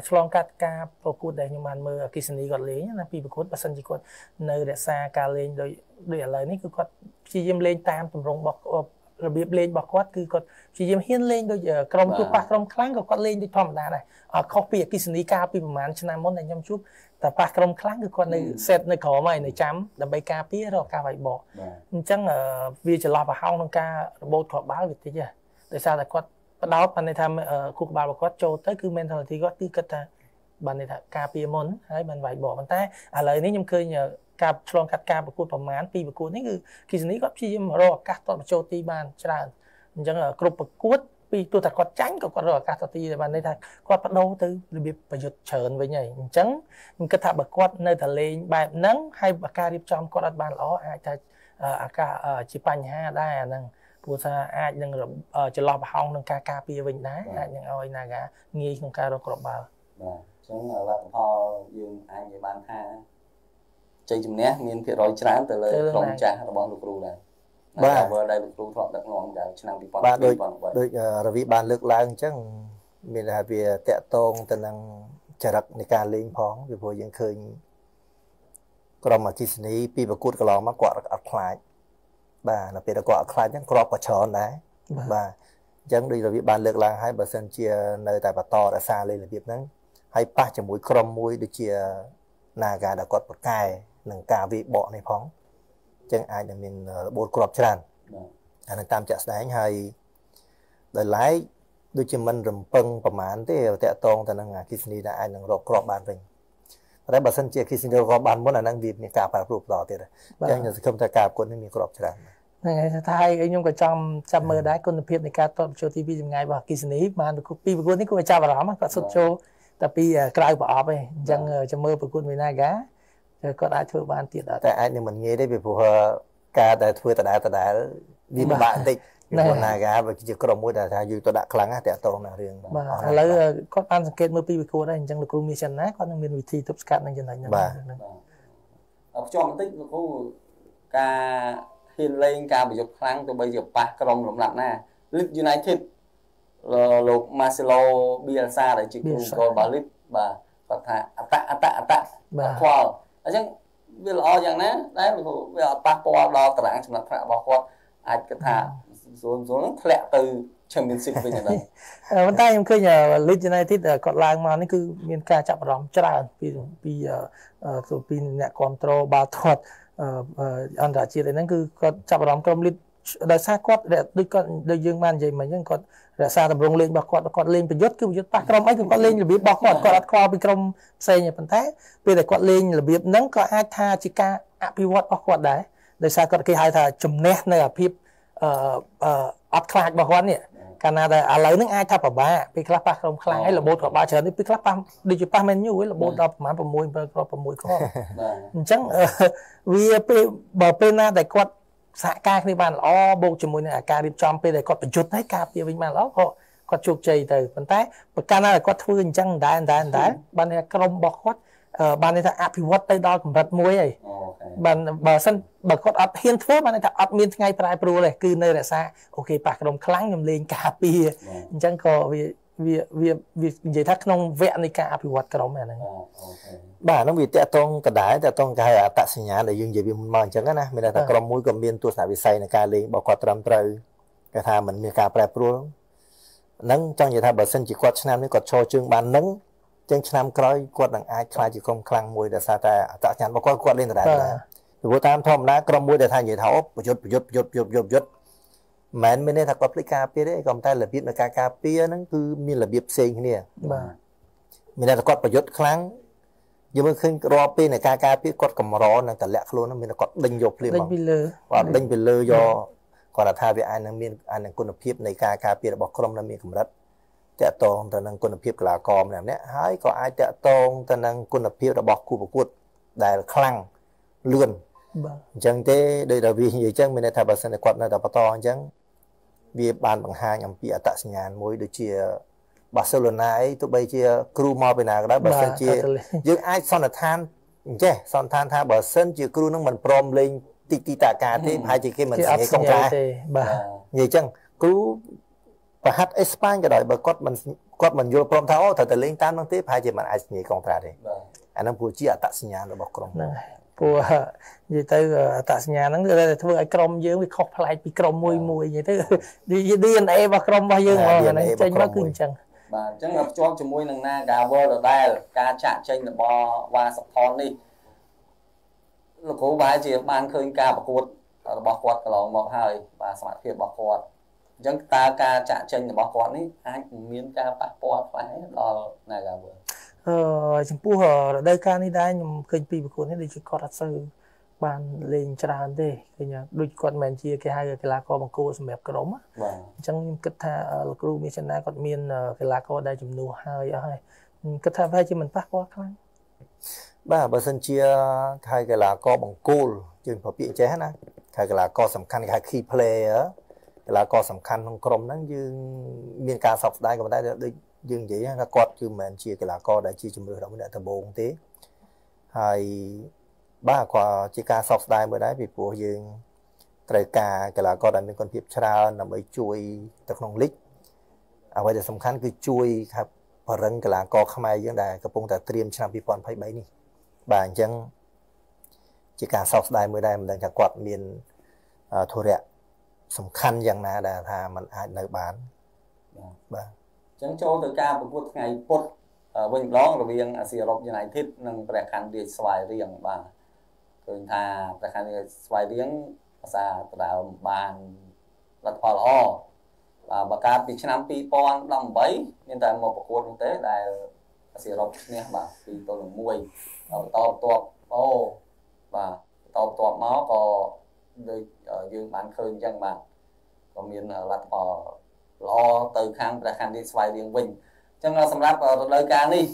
ឆ្លងកាត់ការប្រកួតដែលខ្ញុំបានមើលអគិសនីគាត់លេងណាពីប្រកួតបើសិនជាគាត់នៅរក្សាការលេងដោយដូចឥឡូវនេះគឺគាត់ព្យាយាមលេងតាមទម្រង់របស់របៀបលេងរបស់គាត់គឺគាត់ព្យាយាមហ៊ានលេងដូចក្រុមទូប៉ះក្រុមខ្លាំងក៏គាត់លេងដូចធម្មតាដែរអត់ខុសពីអគិសនីការពីប្រហែលឆ្នាំមុនដែលខ្ញុំជួបតែប៉ះក្រុមខ្លាំងគឺគាត់នៅសេតនៅក្រោមហើយនៅចាំដើម្បីការពាររកការវាយបកអញ្ចឹងវាចន្លោះប្រហោងក្នុងការរបូតគ្រាប់បាល់វាតិចដែរ ដោយសារតែគាត់បដោតបានន័យថាគូក្បាលរបស់គាត់ចូលទៅគឺ mentality គាត់គឺគិតថាបានន័យថាការពារមុនហើយបានវាយបកប៉ុន្តែឥឡូវនេះខ្ញុំឃើញការឆ្លងកាត់ការប្រកួតប្រមាណពីប្រកួតនេះគឺគីសនីគាត់ព្យាយាមរកឱកាសតបចូលទីបានច្រើនអញ្ចឹងគ្រប់ប្រកួតពីទោះតែគាត់ចាញ់ក៏គាត់រកឱកាសទៅទីដែរបានន័យថាគាត់បដូរទៅរបៀបប្រយុទ្ធច្រើនវិញហើយអញ្ចឹងខ្ញុំគិតថាបើគាត់នៅតែលេងបែបហ្នឹងហើយបើការរៀបចំគាត់អត់បានល្អអាចថាអាកាសជាបញ្ហាដែរអាហ្នឹង ព្រោះថាអាចនឹងចន្លោះប្រហោងនឹងការការពារវិញដែរអាចនឹងឲ្យ Naga ងាយក្នុងការរកគ្រាប់បាល់បាទអញ្ចឹងលទ្ធផលយើងអាចនិយាយបានថាជ័យជំនះមានភាគរយច្រើនទៅលើក្រុមចាស់របស់លោកគ្រូដែរបាទវើដែលលោកគ្រូធ្លាប់ដឹកនាំកាលឆ្នាំ2023បាទដូចដូចរវិបានលើកឡើងអញ្ចឹងមានថាវាតកតងទៅនឹងចរិតនៃការលេងផងពីព្រោះយើងឃើញក្រុមអគិសនីពីប្រកួតកន្លងមកគាត់អត់ខ្លាច បាទនៅពេលដែលគាត់អត់ខ្លាចហ្នឹងក្របក៏ច្រើនដែរបាទអញ្ចឹងដូចរបៀបបានលើកឡើងហើយបើសិនជានៅតែបន្តរក្សាលេងរបៀបហ្នឹងហើយប៉ះជាមួយក្រុមមួយដូចជា Naga ដែលគាត់ប្រកែនឹងការវាបកនេះផងអញ្ចឹងអាចនឹងមានរបូតក្របច្រើនអានឹងតាមចាក់ស្ដែងហើយដោយឡែកដូចជាមិនរំពឹងប្រមាណទេតកតងទៅនឹងអាគិសនីដែលអាចនឹងរកក្របបានវិញ តែបើសិនជាគិសនីរកក្របបានមុនអានឹងវាមានការប្រែប្រួលបន្តទៀតអញ្ចឹងខ្ញុំសង្ឃឹមថាការប្រកួតនេះមានក្របច្រើនហ្នឹងហើយថាហើយខ្ញុំក៏ចង់ចាប់មើលដែរគុណភាពនៃការតបចូលទីពីចម្ងាយរបស់គិសនីបានពីប្រកួតនេះគួរចាប់អារម្មណ៍គាត់សុទ្ធចូលតែពីក្រៅប្រអប់ឯងអញ្ចឹងចាំមើលប្រកួតវិណាកាគាត់អាចធ្វើបានទៀតតែអាចនឹងមិនងាយទេពីព្រោះការដែលធ្វើដដែលដដែលវាពិបាកបន្តិច ពីព្រោះណាកាវាជាក្រុមមួយដែលថាយូរទៅដាក់ខ្លាំងណាស់តាក់ទងនឹងរឿងបាទឥឡូវគាត់បានសង្កេតមើលពីវិគួរដែរអញ្ចឹងលោកគ្រូមានចិនណាគាត់នឹងមានវិធីទប់ស្កាត់នឹងចំណុចហ្នឹងបាទខ្ជាប់បន្តិចលោកគ្រូការហ៊ានលេងការប្រយុទ្ធខ្លាំងទៅបីជាប៉ះក្រុមលំដាប់ណា Leeds United លោក Marcelo Bielsa ដែលជាគ្រូកលរបស់ Leeds បាទគាត់ថាអតអតអតខ្វល់អញ្ចឹងវាល្អយ៉ាងណា ដែលវាអត់ប៉ះពាល់ដល់តារាងចំណាត់ថ្នាក់របស់គាត់អាចគិតថា សូនសូនធ្លាក់ទៅ Championship វិញដែរប៉ុន្តែខ្ញុំឃើញ Leeds United គាត់ឡើងមកនេះគឺមានការចាប់អារម្មណ៍ច្រើនពីពីពីអ្នកគ្រប់គ្រងបាល់ទាត់អន្តរជាតិហ្នឹងគឺគាត់ចាប់អារម្មណ៍ក្រុម Leeds ដោយសារគាត់ដូចគាត់ដូចយើងបាននិយាយមិញហ្នឹងគាត់រក្សាតម្រង់លេងរបស់គាត់គាត់លេងប្រយុទ្ធគឺប្រយុទ្ធប៉ះក្រុមអីគឺគាត់លេងរបៀបរបស់គាត់គាត់អត់ខ្វល់ពីក្រុមផ្សេងទេប៉ុន្តែពេលដែលគាត់លេងរបៀបហ្នឹងក៏អាចថាជាការអភិវឌ្ឍរបស់គាត់ដែរដោយសារគាត់គេហៅថាជំនះនៅអាភាព អឺអត់ខ្លាចរបស់គាត់នេះកាលណាដែលឥឡូវហ្នឹងអាចថាពិបាកពេលខ្លះប៉ះក្រុមខ្លាំងហើយរបូតក៏បាក់ច្រើននេះពេលខ្លះប៉ះដូចជាប៉ះមែនយូរបូតដល់ប្រហែល6 7គ្រាប់6គ្រាប់អញ្ចឹងវាពេលបើពេលណាដែលគាត់សហការគ្នាបានល្អបូកជាមួយនឹងអាការរៀបចំពេលដែលគាត់បញ្យុទ្ធហើយការពារវិញបានល្អក៏គាត់ជោគជ័យទៅប៉ុន្តែប្រការណាដែលគាត់ធ្វើអញ្ចឹងដែរដែរដែរបានថាក្រុមរបស់គាត់ បានន័យថាអភិវឌ្ឍទៅដល់កម្រិតមួយហើយបានបើសិនបើគាត់អត់ហ៊ានធ្វើបានន័យថាអត់មានថ្ងៃប្រែប្រួលទេគឺនៅរក្សាអូខេប៉ះក្រុមខ្លាំងខ្ញុំលេងការពារអញ្ចឹងក៏វាវាវាវានិយាយថាក្នុងវគ្គនៃការអភិវឌ្ឍក្រុមហ្នឹងបាទហ្នឹងវាតកតងកដែរតកតងគេហៅអត្តសញ្ញាណដែលយើងនិយាយវាមុនមកអញ្ចឹងណាមានថាក្រុមមួយក៏មានទស្សនវិស័យនៃការលេងរបស់គាត់ត្រឹមត្រូវគេថាมันមានការប្រែប្រួលហ្នឹងចង់និយាយថាបើសិនជាគាត់ឆ្នាំនេះគាត់ឈរជើងបាននឹង ចឹងឆ្នាំក្រោយគាត់នឹងអាចខ្លាចជាក្រុមខ្លាំងមួយដែលសារតែអត្តសញ្ញាណរបស់គាត់គាត់លេងដដែលដែរព្រោះតាមធម្មតាក្រុមមួយដែលថានិយាយថាអូប្រយុទ្ធប្រយុទ្ធប្រយុទ្ធប្រយុទ្ធប្រយុទ្ធមិនមានន័យថាគាត់ភ្លេចការពារទេក៏តែរបៀបនៃការការពារហ្នឹងគឺមានរបៀបផ្សេងគ្នាបាទមានន័យថាគាត់ប្រយុទ្ធខ្លាំងយើងមើលឃើញរាល់ពេលនៃការការពារគាត់កម្រនឹងតម្លាក់ខ្លួនមានគាត់ដេញយកភ្លាមដេញពីលើគាត់ដេញពីលើយកគាត់ថាវាអាចនឹងមានអាចនឹងគុណភាពនៃការការពាររបស់ក្រុមនៅមានកម្រិត តកតងទៅនឹងគុណភាពកីឡាករម្នាក់ម្នាក់ហើយក៏អាចតកតងទៅនឹងគុណភាពរបស់គូប្រកួតដែលខ្លាំងលឿនបាទអញ្ចឹងទេដោយតែវានិយាយអញ្ចឹងមានន័យថាបើសិនតែគាត់នៅតែបន្តអញ្ចឹងវាបានបង្ហាញអំពីអត្តសញ្ញាណមួយដូចជាបាសេឡូណាអីទោះបីជាគ្រូមកពីណាក៏ដោយបើសិនជាយើងអាចសន្និដ្ឋានអញ្ចេះសន្និដ្ឋានថាបើសិនជាគ្រូនឹងមិនព្រមលេងទីទីតាការទេប្រហែលជាគេមិនស្ងាយកងការទេបាទនិយាយអញ្ចឹងគ្រូ ប្រហាត់អេស្ប៉ាញក៏ដោយបើគាត់មិនគាត់មិនយល់ព្រមថាអូត្រូវតែលេងតាមនោះទេប្រហែលជាមិនអាចស្ងាយកងត្រាទេបាទអានឹងព្រោះជាអត្តសញ្ញាណរបស់ក្រុមហ្នឹងព្រោះនិយាយទៅអត្តសញ្ញាណហ្នឹងគឺធ្វើឲ្យក្រុមយើងវាខុសប្លែកពីក្រុមមួយមួយនិយាយទៅ DNA របស់ក្រុមរបស់យើងហ្មងហ្នឹងចេញមកគឺអញ្ចឹងបាទអញ្ចឹងភ្ជាប់ជាមួយនឹង Nagawal ដដែលការចាក់ចេញរបស់វ៉ាសុផននេះលោកគ្រូបែរជាបានឃើញការប្រកួតរបស់គាត់កន្លងមកហើយបាទសមត្ថភាពរបស់គាត់ អញ្ចឹងតើការចាក់ចេញរបស់គាត់នេះអាចមានការប៉ះពាល់ខ្លះដល់ Nagawal អឺចំពោះរដូវកាលនេះដែរខ្ញុំឃើញពីប្រកួតនេះដូចជាគាត់អត់សូវបានលេងច្រើនទេឃើញដូចគាត់មិនជាគេហៅកីឡាករបង្គោលសម្រាប់ក្រុមបាទអញ្ចឹងខ្ញុំគិតថាលោកគ្រូមានចំណាគាត់មានកីឡាករដែលជំនួសហើយអស់ហើយគិតថាប្រហែលជាមិនប៉ះពាល់ខ្លាំងបាទបើសិនជាថៃកីឡាករបង្គោលយើងប្រពាក្យចេះណាថៃកីឡាករសំខាន់គេហៅ key player កីឡាករសំខាន់ក្នុងក្រុមហ្នឹងយើងមានការសោកស្ដាយក៏ប៉ុន្តែដូចយើងនិយាយថាគាត់គឺមិនមែនជាកីឡាករដែលជាជំរឿនរបស់អ្នកដំបូងទេហើយបាទក៏ជាការសោកស្ដាយមួយដែរពីព្រោះយើងត្រូវការកីឡាករដែលមានគុណភាពច្រើនដើម្បីជួយទៅក្នុងលីកអ្វីដែលសំខាន់គឺជួយខាប់បរិងកីឡាករខ្មែរយើងដែលកំពុងតែត្រៀមឆ្នាំ2023នេះបាទអញ្ចឹងជាការសោកស្ដាយមួយដែរមិនដឹងថាគាត់មានធុរៈ សំខាន់យ៉ាងណាដែលថាมันអាចនៅបានបាទអញ្ចឹងចូលទៅការប្រកួតថ្ងៃពុធវិញម្ដងរវាងអាស៊ីអឺរ៉ុប United និងព្រះខ័នរាជស្វាយរៀងបាទឃើញថាព្រះខ័នរាជស្វាយរៀងភាសាដដើមបានលទ្ធផលល្អបាទបើកើតពីឆ្នាំ2018មានតែមកប្រកួតនោះទេដែលអាស៊ីអឺរ៉ុបឈ្នះបាទ2ទល់នឹង1បន្តបន្ទាប់អូបាទបន្តបន្ទាប់មកក៏ ដូចយើងបានឃើញអញ្ចឹងបាទក៏មានលទ្ធផលល្អទៅខាងព្រះខ័នរាជស្វាយរៀងវិញអញ្ចឹងសម្រាប់រដូវកាលនេះ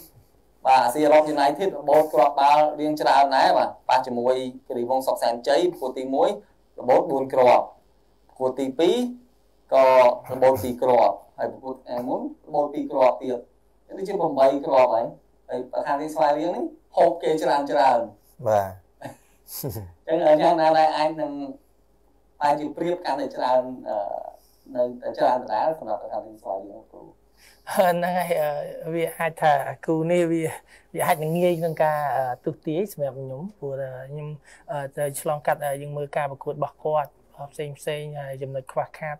បាទអាស៊ីអឺរ៉ុប United របូតគ្រាប់បាល់រៀងច្រើនដែរបាទប៉ះជាមួយគិរីវងសុកសែនជ័យប្រកួតទី1របូត4គ្រាប់ប្រកួតទី2ក៏របូត2គ្រាប់ហើយប្រកួតមុនរបូត2គ្រាប់ទៀតនេះជា8គ្រាប់ហើយហើយប្រខាននេះស្វាយរៀងនេះហូបគេច្រើនច្រើនបាទ អញ្ចឹងយ៉ាងណាដែរអាចនឹងអាចជាព្រៀបកាន់តែច្រើននៅច្រើនដដែលសម្រាប់ប្រខាននេះស្វាយរៀងគ្រូហ្នឹងហើយវាអាចថាគូនេះវាវាអាចនឹងងាយក្នុងការទុះទាយសម្រាប់ខ្ញុំព្រោះខ្ញុំទៅឆ្លងកាត់យើងមើលការប្រកួតរបស់គាត់ផ្សេងផ្សេងហើយចំណុចខ្វះខាត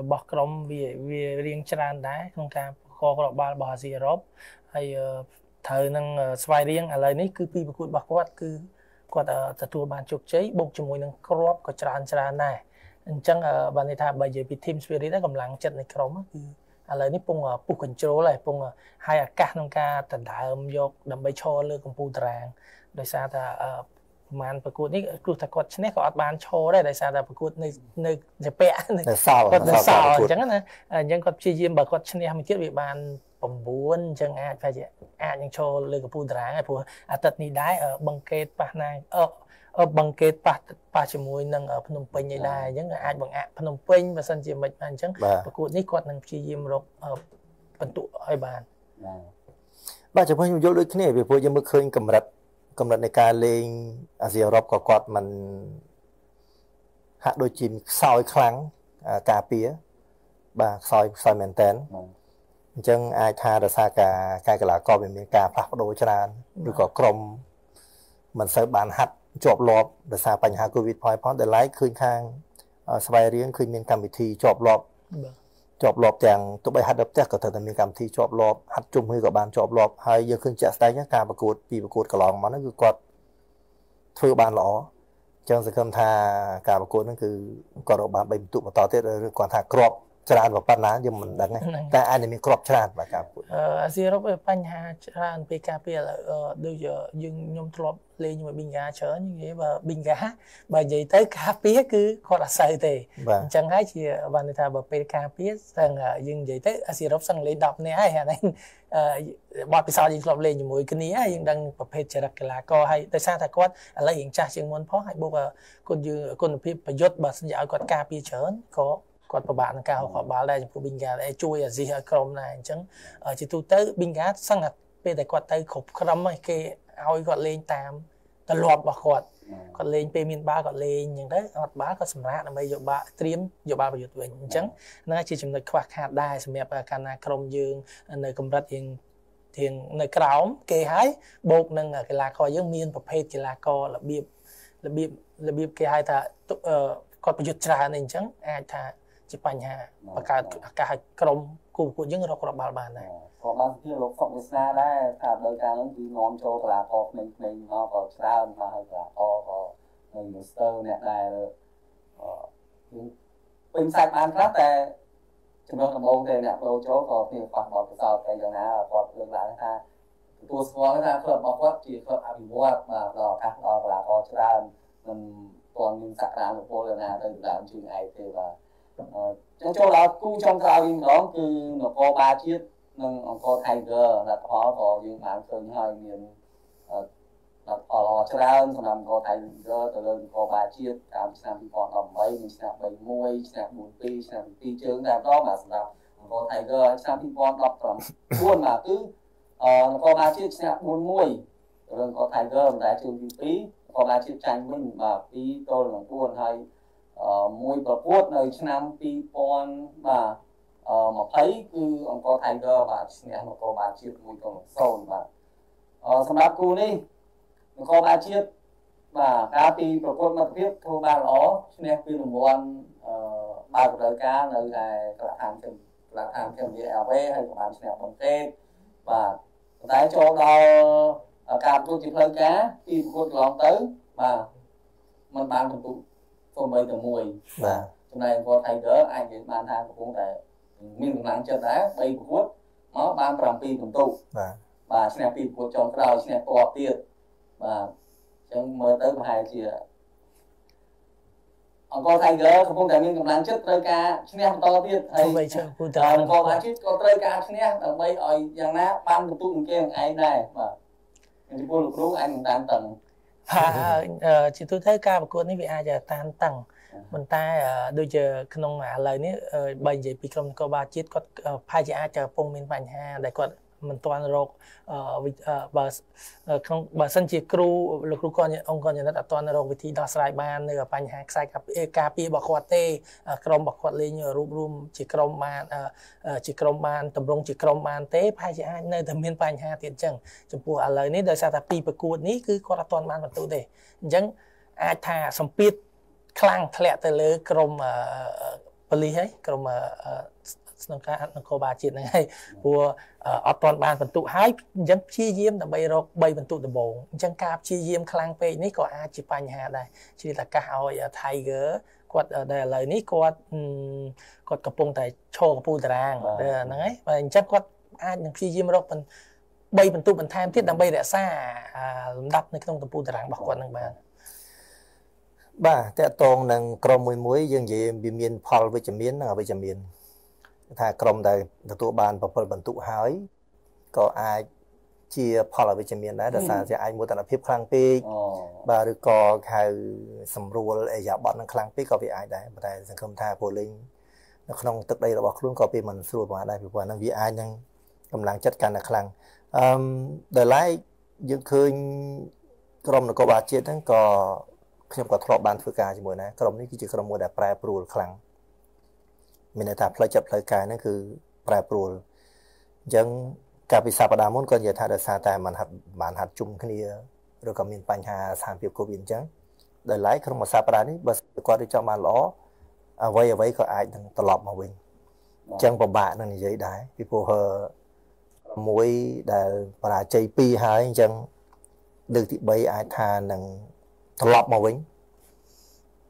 របស់ក្រុមវាវារៀងច្រើនដែរក្នុងការប្រកបក្របបាល់របស់អាស៊ីអឺរ៉ុបហើយត្រូវនឹងស្វ័យរៀងឥឡូវនេះគឺពីប្រកួតរបស់គាត់គឺ គាត់ទទួលបានជោគជ័យបូកជាមួយនឹងគ្រាប់ក៏ច្រើនច្រើនដែរអញ្ចឹងបានន័យថាបើនិយាយពី team spirit កម្លាំងចិត្តនៃក្រុមគឺឥឡូវនេះពងពុះ control ហើយពងឲ្យឱកាសក្នុងការដណ្ដើមយកដើម្បីឈរលើកម្ពុជាតារាងដោយសារថាប្រហែលប្រកួតនេះគឺថាគាត់ឈ្នះក៏អត់បានឈរដែរដោយសារតែប្រកួតនៅនៅជាពាក់នៅសល់គាត់នៅសល់អញ្ចឹងណាអញ្ចឹងគាត់ព្យាយាមបើគាត់ឈ្នះមួយទៀតវាបាន 9អញ្ចឹងអាចប្រហែលជាអាចនឹងឈរលើកម្ពុជាតារាងហើយព្រោះអាទិត្យនេះដែរបង្កេតប៉ះណាអឺបង្កេតប៉ះប៉ះជាមួយនឹងភ្នំពេញឯដែរអញ្ចឹងអាចបង្អាក់ភ្នំពេញបើសិនជាមិនបានអញ្ចឹងប្រកួតនេះគាត់នឹងព្យាយាមរកបន្ទុកឲ្យបានបាទចំពោះខ្ញុំយល់ដូចគ្នាពីព្រោះយើងមើលឃើញកម្រិតកម្រិតនៃការលេងអាស៊ីអឺរ៉ុបក៏គាត់មិនហាក់ដូចជាខ្សោយខ្លាំងការពារបាទខ្សោយខ្សោយមែនតើ អញ្ចឹងអាចថាដោយសារការការកីឡាករវាមានការផ្លាស់ប្ដូរច្រើនឬក៏ក្រុមមិនសូវបានហាត់ជាប់លាប់ដោយសារបញ្ហា Covid ផងផងដែលឡែកឃើញខាងស្វ័យរៀងឃើញមានកម្មវិធីជាប់លាប់ជាប់លាប់ទាំងទោះបីហាត់ដល់ផ្ទះក៏ត្រូវតែមានកម្មវិធីជាប់លាប់ហាត់ជុំគ្នាក៏បានជាប់លាប់ហើយយើងឃើញជាក់ស្ដែងការប្រកួតពីប្រកួតកន្លងមកហ្នឹងគឺគាត់ធ្វើបានល្អចឹងសង្ឃឹមថាការប្រកួតហ្នឹងគឺគាត់រកបាន3បន្ទុកបន្តទៀតឬគាត់ថាក្រប ច្រើនប៉ុណ្ណាយើងមិនដឹងតែអាចមានក្របច្រើនបាទការពុតអាស៊ីអឺរ៉ុបបញ្ហាច្រើនពីការពីដូចយើងខ្ញុំធ្លាប់លេងជាមួយប៊ីងហ្កាច្រើននិយាយបើប៊ីងហ្កាបើនិយាយទៅការពីគឺគាត់អត់សូវទេអញ្ចឹងហើយជាបានន័យថាបើពេលការពីស្ទឹងយើងនិយាយទៅអាស៊ីអឺរ៉ុបសឹងលេង10នាក់ហើយអានេះបទពិសោធន៍យើងធ្លាប់លេងជាមួយគ្នាយើងដឹងប្រភេទចរិតកីឡាករហើយដោយសារតែគាត់ឥឡូវរៀងចាស់ជាងមុនផងហើយបូកគុណយើងគុណភាពប្រយុទ្ធបើសិនជាឲ្យគាត់ការពីច្រើនក៏ គាត់ពិបាកនឹងការហៅខបាល់ដែរចំពោះ Bingard ជួយអាស៊ីឲ្យក្រុមដែរអញ្ចឹងជាទូទៅ Bingard សឹងតែពេលតែគាត់ទៅគ្រប់ក្រុមគេឲ្យគាត់លេងតាមទលាប់របស់គាត់គាត់លេងពេលមានបាល់គាត់លេងអញ្ចឹងទៅអត់បាល់គាត់សម្រាប់ដើម្បីយកបាល់ត្រៀមយកបាល់ប្រយុទ្ធវិញអញ្ចឹងហ្នឹងជាចំណុចខ្វះខាតដែរសម្រាប់កាលណាក្រុមយើងនៅកម្រិតយើងធៀងនៅក្រោមគេហើយបូកនឹងកីឡាករយើងមានប្រភេទកីឡាកររបៀបរបៀបរបៀបគេហៅថាគាត់ប្រយុទ្ធច្រើនអីអញ្ចឹងអាចថា ជាបញ្ហាបង្កើតឱកាសឲ្យក្រុមគូប្រកួតយើងរកគ្រាប់បាល់បានដែរក៏បានជាលោកសុកវាសនាដែរថាដោយការហ្នឹងគឺនាំចូលកីឡាករក្មេងៗមកក៏ច្រើនមកហើយកីឡាករក៏នៅ Master អ្នកដែលយើងពេញសាច់បានខ្លះតែចំណុចដំបូងទេអ្នកលោចូលក៏មានប៉ះបោកពិសោធន៍តែយ៉ាងណាគាត់លើកឡើងថាទទួលស្គាល់ថាក្លឹបរបស់គាត់ជាក្លឹបអភិវឌ្ឍបាទដល់ឱកាសដល់កីឡាករច្រើនមិនទាន់មានសក្តានុពលយ៉ាងណាទៅដើមជើងឯកទេបាទ ចឹងចូលដល់គូចុងក្រោយវិញម្ដងគឺនគរបាលជាតិនិងអង្គរ Tiger លទ្ធផលក៏យើងបានឃើញហើយមានលទ្ធផលល្អច្រើនសម្រាប់អង្គរ Tiger ទៅលើអង្គរបាលជាតិកាលឆ្នាំ2018និងឆ្នាំ31ឆ្នាំ42ឆ្នាំ2ជើងតែម្ដងបាទសម្រាប់អង្គរ Tiger ឆ្នាំ2019បាទគឺអង្គរបាលជាតិឆ្នាំ41ទៅលើអង្គរ Tiger មិនដែលជើងទី2អង្គរបាលជាតិចាញ់វិញបាទ2ទល់នឹង4ហើយ មួយប្រកួតនៅឆ្នាំ2000បាទ20គឺអង្គរ Tiger បាទឈ្នះនគរបាលជាតិ1ទៅ0បាទសម្រាប់គូនេះនគរបាលជាតិបាទកាលពីប្រកួតមិត្តភាពធ្វើបានល្អឈ្នះពីរង្វាន់អឺបើករើការនៅឯក្រាក់តាមជំក្រាក់តាមជំនាញ LV ហើយក៏បានឈ្នះបន្ទេបាទប៉ុន្តែចូលដល់ការប្រកួតជាផ្លូវការពីប្រកួតកន្លងទៅបាទมันបានបន្ទុក សូម្បីតែមួយបាទចំណែកអង្គរ Tiger អាចនិយាយបានថាកំពុងតែមានកម្លាំងចិត្តដែរ3ប្រកួតមកបាន7ពិន្ទុបាទបាទឈ្នះពីប្រកួតចុងក្រោយឈ្នះតបទៀតបាទអញ្ចឹងមើលទៅប្រហែលជាអង្គរ Tiger កំពុងតែមានកម្លាំងចិត្តត្រូវការឈ្នះបន្តទៀតហើយអង្គរអង្គរជាតិក៏ត្រូវការឈ្នះដើម្បីឲ្យយ៉ាងណាបានបន្ទុកនឹងគេនឹងឯងដែរបាទចំពោះលោកគ្រូឯងនឹងតាមតឹង ជាទូទៅការប្រកួតនេះវាអាចតានតឹងប៉ុន្តែដូចជាក្នុងឥឡូវនេះបើនិយាយពីក្រុមនគរបាលជាតិគាត់ប្រហែលជាអាចកំពុងមានបញ្ហាដែលគាត់ មិនទាន់រកបើក្នុងបើសិនជាគ្រូលោកគ្រូកនអង្គកញ្ញនិតអត់ទាន់រកវិធីដោះស្រាយបាននៅបញ្ហាខ្សែការពាររបស់គាត់ទេក្រុមរបស់គាត់លេងរួបរวมជាក្រុមបានជាក្រុមបានតម្រង់ជាក្រុមបានទេប្រហែលជាអាចនៅតែមានបញ្ហាទៀតអញ្ចឹងចំពោះឥឡូវនេះដោយសារតែពីប្រកួតនេះគឺគាត់អត់ទាន់បានបន្ទូទេអញ្ចឹងអាចថាសម្ពាធខ្លាំងធ្លាក់ទៅលើក្រុមប៉ូលីសហើយក្រុម ស្នងការនគរបាលជាតិហ្នឹងហើយព្រោះអត់ទាន់បានបន្ទុកហើយអញ្ចឹងព្យាយាមដើម្បីរក3បន្ទុកដំបូងអញ្ចឹងការព្យាយាមខ្លាំងពេកនេះក៏អាចជាបញ្ហាដែរជាតកាសឲ្យ Tiger គាត់ដែលឥឡូវនេះគាត់គាត់កំពុងតែឈរកពូតារាងហ្នឹងហើយបើអញ្ចឹងគាត់អាចនឹងព្យាយាមរក3បន្ទុកបន្ថែមទៀតដើម្បីរក្សាលំដាប់នៅក្នុងតំពូតារាងរបស់គាត់នឹងបានបាទតកតងនឹងក្រុមមួយមួយយើងនិយាយវាមានផលវិជ្ជមាននិងអវិជ្ជមាន ថាក្រុមដែលទទួលបាន7បន្ទុកហើយក៏អាចជាផលអវិជ្ជមានដែរដោយសារជាអាចមោទនភាពខ្លាំងពេកបាទឬក៏ហៅសម្រួលអេយ៉ាបតនឹងខ្លាំងពេកក៏វាអាចដែរប៉ុន្តែសង្ឃឹមថាពលលេងនៅក្នុងទឹកដីរបស់ខ្លួនក៏វាមិនស្រួលប្រហែលដែរពីព្រោះហ្នឹងវាអាចនឹងកម្លាំងចិត្តកាន់តែខ្លាំងអឺដែលឡែកយើងឃើញក្រុមនគរបាលជាតិហ្នឹងក៏ខ្ញុំក៏ធ្លាប់បានធ្វើការជាមួយដែរក្រុមនេះគឺជាក្រុមមួយដែលប្រែប្រួលខ្លាំង មានន័យថាផ្លូវចិត្តផ្លូវកាយហ្នឹងគឺប្រែប្រួលអញ្ចឹងកាលពីសប្តាហ៍មុនគាត់និយាយថាដោយសារតែมันហាត់បានហាត់ជុំគ្នាឬក៏មានបញ្ហាស្ថានភាពកូវីដអញ្ចឹងដោយឡែកក្នុងមួយសប្តាហ៍នេះបើគាត់រៀបចំបានល្អអ្វីអ្វីក៏អាចនឹងត្រឡប់មកវិញអញ្ចឹងពិបាកនឹងនិយាយដែរពីព្រោះមួយដែលបរាជ័យ2ហើយអញ្ចឹងលើកទី3អាចថានឹងត្រឡប់មកវិញ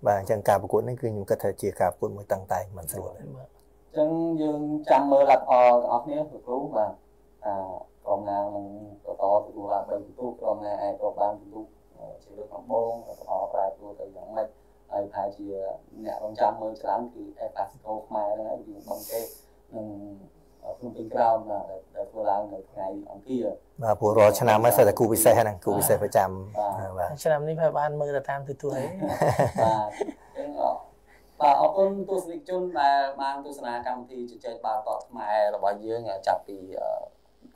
បាទអញ្ចឹងការប្រកួតនេះគឺខ្ញុំគិតថាជាការប្រកួតមួយតឹងតែងមិនស្រួលទេបាទអញ្ចឹងយើងចាំមើលលទ្ធផលទាំងអស់គ្នាលោកគ្រូបាទអាក្រុមណានឹងបន្តទទួលបាន3ពិន្ទុក្រុមណាអាចទៅបានពិន្ទុជាលើកដំបូងលទ្ធផលប្រែប្រួលទៅយ៉ាងម៉េចហើយប្រហែលជាអ្នករងចាំមើលច្រើនគឺអេប៉ាស៊ីកូខ្មែរហ្នឹងហើយយើងបងគេនឹង ភ្នំពេញក្រោមដែលធ្វើឡើងនៅថ្ងៃអង្គារបាទព្រោះរាល់ឆ្នាំហ្នឹងសិតតែគូពិសេសហ្នឹងគូពិសេសប្រចាំបាទឆ្នាំនេះហើយបានមើលទៅតាមទូទួលហើយបាទអញ្ចឹងបាទអរគុណទស្សនិកជនដែលបានទស្សនាកម្មវិធីជជែកបាល់តខ្មែររបស់យើងចាប់ពី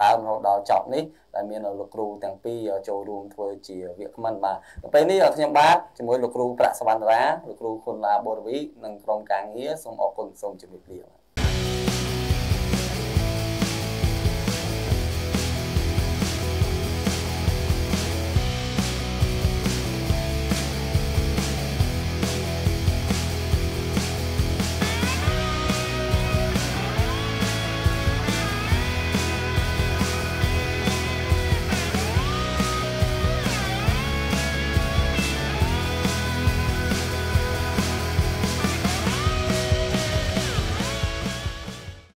ដើមរហូតដល់ចប់នេះដែលមានលោកគ្រូទាំងពីរចូលរួមធ្វើជាវាគ្មិនបាទទៅពេលនេះខ្ញុំបាទជាមួយលោកគ្រូប្រាក់សវណ្ណរាលោកគ្រូខុនឡាបូរវីនិងក្រុមការងារសូមអរគុណសូមជម្រាបលា